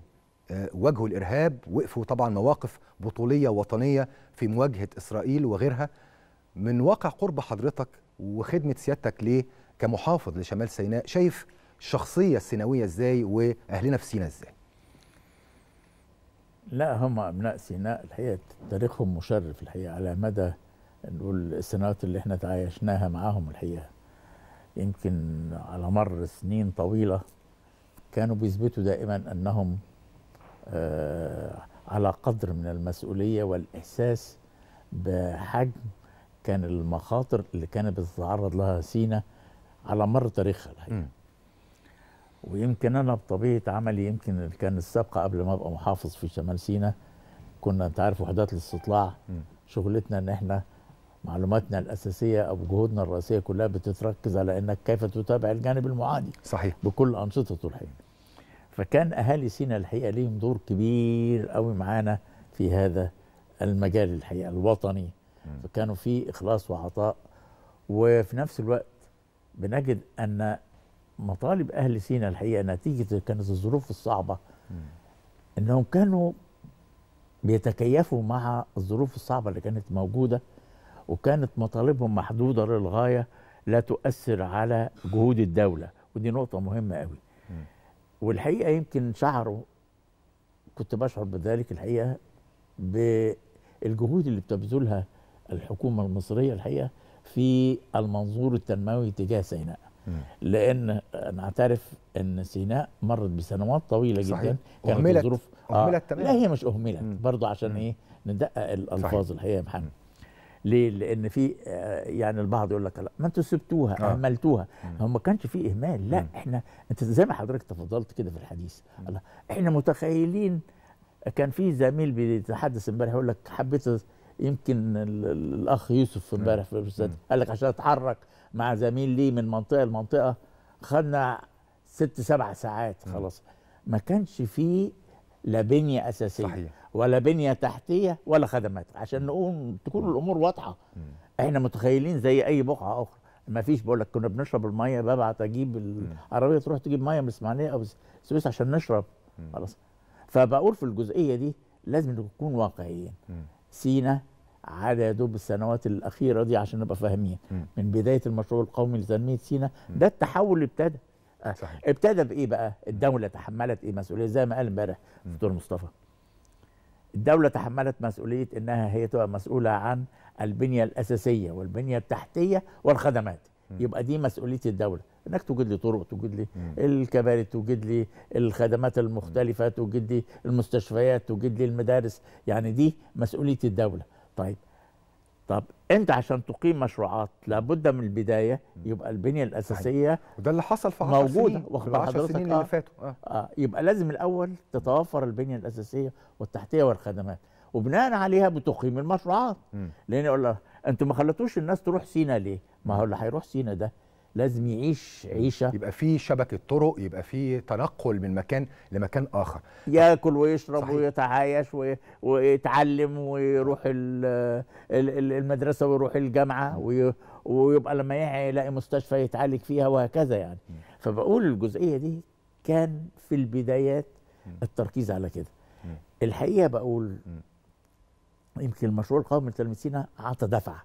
واجهوا الإرهاب وقفوا طبعا مواقف بطولية وطنية في مواجهة إسرائيل وغيرها من واقع قرب حضرتك وخدمة سيادتك ليه كمحافظ لشمال سيناء. شايف الشخصية السيناويه إزاي وأهلنا في سينا إزاي؟ لا هم أبناء سيناء. الحقيقة تاريخهم مشرف الحقيقة على مدى نقول السنوات اللي إحنا تعايشناها معاهم الحقيقة. يمكن على مر سنين طويلة كانوا بيثبتوا دائما أنهم آه على قدر من المسؤولية والإحساس بحجم كان المخاطر اللي كانت بتتعرض لها سينا على مر تاريخها الحقيقة. ويمكن أنا بطبيعة عملي يمكن كان السابقة قبل ما أبقى محافظ في شمال سيناء كنا أنت عارف وحدات الاستطلاع شغلتنا إن إحنا معلوماتنا الأساسية أو جهودنا الرئيسية كلها بتتركز على إنك كيف تتابع الجانب المعادي صحيح. بكل انشطته الحين فكان أهالي سينا الحقيقة ليهم دور كبير قوي معانا في هذا المجال الحقيقة الوطني. فكانوا في إخلاص وعطاء وفي نفس الوقت بنجد أن مطالب أهل سينا الحقيقة نتيجة كانت الظروف الصعبة. إنهم كانوا بيتكيفوا مع الظروف الصعبة اللي كانت موجودة وكانت مطالبهم محدودة للغاية لا تؤثر على جهود الدولة. ودي نقطة مهمة قوي. والحقيقة يمكن شعروا كنت بشعر بذلك الحقيقة بالجهود اللي بتبذلها الحكومة المصرية الحقيقة في المنظور التنموي تجاه سيناء. لأن نعترف إن سيناء مرت بسنوات طويلة صحيح. جدا أهملت. الظروف أهملت تماماً. لا هي مش أهملت. برضه عشان إيه؟ ندقق الالفاظ الحقيقة يا محمد. ليه؟ لأن في آه، يعني البعض يقول لك لا ما أنتوا سبتوها آه. أهملتوها. هو ما كانش في إهمال. لا إحنا انت زي ما حضرتك تفضلت كده في الحديث. الله إحنا متخيلين. كان في زميل بيتحدث امبارح يقول لك حبيت يمكن ال- ال- الأخ يوسف امبارح في قال لك عشان أتحرك. مع زميل لي من منطقة لمنطقة خدنا ست سبع ساعات خلاص. ما كانش فيه لا بنية أساسية صحيح. ولا بنية تحتية ولا خدمات. عشان نقوم تكون الأمور واضحة. إحنا متخيلين زي أي بقعة أخرى. ما فيش بقول لك كنا بنشرب المية ببعت أجيب العربية تروح تجيب مية من الاسماعيليه أو السويس عشان نشرب. خلاص. فبقول في الجزئية دي لازم نكون واقعيين. سينا على يا دوب السنوات الأخيرة دي عشان نبقى فاهمين. من بداية المشروع القومي لتنمية سينا ده التحول اللي ابتدى. آه، ابتدى بإيه بقى؟ الدولة تحملت إيه؟ مسؤولية زي ما قال امبارح دكتور مصطفى. الدولة تحملت مسؤولية إنها هي تبقى مسؤولة عن البنية الأساسية والبنية التحتية والخدمات. يبقى دي مسؤولية الدولة. إنك توجد لي طرق توجد لي الكباري توجد لي الخدمات المختلفة توجد لي المستشفيات توجد لي المدارس. يعني دي مسؤولية الدولة. طيب طب انت عشان تقيم مشروعات لابد من البداية يبقى البنية الأساسية وده اللي حصل في 10 موجودة سنين بال 10 حضرتك سنين آه. اللي فاتوا آه. آه. يبقى لازم الأول تتوفر البنية الأساسية والتحتية والخدمات وبناء عليها بتقيم المشروعات لأن يقول لك أنتوا ما خلتوش الناس تروح سينا ليه؟ ما هو اللي هيروح سينا ده لازم يعيش عيشة. يبقى في شبكة طرق يبقى في تنقل من مكان لمكان آخر. ياكل ويشرب صحيح. ويتعايش وي- ويتعلم ويروح ال- ال- ال- المدرسة ويروح الجامعة وي- ويبقى لما يعي يلاقي مستشفى يتعالج فيها وهكذا يعني. فبقول الجزئية دي كان في البدايات التركيز على كده. الحقيقة بقول يمكن المشروع القومي سينا عطى دفعة.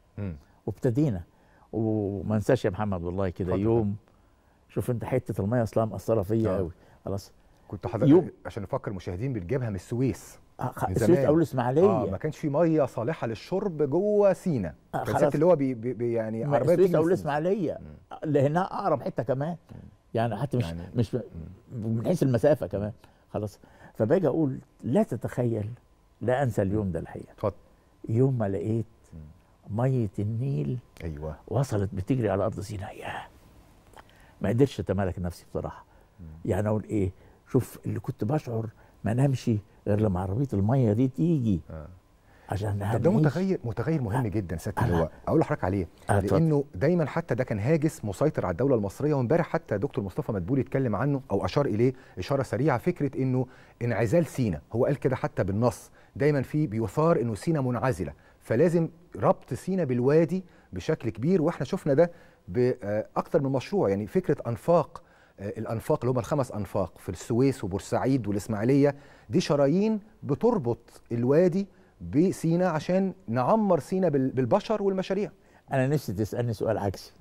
وابتدينا. وما انساش يا محمد والله كده. يوم. شوف انت حتة الميه أصلا مأثرة فيا آه. قوي خلاص. كنت حضرتك يوم عشان نفكر المشاهدين بنجيبها من السويس. آه، السويس زمان. أو الإسماعيلية. آه ما كانش في ميه صالحة للشرب جوه سينا. آه، اللي هو بي بي يعني عربية السويس أو الإسماعيلية. لأنها أقرب حتة كمان. يعني حتى مش يعني مش من حيث المسافة كمان. خلاص. فباجي أقول لا تتخيل لا أنسى اليوم ده الحقيقة. اتفضل. يوم ما لقيت مية النيل أيوه. وصلت بتجري على أرض سيناء. ياه. ما قدرتش أتمالك نفسي بصراحة. يعني أقول إيه شوف اللي كنت بشعر ما نمشي غير لما عربية المية دي تيجي. عشان طب ده. متغير متغير مهم جدا سياده اللواء أقول لحضرتك عليه. آه،. لأنه دايما حتى ده كان هاجس مسيطر على الدولة المصرية وامبارح حتى دكتور مصطفى مدبولي اتكلم عنه أو أشار إليه إشارة سريعة فكرة إنه انعزال سينا هو قال كده حتى بالنص. دايما في بيثار إنه سينا منعزلة. فلازم ربط سينا بالوادي بشكل كبير وإحنا شفنا ده باكثر من مشروع. يعني فكرة أنفاق آه، الأنفاق اللي هم الخمس أنفاق في السويس وبورسعيد والإسماعيلية دي شرايين بتربط الوادي بسينا عشان نعمر سينا بال- بالبشر والمشاريع. أنا نفسي تسألني سؤال عكسي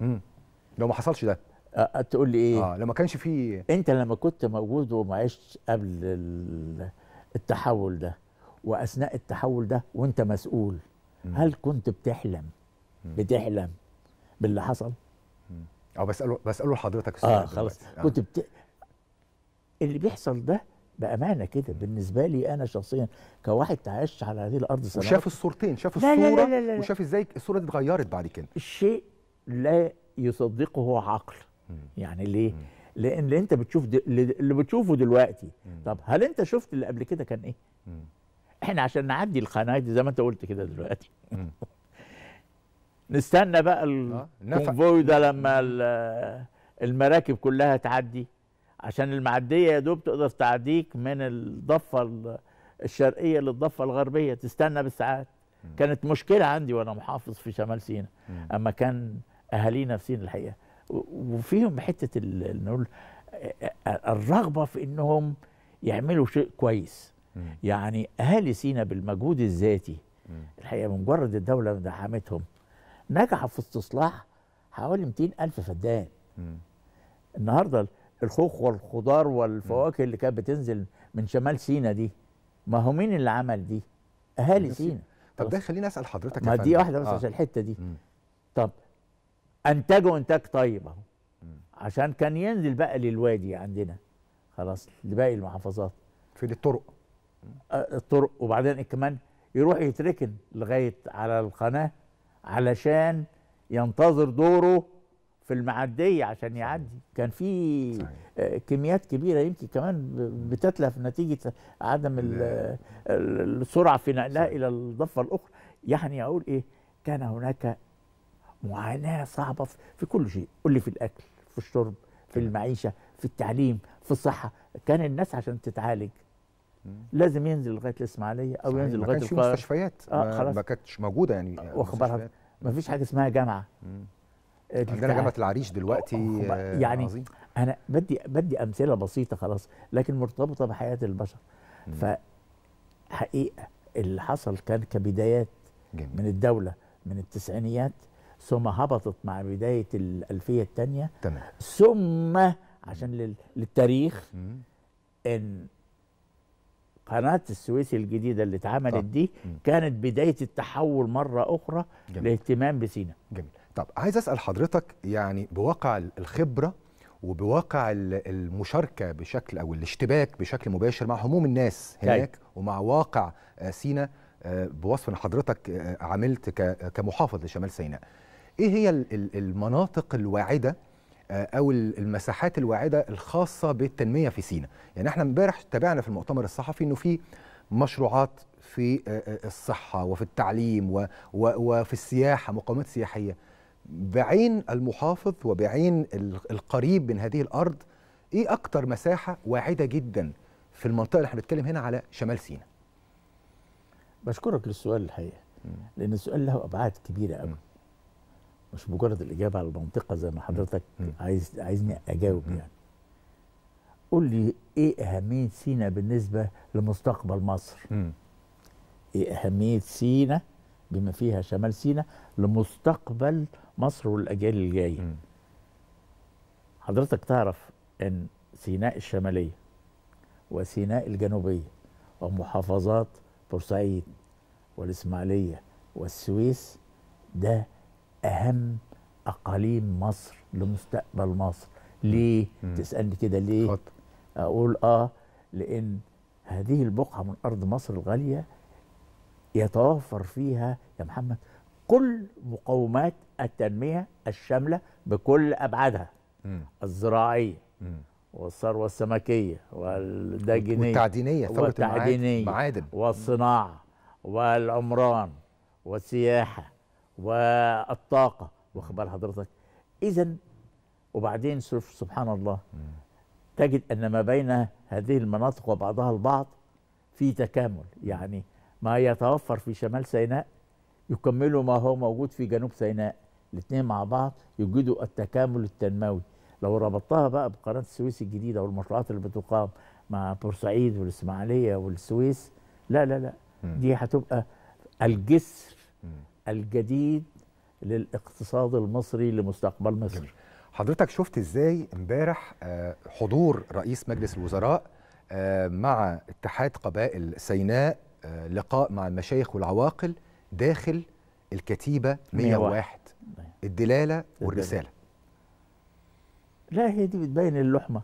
لو ما حصلش ده. أه تقول لي إيه؟ آه لو ما كانش في أنت لما كنت موجود وما عشت قبل ال- التحول ده وأثناء التحول ده وأنت مسؤول هل كنت بتحلم؟ بتحلم باللي حصل؟ آه بساله بسأله لحضرتك السؤال آه. خلاص. كنت بت... اللي بيحصل ده بأمانة كده بالنسبة لي أنا شخصيا كواحد تعايش على هذه الأرض سنوات. وشاف الصورتين شاف لا لا الصورة لا لا لا. وشاف إزاي الصورة دي اتغيرت بعد كده. الشيء لا يصدقه عقل. يعني ليه؟ لأن اللي أنت بتشوف دل... اللي بتشوفه دلوقتي. طب هل أنت شفت اللي قبل كده كان إيه؟ إحنا عشان نعدي القناة دي زي ما انت قلت كده دلوقتي. نستنى بقى نفق. الكونفوي ده لما ال- المراكب كلها تعدي. عشان المعدية يا دوب تقدر تعديك من الضفة الشرقية للضفة الغربية. تستنى بالساعات. كانت مشكلة عندي وأنا محافظ في شمال سيناء. أما كان اهالينا في سيناء الحقيقة وفيهم حتة نقول الرغبة في إنهم يعملوا شيء كويس. يعني أهالي سينا بالمجهود الذاتي. الحقيقة بمجرد الدولة دعمتهم نجحوا في استصلاح حوالي 200 ألف فدان. النهارده الخوخ والخضار والفواكه اللي كانت بتنزل من شمال سينا دي ما هو مين اللي عمل دي؟ أهالي سينا. طب ده خليني أسأل حضرتك ما دي واحدة بس آه. عشان الحتة دي. مم. طب انتجوا انتاج طيب أهو. عشان كان ينزل بقى للوادي عندنا. خلاص لباقي المحافظات. في الطرق. الطرق وبعدين كمان يروح يتركن لغاية على القناة علشان ينتظر دوره في المعدية عشان يعدي. كان في كميات كبيرة يمكن كمان بتتلف نتيجة عدم السرعة في نقلها إلى الضفة الأخرى. يعني أقول إيه كان هناك معاناة صعبة في كل شيء. قول لي في الأكل في الشرب في المعيشة في التعليم في الصحة. كان الناس عشان تتعالج لازم ينزل لغاية الاسماعيليه أو ينزل لغاية القاهره ما كانش مستشفيات. آه خلاص. ما كانتش موجودة يعني واخبارها ما فيش حاجة اسمها جامعة. عندنا جامعة العريش دلوقتي يعني عظيم. أنا بدي بدي أمثلة بسيطة خلاص لكن مرتبطة بحياة البشر. فحقيقة اللي حصل كان كبدايات جميل. من الدولة من التسعينيات ثم هبطت مع بداية الألفية الثانية. تمام. ثم عشان للتاريخ مم. إن قناة السويس الجديدة اللي اتعملت دي كانت بداية التحول مرة أخرى جميل. لاهتمام بسينا. جميل. طب عايز أسأل حضرتك يعني بواقع الخبرة وبواقع المشاركة بشكل أو الاشتباك بشكل مباشر مع هموم الناس هناك جاي. ومع واقع سينا بوصف إن حضرتك عملت كمحافظ لشمال سيناء. إيه هي المناطق الواعدة أو المساحات الواعدة الخاصة بالتنمية في سينا. يعني إحنا امبارح تابعنا في المؤتمر الصحفي إنه في مشروعات في الصحة وفي التعليم وفي السياحة مقاومات سياحية. بعين المحافظ وبعين القريب من هذه الأرض إيه أكتر مساحة واعدة جدا في المنطقة اللي إحنا بنتكلم هنا على شمال سيناء بشكرك للسؤال الحقيقة لأن السؤال له أبعاد كبيرة قوي مش مجرد الإجابة على المنطقة زي ما حضرتك عايز عايزني أجاوب يعني. قول لي إيه أهمية سينا بالنسبة لمستقبل مصر. إيه أهمية سينا بما فيها شمال سينا لمستقبل مصر والأجيال الجاية؟ حضرتك تعرف إن سيناء الشمالية وسيناء الجنوبية ومحافظات بورسعيد والإسماعيلية والسويس ده أهم أقاليم مصر لمستقبل مصر ليه مم. تسألني كده ليه خط. أقول آه لأن هذه البقعة من أرض مصر الغالية يتوفر فيها يا محمد كل مقومات التنمية الشاملة بكل أبعادها مم. الزراعية مم. والثروة السمكية والداجينيه والتعدينية والتعدينية معادن والصناعة والعمران والسياحة والطاقة واخد بال حضرتك. إذا وبعدين سبحان الله تجد أن ما بين هذه المناطق وبعضها البعض في تكامل. يعني ما يتوفر في شمال سيناء يكملوا ما هو موجود في جنوب سيناء. الاثنين مع بعض يوجدوا التكامل التنموي. لو ربطتها بقى بقناة السويس الجديدة والمشروعات اللي بتقام مع بورسعيد والإسماعيلية والسويس لا لا لا. دي هتبقى الجسر الجديد للاقتصاد المصري لمستقبل مصر. جميل. حضرتك شفت إزاي امبارح حضور رئيس مجلس الوزراء مع اتحاد قبائل سيناء لقاء مع المشايخ والعواقل داخل الكتيبة 101 الدلالة والرسالة. لا هي دي بتبين اللحمة.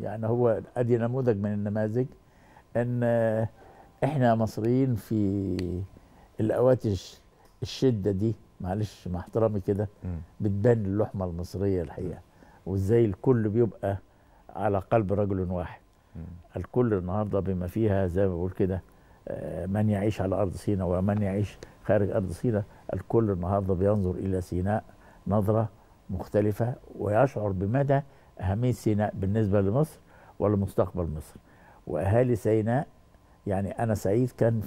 يعني هو أدي نموذج من النماذج إن إحنا مصريين في الاوقات الشدة دي معلش مع احترامي كده بتبان اللحمة المصرية الحقيقة. وازاي الكل بيبقى على قلب رجل واحد. الكل النهارده بما فيها زي ما بقول كده من يعيش على أرض سيناء ومن يعيش خارج أرض سيناء الكل النهارده بينظر إلى سيناء نظرة مختلفة ويشعر بمدى أهمية سيناء بالنسبة لمصر ولمستقبل مصر. وأهالي سيناء يعني أنا سعيد كان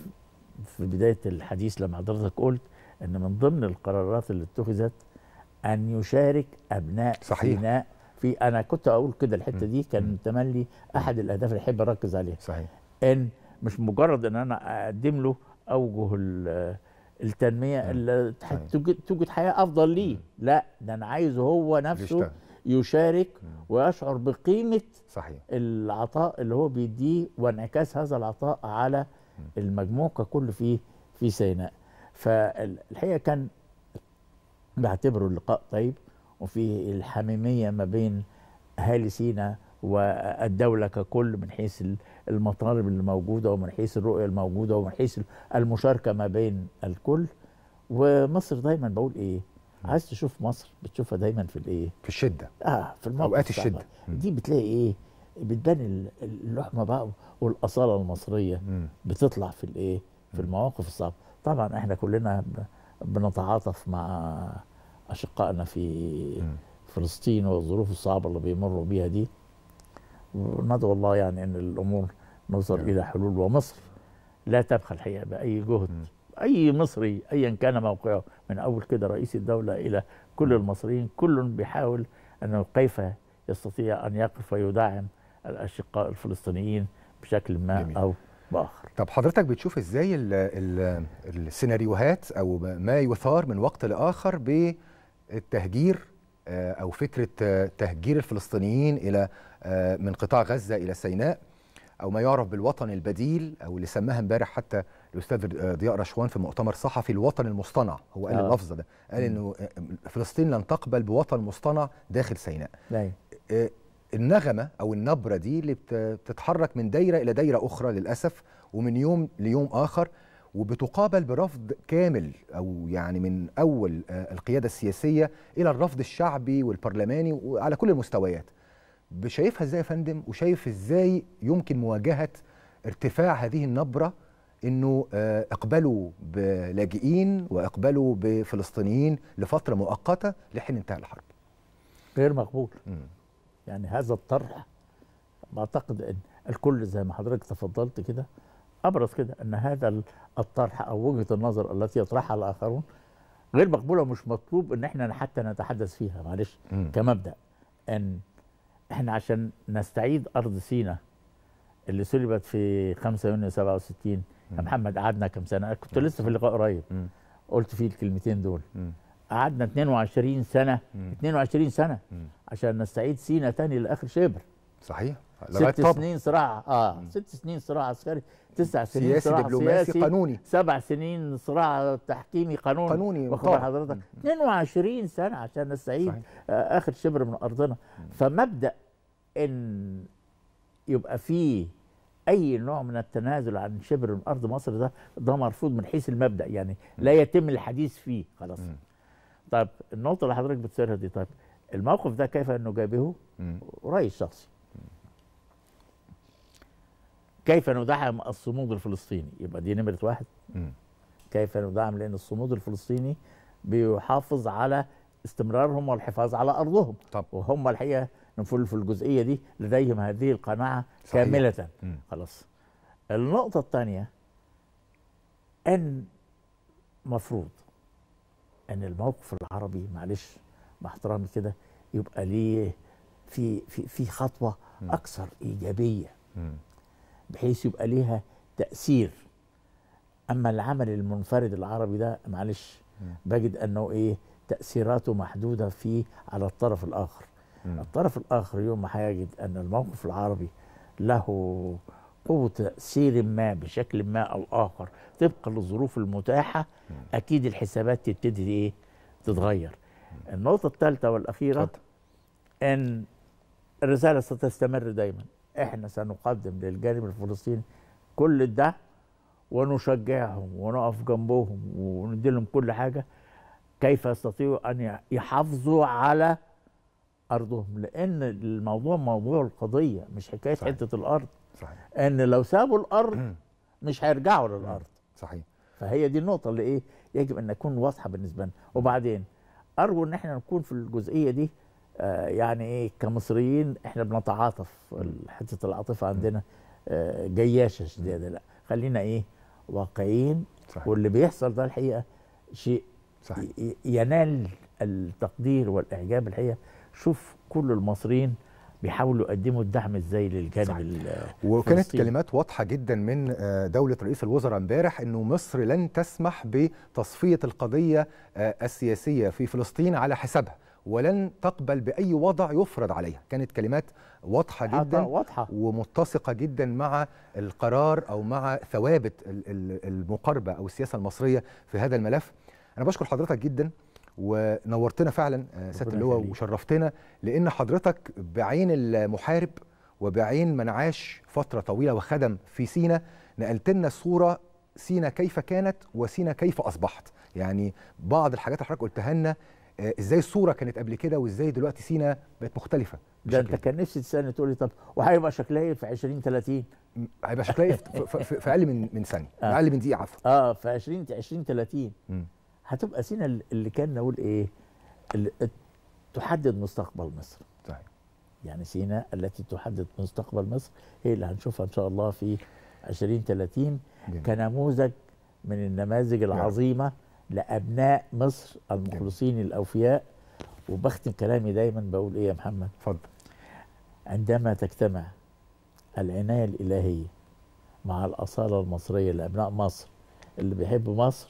في بداية الحديث لما حضرتك قلت إن من ضمن القرارات اللي اتخذت أن يشارك أبناء صحيح. سيناء في أنا كنت أقول كده الحتة دي كان تملي أحد الأهداف اللي أحب أركز عليها. صحيح. إن مش مجرد إن أنا أقدم له أوجه ال- التنمية اللي توجد حياة أفضل ليه. لا ده أنا عايزه هو نفسه يشتغل. يشارك ويشعر بقيمة صحيح. العطاء اللي هو بيديه وأنعكاس هذا العطاء على المجموع ككل في في سيناء. فالحقيقة كان بعتبره اللقاء طيب وفي الحميمية ما بين أهالي سيناء والدولة ككل من حيث المطالب اللي موجودة ومن حيث الرؤية الموجودة ومن حيث المشاركة ما بين الكل. ومصر دايما بقول إيه عايز تشوف مصر بتشوفها دايما في الإيه؟ في الشدة. آه في الموقف أوقات الصعب. الشدة. دي بتلاقي إيه؟ بتبان ال- اللحمة بقى والأصالة المصرية بتطلع في الإيه؟ في المواقف الصعبة. طبعا إحنا كلنا بنتعاطف مع أشقائنا في فلسطين والظروف الصعبة اللي بيمروا بيها دي. وندعو الله يعني إن الأمور نوصل إلى حلول. ومصر لا تبخل الحقيقة بأي جهد أي مصري ايا كان موقعه من أول كده رئيس الدولة إلى كل المصريين كل بيحاول أنه كيف يستطيع أن يقف ويدعم الأشقاء الفلسطينيين بشكل ما جميل. أو باخر طب حضرتك بتشوف إزاي ال ال السيناريوهات أو ما يثار من وقت لآخر بالتهجير آه، أو فكرة آه، تهجير الفلسطينيين إلى آه، من قطاع غزة إلى سيناء أو ما يعرف بالوطن البديل أو اللي سماها امبارح حتى الأستاذ ضياء رشوان في مؤتمر صحفي الوطن المصطنع هو قال آه. اللفظ ده قال إنه فلسطين لن تقبل بوطن مصطنع داخل سيناء أيوة. النغمة أو النبرة دي اللي بت- بتتحرك من دايرة إلى دايرة أخرى للأسف ومن يوم ليوم آخر وبتقابل برفض كامل أو يعني من أول آه، القيادة السياسية إلى الرفض الشعبي والبرلماني وعلى كل المستويات. شايفها إزاي يا فندم؟ وشايف إزاي يمكن مواجهة ارتفاع هذه النبرة إنه آه، اقبلوا بلاجئين واقبلوا بفلسطينيين لفترة مؤقتة لحين انتهاء الحرب؟ غير مقبول. يعني هذا الطرح بعتقد إن الكل زي ما حضرتك تفضلت كده أبرز كده إن هذا ال- الطرح أو وجهة النظر التي يطرحها الآخرون غير مقبولة ومش مطلوب إن إحنا حتى نتحدث فيها معلش. كمبدأ إن إحنا عشان نستعيد أرض سيناء اللي سلبت في 5 يونيو 67 يا محمد قعدنا كم سنة؟ كنت لسه في اللقاء قريب. قلت فيه الكلمتين دول. قعدنا 22 سنة 22 سنة. عشان نستعيد سينا تاني لآخر شبر. صحيح. ست. سنين صراع آه ست سنين صراع عسكري تسع سنين سياسي، صراع دبلوماسي، سياسي قانوني. سبع سنين صراع تحكيمي قانوني. قانوني واخد. حضرتك 22 سنة عشان نستعيد آه آخر شبر من أرضنا. فمبدأ إن يبقى فيه أي نوع من التنازل عن شبر من أرض مصر ده ده مرفوض من حيث المبدأ يعني لا يتم الحديث فيه خلاص. طيب النقطة اللي حضرتك بتثيرها دي طيب الموقف ده كيف انه جابه رأيي الشخصي. كيف ندعم الصمود الفلسطيني؟ يبقى دي نمرة واحد. كيف ندعم؟ لأن الصمود الفلسطيني بيحافظ على استمرارهم والحفاظ على أرضهم. طب. وهم الحقيقة نقول في الجزئية دي لديهم هذه القناعة صحيح. كاملة. مم. خلاص. النقطة الثانية إن مفروض إن الموقف العربي معلش مع احترامي كده يبقى ليه في في في خطوة أكثر إيجابية. بحيث يبقى ليها تأثير. أما العمل المنفرد العربي ده معلش بجد أنه إيه تأثيراته محدودة في على الطرف الآخر. الطرف الآخر يوم ما هيجد أن الموقف العربي له قوة تأثير ما بشكل ما أو آخر طبقا للظروف المتاحة أكيد الحسابات تبتدي إيه تتغير. النقطة الثالثة والأخيرة أن الرسالة ستستمر دايما. إحنا سنقدم للجانب الفلسطيني كل ده ونشجعهم ونقف جنبهم وندي لهم كل حاجة كيف يستطيعوا أن يحافظوا على أرضهم. لأن الموضوع موضوع القضية مش حكاية صحيح. حتة الأرض. صحيح. إن لو سابوا الأرض مش هيرجعوا للأرض. صحيح. فهي دي النقطة اللي إيه يجب أن تكون واضحة بالنسبة لنا. وبعدين ارجو إن إحنا نكون في الجزئية دي آه يعني إيه كمصريين إحنا بنتعاطف حتة العاطفة عندنا آه جياشة شديدة لا خلينا إيه واقعيين صحيح. واللي بيحصل ده الحقيقة شيء صحيح. ينال التقدير والإعجاب الحقيقة شوف كل المصريين بيحاولوا يقدموا الدعم إزاي للجانب وكانت كلمات واضحة جدا من دولة رئيس الوزراء امبارح إنه مصر لن تسمح بتصفية القضية السياسية في فلسطين على حسابها ولن تقبل بأي وضع يفرض عليها. كانت كلمات واضحة جدا واضحة. ومتسقة جدا مع القرار أو مع ثوابت المقاربة أو السياسة المصرية في هذا الملف. أنا بشكر حضرتك جدا. ونورتنا فعلا سياده اللواء وشرفتنا لأن حضرتك بعين المحارب وبعين من عاش فترة طويلة وخدم في سينا نقلت لنا الصورة سينا كيف كانت وسينا كيف أصبحت. يعني بعض الحاجات اللي حضرتك قلتها لنا إزاي الصورة كانت قبل كده وإزاي دلوقتي سينا بقت مختلفة ده أنت كان نفسي تسألني تقول لي طب وهيبقى شكلها إيه في 20 30 هيبقى شكلها إيه في, أقل من من ثانية آه. أقل من دقيقة عفوا. آه في 20 20 30 م. هتبقى سينا اللي كان نقول إيه اللي تحدد مستقبل مصر صحيح يعني سينا التي تحدد مستقبل مصر هي اللي هنشوفها إن شاء الله في 20 30 جميل. كنموذج من النماذج العظيمة جميل. لأبناء مصر المخلصين جميل. الأوفياء وبختم كلامي دايما بقول إيه يا محمد اتفضل عندما تجتمع العناية الإلهية مع الأصالة المصرية لأبناء مصر اللي بيحبوا مصر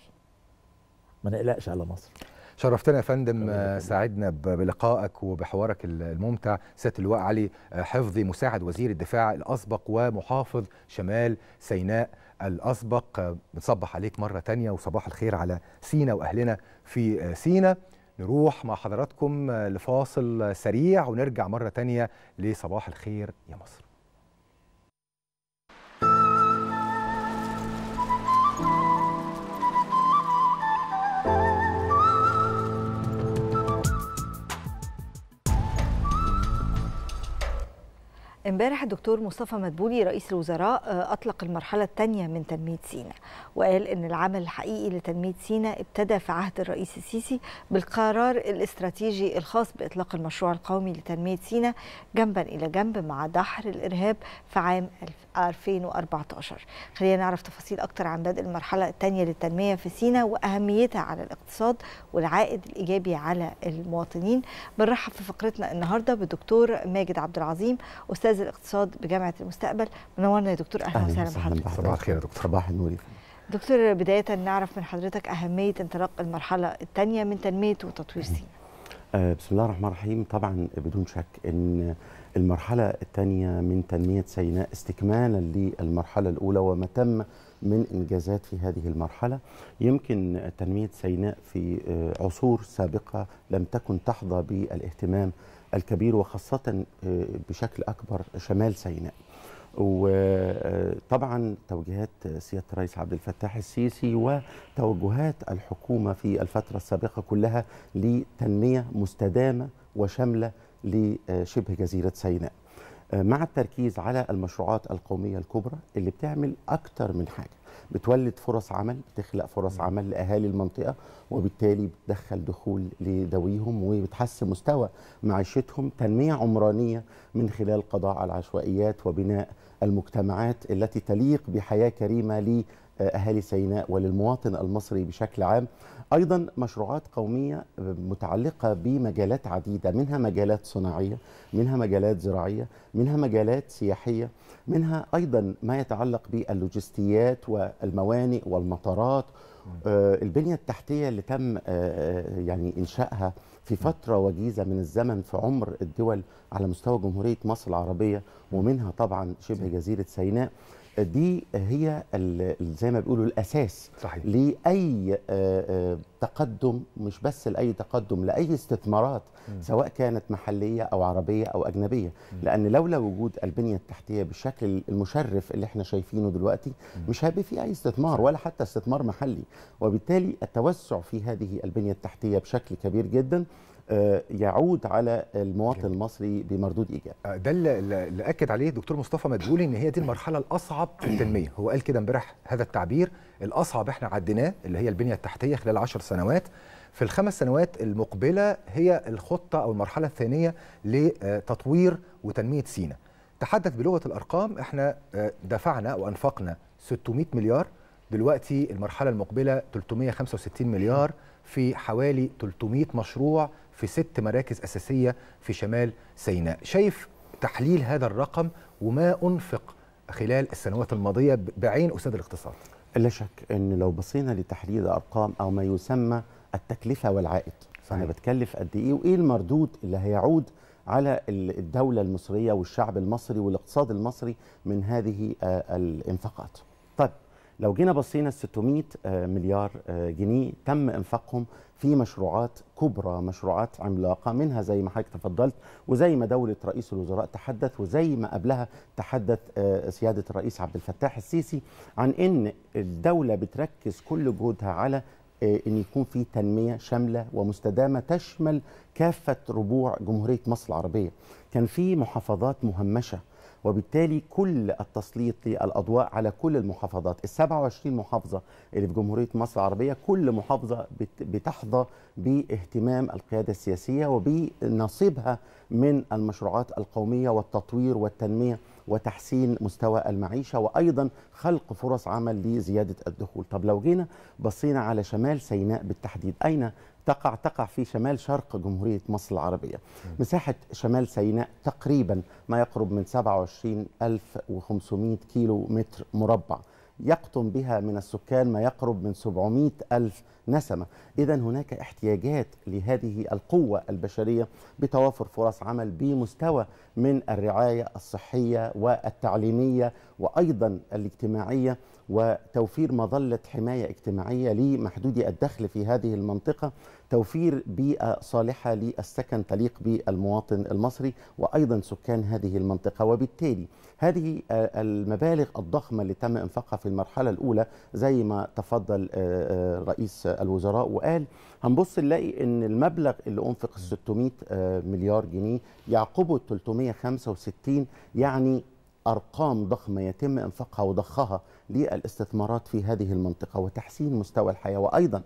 ما نقلقش على مصر. شرفتنا يا فندم سعدنا بلقائك وبحوارك الممتع. سياده اللواء علي حفظي مساعد وزير الدفاع الأسبق ومحافظ شمال سيناء الأسبق. بنصبح عليك مرة تانية وصباح الخير على سينا وأهلنا في سينا. نروح مع حضراتكم لفاصل سريع ونرجع مرة تانية لصباح الخير يا مصر. امبارح الدكتور مصطفى مدبولي رئيس الوزراء أطلق المرحلة الثانية من تنمية سيناء وقال إن العمل الحقيقي لتنمية سيناء ابتدى في عهد الرئيس السيسي بالقرار الاستراتيجي الخاص بإطلاق المشروع القومي لتنمية سيناء جنبا إلى جنب مع دحر الإرهاب في عام 2014 خلينا نعرف تفاصيل أكتر عن بدء المرحلة الثانية للتنمية في سيناء وأهميتها على الاقتصاد والعائد الإيجابي على المواطنين. بنرحب في فقرتنا النهارده بالدكتور ماجد عبد العظيم أستاذ الاقتصاد بجامعة المستقبل. منورنا يا دكتور أهلا وسهلا بحضرتك. صباح الخير يا دكتور. صباح النور. دكتور بداية نعرف من حضرتك أهمية انطلاق المرحلة الثانية من تنمية وتطوير سيناء آه بسم الله الرحمن الرحيم. طبعا بدون شك إن المرحلة الثانية من تنمية سيناء استكمالا للمرحلة الأولى وما تم من إنجازات في هذه المرحلة. يمكن تنمية سيناء في عصور سابقة لم تكن تحظى بالاهتمام الكبير وخاصة بشكل أكبر شمال سيناء. وطبعا توجيهات سيادة الرئيس عبد الفتاح السيسي وتوجهات الحكومة في الفترة السابقة كلها لتنمية مستدامة وشاملة لشبه جزيرة سيناء. مع التركيز على المشروعات القومية الكبرى اللي بتعمل أكتر من حاجة. بتولد فرص عمل بتخلق فرص عمل لأهالي المنطقة وبالتالي بتدخل دخول لذويهم وبتحسن مستوى معيشتهم تنمية عمرانية من خلال قضاء على العشوائيات وبناء المجتمعات التي تليق بحياة كريمة لاهالي سيناء وللمواطن المصري بشكل عام. أيضا مشروعات قومية متعلقة بمجالات عديدة منها مجالات صناعية منها مجالات زراعية منها مجالات سياحية منها أيضا ما يتعلق باللوجستيات والموانئ والمطارات. آه البنية التحتية اللي تم آه يعني إنشائها في فترة وجيزة من الزمن في عمر الدول على مستوى جمهورية مصر العربية ومنها طبعا شبه جزيرة سيناء. دي هي زي ما بيقولوا الأساس صحيح. لأي تقدم مش بس لأي تقدم لأي استثمارات م. سواء كانت محلية أو عربية أو أجنبية م. لأن لولا وجود البنيه التحتية بالشكل المشرف اللي إحنا شايفينه دلوقتي م. مش هيبقى في أي استثمار. ولا حتى استثمار محلي وبالتالي التوسع في هذه البنيه التحتية بشكل كبير جدا يعود على المواطن المصري بمردود إيجابي. ده اللي أكد عليه الدكتور مصطفى مدبولي إن هي دي المرحلة الأصعب في التنمية، هو قال كده امبارح هذا التعبير الأصعب إحنا عديناه اللي هي البنية التحتية خلال 10 سنوات. في الخمس سنوات المقبلة هي الخطة أو المرحلة الثانية لتطوير وتنمية سينا. تحدث بلغة الأرقام إحنا دفعنا وانفقنا 600 مليار. دلوقتي المرحلة المقبلة 365 مليار في حوالي 300 مشروع في ست مراكز أساسية في شمال سيناء. شايف تحليل هذا الرقم وما أنفق خلال السنوات الماضية بعين أستاذ الاقتصاد؟ لا شك إن لو بصينا لتحليل الأرقام أو ما يسمى التكلفة والعائد فأنا بتكلف قد إيه وإيه المردود اللي هيعود على الدولة المصرية والشعب المصري والاقتصاد المصري من هذه الإنفاقات. طيب لو جينا بصينا ال 600 مليار جنيه تم انفاقهم في مشروعات كبرى مشروعات عملاقة منها زي ما حضرتك تفضلت وزي ما دولة رئيس الوزراء تحدث وزي ما قبلها تحدث سيادة الرئيس عبد الفتاح السيسي عن إن الدولة بتركز كل جهودها على إن يكون في تنمية شاملة ومستدامة تشمل كافة ربوع جمهورية مصر العربية. كان في محافظات مهمشة وبالتالي كل التسليط للأضواء على كل المحافظات. ال 27 محافظة اللي في جمهورية مصر العربية كل محافظة بتحظى باهتمام القيادة السياسية وبنصيبها من المشروعات القومية والتطوير والتنمية وتحسين مستوى المعيشة وأيضا خلق فرص عمل لزيادة الدخول. طب لو جينا بصينا على شمال سيناء بالتحديد أين تقع تقع في شمال شرق جمهورية مصر العربية. مساحة شمال سيناء تقريبا ما يقرب من 27500 كيلو متر مربع. يقطن بها من السكان ما يقرب من 700 ألف نسمة. إذا هناك احتياجات لهذه القوة البشرية بتوافر فرص عمل بمستوى من الرعاية الصحية والتعليمية وأيضا الاجتماعية وتوفير مظلة حماية اجتماعية لمحدودي الدخل في هذه المنطقة توفير بيئة صالحة للسكن تليق بالمواطن المصري وأيضا سكان هذه المنطقة. وبالتالي هذه المبالغ الضخمة اللي تم إنفاقها في المرحلة الأولى زي ما تفضل رئيس الوزراء وقال هنبص نلاقي إن المبلغ اللي أنفق 600 مليار جنيه يعقبه 365 يعني أرقام ضخمة يتم إنفاقها وضخها للاستثمارات في هذه المنطقة وتحسين مستوى الحياة وأيضا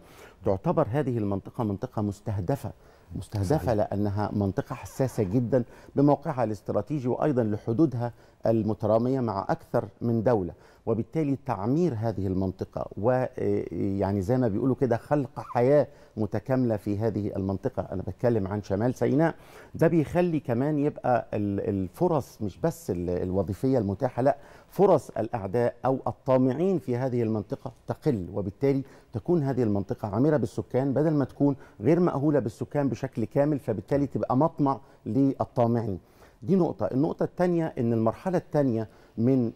تعتبر هذه المنطقة منطقة مستهدفة مستهدفة صحيح. لأنها منطقة حساسة جدا بموقعها الاستراتيجي وأيضا لحدودها المترامية مع أكثر من دولة وبالتالي تعمير هذه المنطقة ويعني زي ما بيقولوا كده خلق حياة متكاملة في هذه المنطقة. أنا بتكلم عن شمال سيناء. ده بيخلي كمان يبقى الفرص مش بس الوظيفية المتاحة لا فرص الأعداء أو الطامعين في هذه المنطقة تقل. وبالتالي تكون هذه المنطقة عامرة بالسكان بدل ما تكون غير مأهولة بالسكان بشكل كامل فبالتالي تبقى مطمع للطامعين. دي نقطة. النقطة الثانية أن المرحلة الثانية من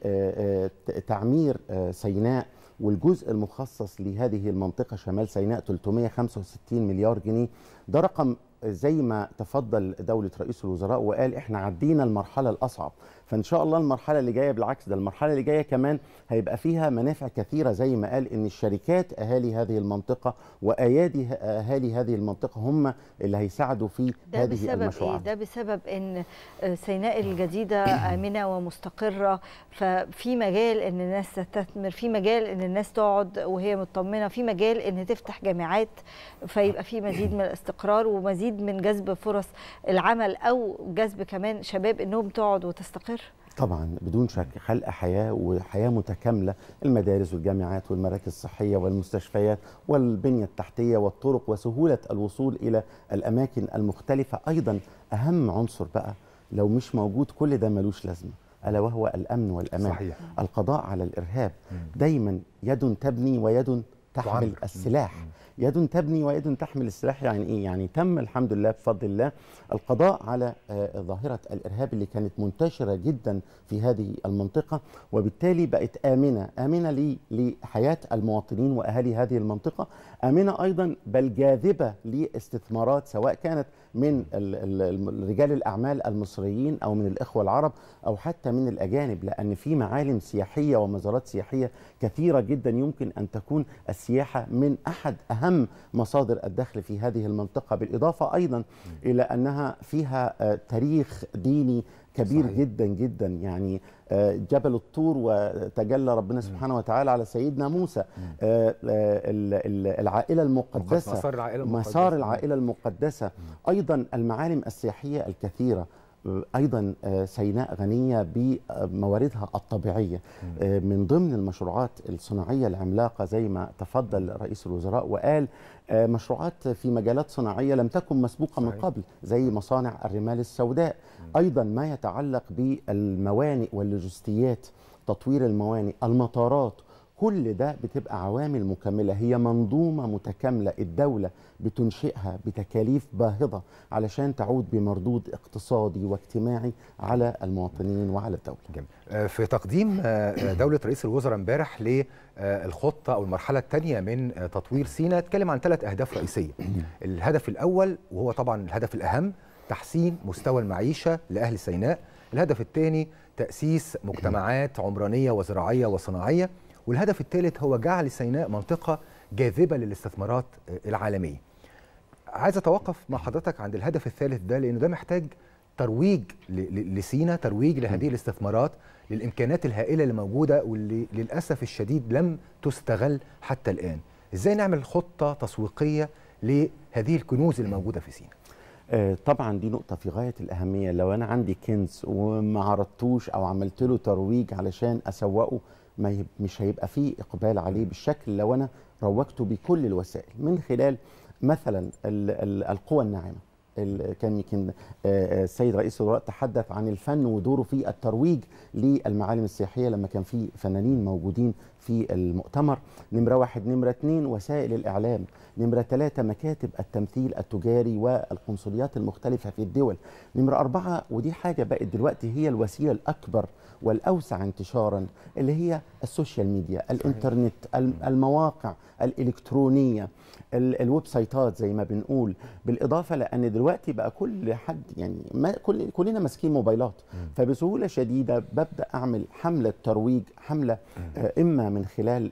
تعمير سيناء والجزء المخصص لهذه المنطقة شمال سيناء 365 مليار جنيه. ده رقم زي ما تفضل دولة رئيس الوزراء وقال إحنا عدينا المرحلة الأصعب. فإن شاء الله المرحلة اللي جاية بالعكس ده المرحلة اللي جاية كمان هيبقى فيها منافع كثيرة زي ما قال إن الشركات أهالي هذه المنطقة وأيادي أهالي هذه المنطقة هم اللي هيساعدوا في ده هذه بسبب المشروعات إيه؟ ده بسبب إن سيناء الجديدة آمنة ومستقرة ففي مجال إن الناس تستثمر في مجال إن الناس تقعد وهي مطمنة في مجال إن تفتح جامعات فيبقى في مزيد من الاستقرار ومزيد من جذب فرص العمل أو جذب كمان شباب إنهم تقعد وتستقر طبعا بدون شك خلق حياة وحياة متكاملة. المدارس والجامعات والمراكز الصحية والمستشفيات والبنية التحتية والطرق وسهولة الوصول إلى الأماكن المختلفة. أيضا أهم عنصر بقى لو مش موجود كل ده ملوش لازمة ألا وهو الأمن والأمان. صحيح. القضاء على الإرهاب. دايما يد تبني ويد تحمل. السلاح. يد تبني ويد تحمل السلاح. يعني إيه؟ يعني تم الحمد لله بفضل الله القضاء على آه، ظاهرة الإرهاب اللي كانت منتشرة جدا في هذه المنطقة وبالتالي بقت آمنة آمنة لحياة المواطنين وأهالي هذه المنطقة. آمنة أيضا بل جاذبة لاستثمارات سواء كانت من ال- ال- ال- رجال الأعمال المصريين أو من الإخوة العرب أو حتى من الأجانب لأن في معالم سياحية ومزارات سياحية كثيرة جدا يمكن أن تكون السياحة من أحد أهم اهم مصادر الدخل في هذه المنطقة بالإضافة أيضا إلى أنها فيها تاريخ ديني كبير صحيح. جدا جدا. يعني جبل الطور وتجلى ربنا سبحانه وتعالى على سيدنا موسى. العائلة المقدسة مسار العائلة المقدسة, مسار العائلة المقدسة. أيضا المعالم السياحية الكثيرة أيضا سيناء غنية بمواردها الطبيعية. من ضمن المشروعات الصناعية العملاقة زي ما تفضل رئيس الوزراء وقال مشروعات في مجالات صناعية لم تكن مسبوقة من قبل زي مصانع الرمال السوداء. أيضا ما يتعلق بالموانئ واللوجستيات تطوير الموانئ المطارات كل ده بتبقى عوامل مكملة هي منظومة متكاملة الدولة بتنشئها بتكاليف باهظة علشان تعود بمردود اقتصادي واجتماعي على المواطنين وعلى الدولة. جميل. في تقديم دولة رئيس الوزراء امبارح للخطه أو المرحلة الثانية من تطوير سيناء اتكلم عن ثلاث أهداف رئيسية. الهدف الأول وهو طبعا الهدف الأهم تحسين مستوى المعيشة لأهل سيناء. الهدف الثاني تأسيس مجتمعات عمرانية وزراعية وصناعية. والهدف الثالث هو جعل سيناء منطقة جاذبة للاستثمارات العالمية. عايز أتوقف مع حضرتك عند الهدف الثالث ده لأنه ده محتاج ترويج لسينا ترويج لهذه الاستثمارات للإمكانات الهائلة اللي موجودة واللي للأسف الشديد لم تستغل حتى الآن. إزاي نعمل خطة تسويقية لهذه الكنوز اللي موجودة في سينا؟ طبعا دي نقطة في غاية الأهمية. لو أنا عندي كنز وما عرضتوش أو عملت له ترويج علشان أسوقه ما مش هيبقى فيه إقبال عليه بالشكل لو أنا روجته بكل الوسائل. من خلال مثلا ال ال القوى الناعمة. كان يمكن السيد رئيس الوزراء تحدث عن الفن ودوره في الترويج للمعالم السياحية لما كان في فنانين موجودين في المؤتمر. نمرة واحد نمرة اثنين وسائل الإعلام. نمرة ثلاثة مكاتب التمثيل التجاري والقنصليات المختلفة في الدول. نمرة أربعة ودي حاجة بقت دلوقتي هي الوسيلة الأكبر والأوسع انتشارا اللي هي ال social media الإنترنت المواقع الإلكترونية ال website ات زي ما بنقول. بالإضافة لأن دلوقتي بقى كل حد يعني ما كل كلنا ماسكين موبايلات. فبسهولة شديدة ببدأ أعمل حملة ترويج حملة إما من خلال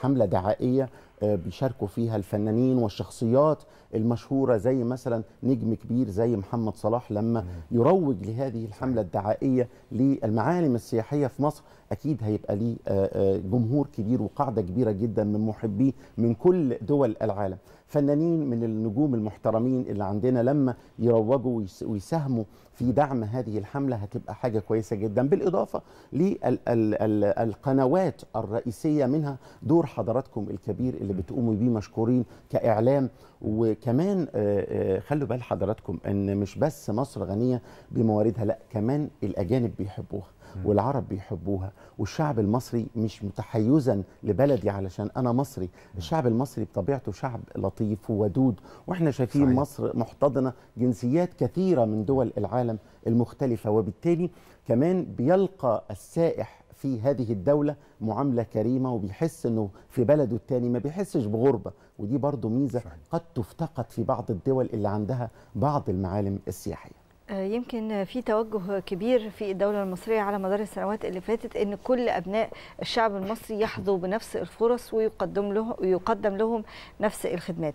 حملة دعائية بيشاركوا فيها الفنانين والشخصيات المشهورة زي مثلا نجم كبير زي محمد صلاح لما يروج لهذه الحملة الدعائية للمعالم السياحية في مصر. أكيد هيبقى ليه جمهور كبير وقاعدة كبيرة جدا من محبيه من كل دول العالم. فنانين من النجوم المحترمين اللي عندنا لما يروجوا ويساهموا في دعم هذه الحملة هتبقى حاجة كويسة جدا بالإضافة للقنوات الرئيسية منها دور حضراتكم الكبير اللي بتقوموا بيه مشكورين كإعلام وكمان خلوا بال حضراتكم إن مش بس مصر غنية بمواردها لأ كمان الأجانب بيحبوها. والعرب بيحبوها والشعب المصري مش متحيزا لبلدي علشان أنا مصري. الشعب المصري بطبيعته شعب لطيف وودود وإحنا شايفين صحيح. مصر محتضنة جنسيات كثيرة من دول العالم المختلفة. وبالتالي كمان بيلقى السائح في هذه الدولة معاملة كريمة وبيحس إنه في بلده التاني ما بيحسش بغربة. ودي برضو ميزة قد تفتقد في بعض الدول اللي عندها بعض المعالم السياحية. يمكن في توجه كبير في الدولة المصرية على مدار السنوات اللي فاتت إن كل أبناء الشعب المصري يحظوا بنفس الفرص ويقدم لهم ويقدم لهم نفس الخدمات.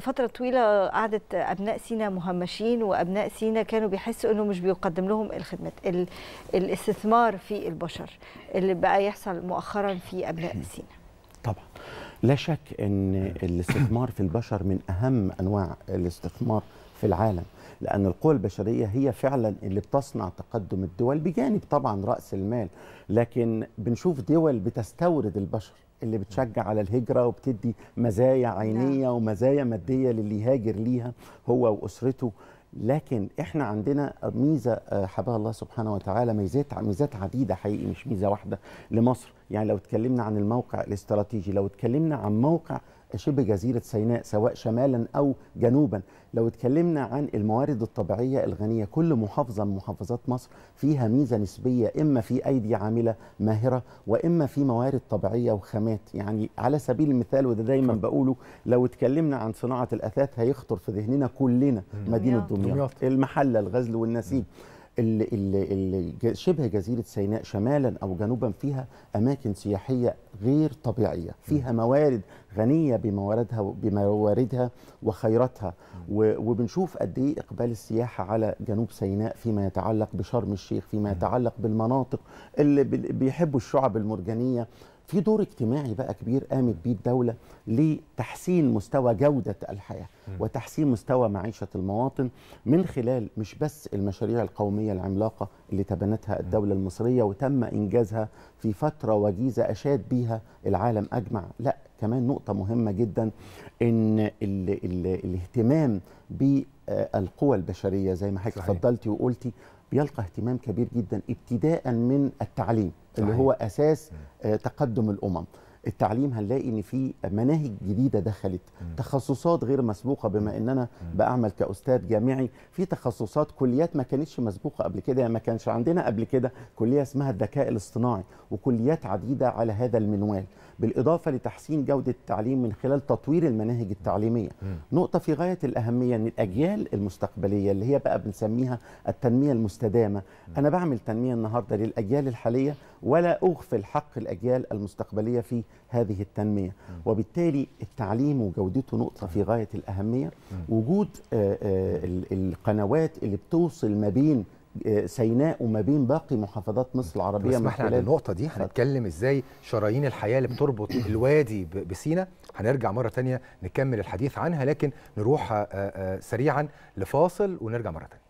فترة طويلة قعدت أبناء سينا مهمشين وأبناء سينا كانوا بيحسوا أنه مش بيقدم لهم الخدمات الاستثمار في البشر اللي بقى يحصل مؤخرا في أبناء سينا. طبعا. لا شك أن الاستثمار في البشر من أهم أنواع الاستثمار في العالم. لأن القوى البشرية هي فعلا اللي بتصنع تقدم الدول بجانب طبعا رأس المال لكن بنشوف دول بتستورد البشر اللي بتشجع على الهجرة وبتدي مزايا عينية ومزايا مادية للي يهاجر ليها هو وأسرته. لكن إحنا عندنا ميزة حباها الله سبحانه وتعالى ميزات ميزات عديدة حقيقي مش ميزة واحدة لمصر. يعني لو اتكلمنا عن الموقع الاستراتيجي لو اتكلمنا عن موقع شبه جزيرة سيناء سواء شمالا أو جنوبا. لو اتكلمنا عن الموارد الطبيعية الغنية كل محافظة من محافظات مصر فيها ميزة نسبية إما في أيدي عاملة ماهرة وإما في موارد طبيعية وخامات. يعني على سبيل المثال وده دايما بقوله لو اتكلمنا عن صناعة الأثاث هيخطر في ذهننا كلنا مدينة دمياط. المحلة الغزل والنسيج. اللي, اللي, اللي شبه جزيرة سيناء شمالا أو جنوبا فيها أماكن سياحية غير طبيعية. فيها موارد غنية بمواردها بمواردها وخيراتها. وبنشوف قد إيه إقبال السياحة على جنوب سيناء فيما يتعلق بشرم الشيخ فيما يتعلق بالمناطق اللي بيحبوا الشعب المرجانية. في دور اجتماعي بقى كبير قامت بيه الدولة لتحسين مستوى جودة الحياة وتحسين مستوى معيشة المواطن من خلال مش بس المشاريع القومية العملاقة اللي تبنتها الدولة المصرية وتم إنجازها في فترة وجيزة أشاد بيها العالم أجمع لا كمان نقطة مهمة جدا إن ال ال الاهتمام بالقوى البشرية زي ما حضرتك اتفضلتي وقلتي بيلقى اهتمام كبير جدا ابتداء من التعليم صحيح. اللي هو أساس تقدم الأمم التعليم هنلاقي إن في مناهج جديدة دخلت م. تخصصات غير مسبوقة بما ان أنا. بعمل كأستاذ جامعي في تخصصات كليات ما كانتش مسبوقة قبل كده ما كانش عندنا قبل كده كلية اسمها الذكاء الاصطناعي وكليات عديدة على هذا المنوال بالإضافة لتحسين جودة التعليم من خلال تطوير المناهج التعليمية. نقطة في غاية الأهمية إن الأجيال المستقبلية اللي هي بقى بنسميها التنمية المستدامة. أنا بعمل تنمية النهارده للأجيال الحالية ولا أغفل حق الأجيال المستقبلية في هذه التنمية. وبالتالي التعليم وجودته نقطة في غاية الأهمية. وجود آآ آآ القنوات اللي بتوصل ما بين سيناء وما بين باقي محافظات مصر العربية اسمح لي على النقطة دي هنتكلم إزاي شرايين الحياة اللي بتربط الوادي بسينا هنرجع مرة تانية نكمل الحديث عنها لكن نروح سريعا لفاصل ونرجع مرة تانية.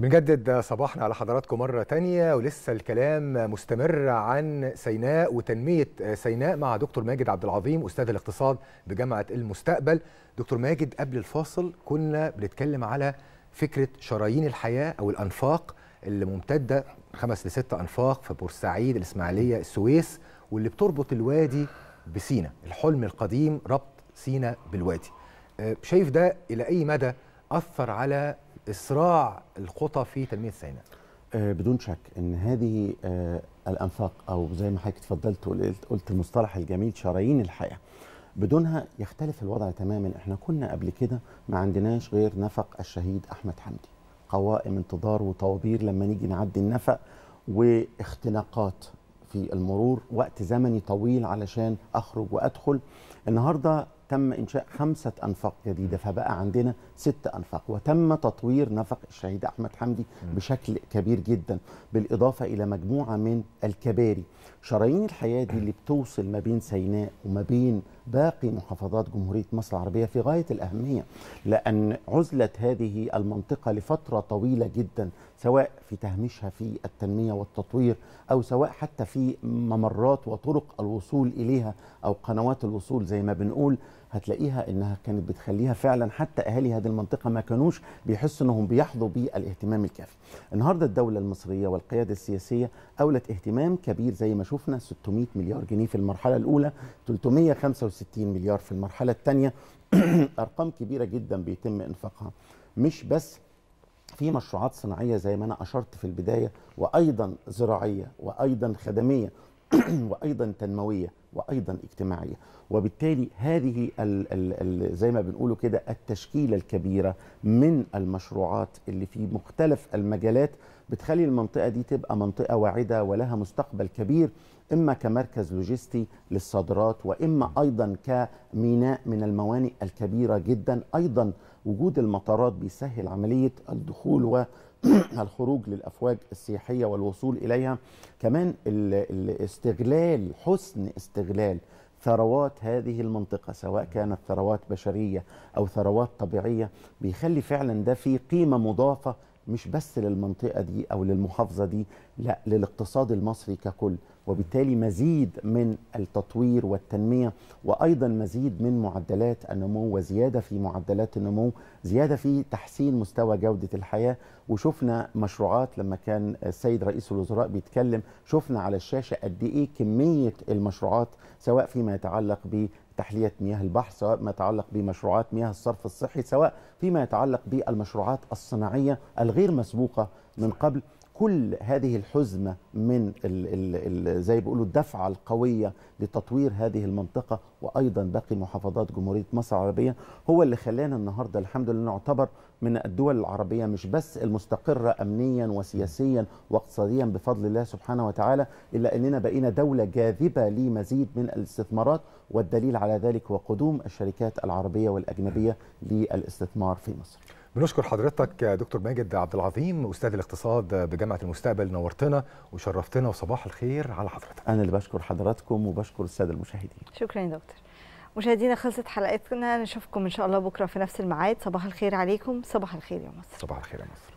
بنجدد صباحنا على حضراتكم مرة تانية ولسه الكلام مستمر عن سيناء وتنمية سيناء مع دكتور ماجد عبد العظيم أستاذ الاقتصاد بجامعة المستقبل. دكتور ماجد قبل الفاصل كنا بنتكلم على فكرة شرايين الحياة أو الأنفاق اللي ممتدة خمس لست أنفاق في بورسعيد الإسماعيلية السويس واللي بتربط الوادي بسينا الحلم القديم ربط سينا بالوادي. شايف ده إلى أي مدى أثر على إسراع الخطى في تنمية سيناء آه بدون شك إن هذه آه الأنفاق أو زي ما حضرتك اتفضلت وقلت قلت المصطلح الجميل شرايين الحياة. بدونها يختلف الوضع تماما. إحنا كنا قبل كده ما عندناش غير نفق الشهيد أحمد حمدي. قوائم انتظار وطوابير لما نيجي نعدي النفق واختناقات في المرور وقت زمني طويل علشان أخرج وأدخل. النهارده تم إنشاء خمسة أنفاق جديدة فبقى عندنا ست أنفاق. وتم تطوير نفق الشهيد أحمد حمدي بشكل كبير جدا بالإضافة إلى مجموعة من الكباري. شرايين الحياة دي اللي بتوصل ما بين سيناء وما بين باقي محافظات جمهورية مصر العربية في غاية الأهمية لأن عزله هذه المنطقة لفترة طويلة جدا سواء في تهميشها في التنمية والتطوير أو سواء حتى في ممرات وطرق الوصول إليها أو قنوات الوصول زي ما بنقول. هتلاقيها إنها كانت بتخليها فعلا حتى أهالي هذه المنطقة ما كانوش بيحسوا إنهم بيحظوا بالاهتمام الكافي. النهارده الدولة المصرية والقيادة السياسية أولت اهتمام كبير زي ما شفنا 600 مليار جنيه في المرحلة الأولى 365 مليار في المرحلة الثانية. أرقام كبيرة جدا بيتم إنفاقها. مش بس في مشروعات صناعية زي ما أنا أشرت في البداية وأيضا زراعية وأيضا خدمية وأيضا تنموية. وأيضا اجتماعية. وبالتالي هذه ال ال زي ما بنقولوا كده التشكيلة الكبيرة من المشروعات اللي في مختلف المجالات بتخلي المنطقة دي تبقى منطقة واعدة ولها مستقبل كبير إما كمركز لوجستي للصادرات وإما أيضا كميناء من الموانئ الكبيرة جدا. أيضا وجود المطارات بيسهل عملية الدخول و الخروج للأفواج السياحية والوصول إليها. كمان الاستغلال حسن استغلال ثروات هذه المنطقة سواء كانت ثروات بشرية أو ثروات طبيعية بيخلي فعلا ده في قيمة مضافة مش بس للمنطقة دي أو للمحافظة دي لا للاقتصاد المصري ككل. وبالتالي مزيد من التطوير والتنمية وأيضا مزيد من معدلات النمو وزيادة في معدلات النمو زيادة في تحسين مستوى جودة الحياة. وشفنا مشروعات لما كان السيد رئيس الوزراء بيتكلم شفنا على الشاشة قد إيه كمية المشروعات سواء فيما يتعلق ب تحليه مياه البحر سواء ما يتعلق بمشروعات مياه الصرف الصحي سواء فيما يتعلق بالمشروعات الصناعية الغير مسبوقة من قبل. كل هذه الحزمة من ال ال ال زي بيقولوا الدفعة القوية لتطوير هذه المنطقة وأيضا باقي محافظات جمهورية مصر العربية هو اللي خلانا النهارده الحمد لله نعتبر من الدول العربية مش بس المستقرة امنيا وسياسيا واقتصاديا بفضل الله سبحانه وتعالى إلا إننا بقينا دولة جاذبة لمزيد من الاستثمارات والدليل على ذلك هو قدوم الشركات العربية والأجنبية للاستثمار في مصر. بنشكر حضرتك دكتور ماجد عبد العظيم أستاذ الاقتصاد بجامعة المستقبل نورتنا وشرفتنا وصباح الخير على حضرتك. أنا اللي بشكر حضراتكم وبشكر السادة المشاهدين. شكرا يا دكتور. مشاهدينا خلصت حلقتنا نشوفكم إن شاء الله بكرة في نفس الميعاد صباح الخير عليكم صباح الخير يا مصر. صباح الخير يا مصر.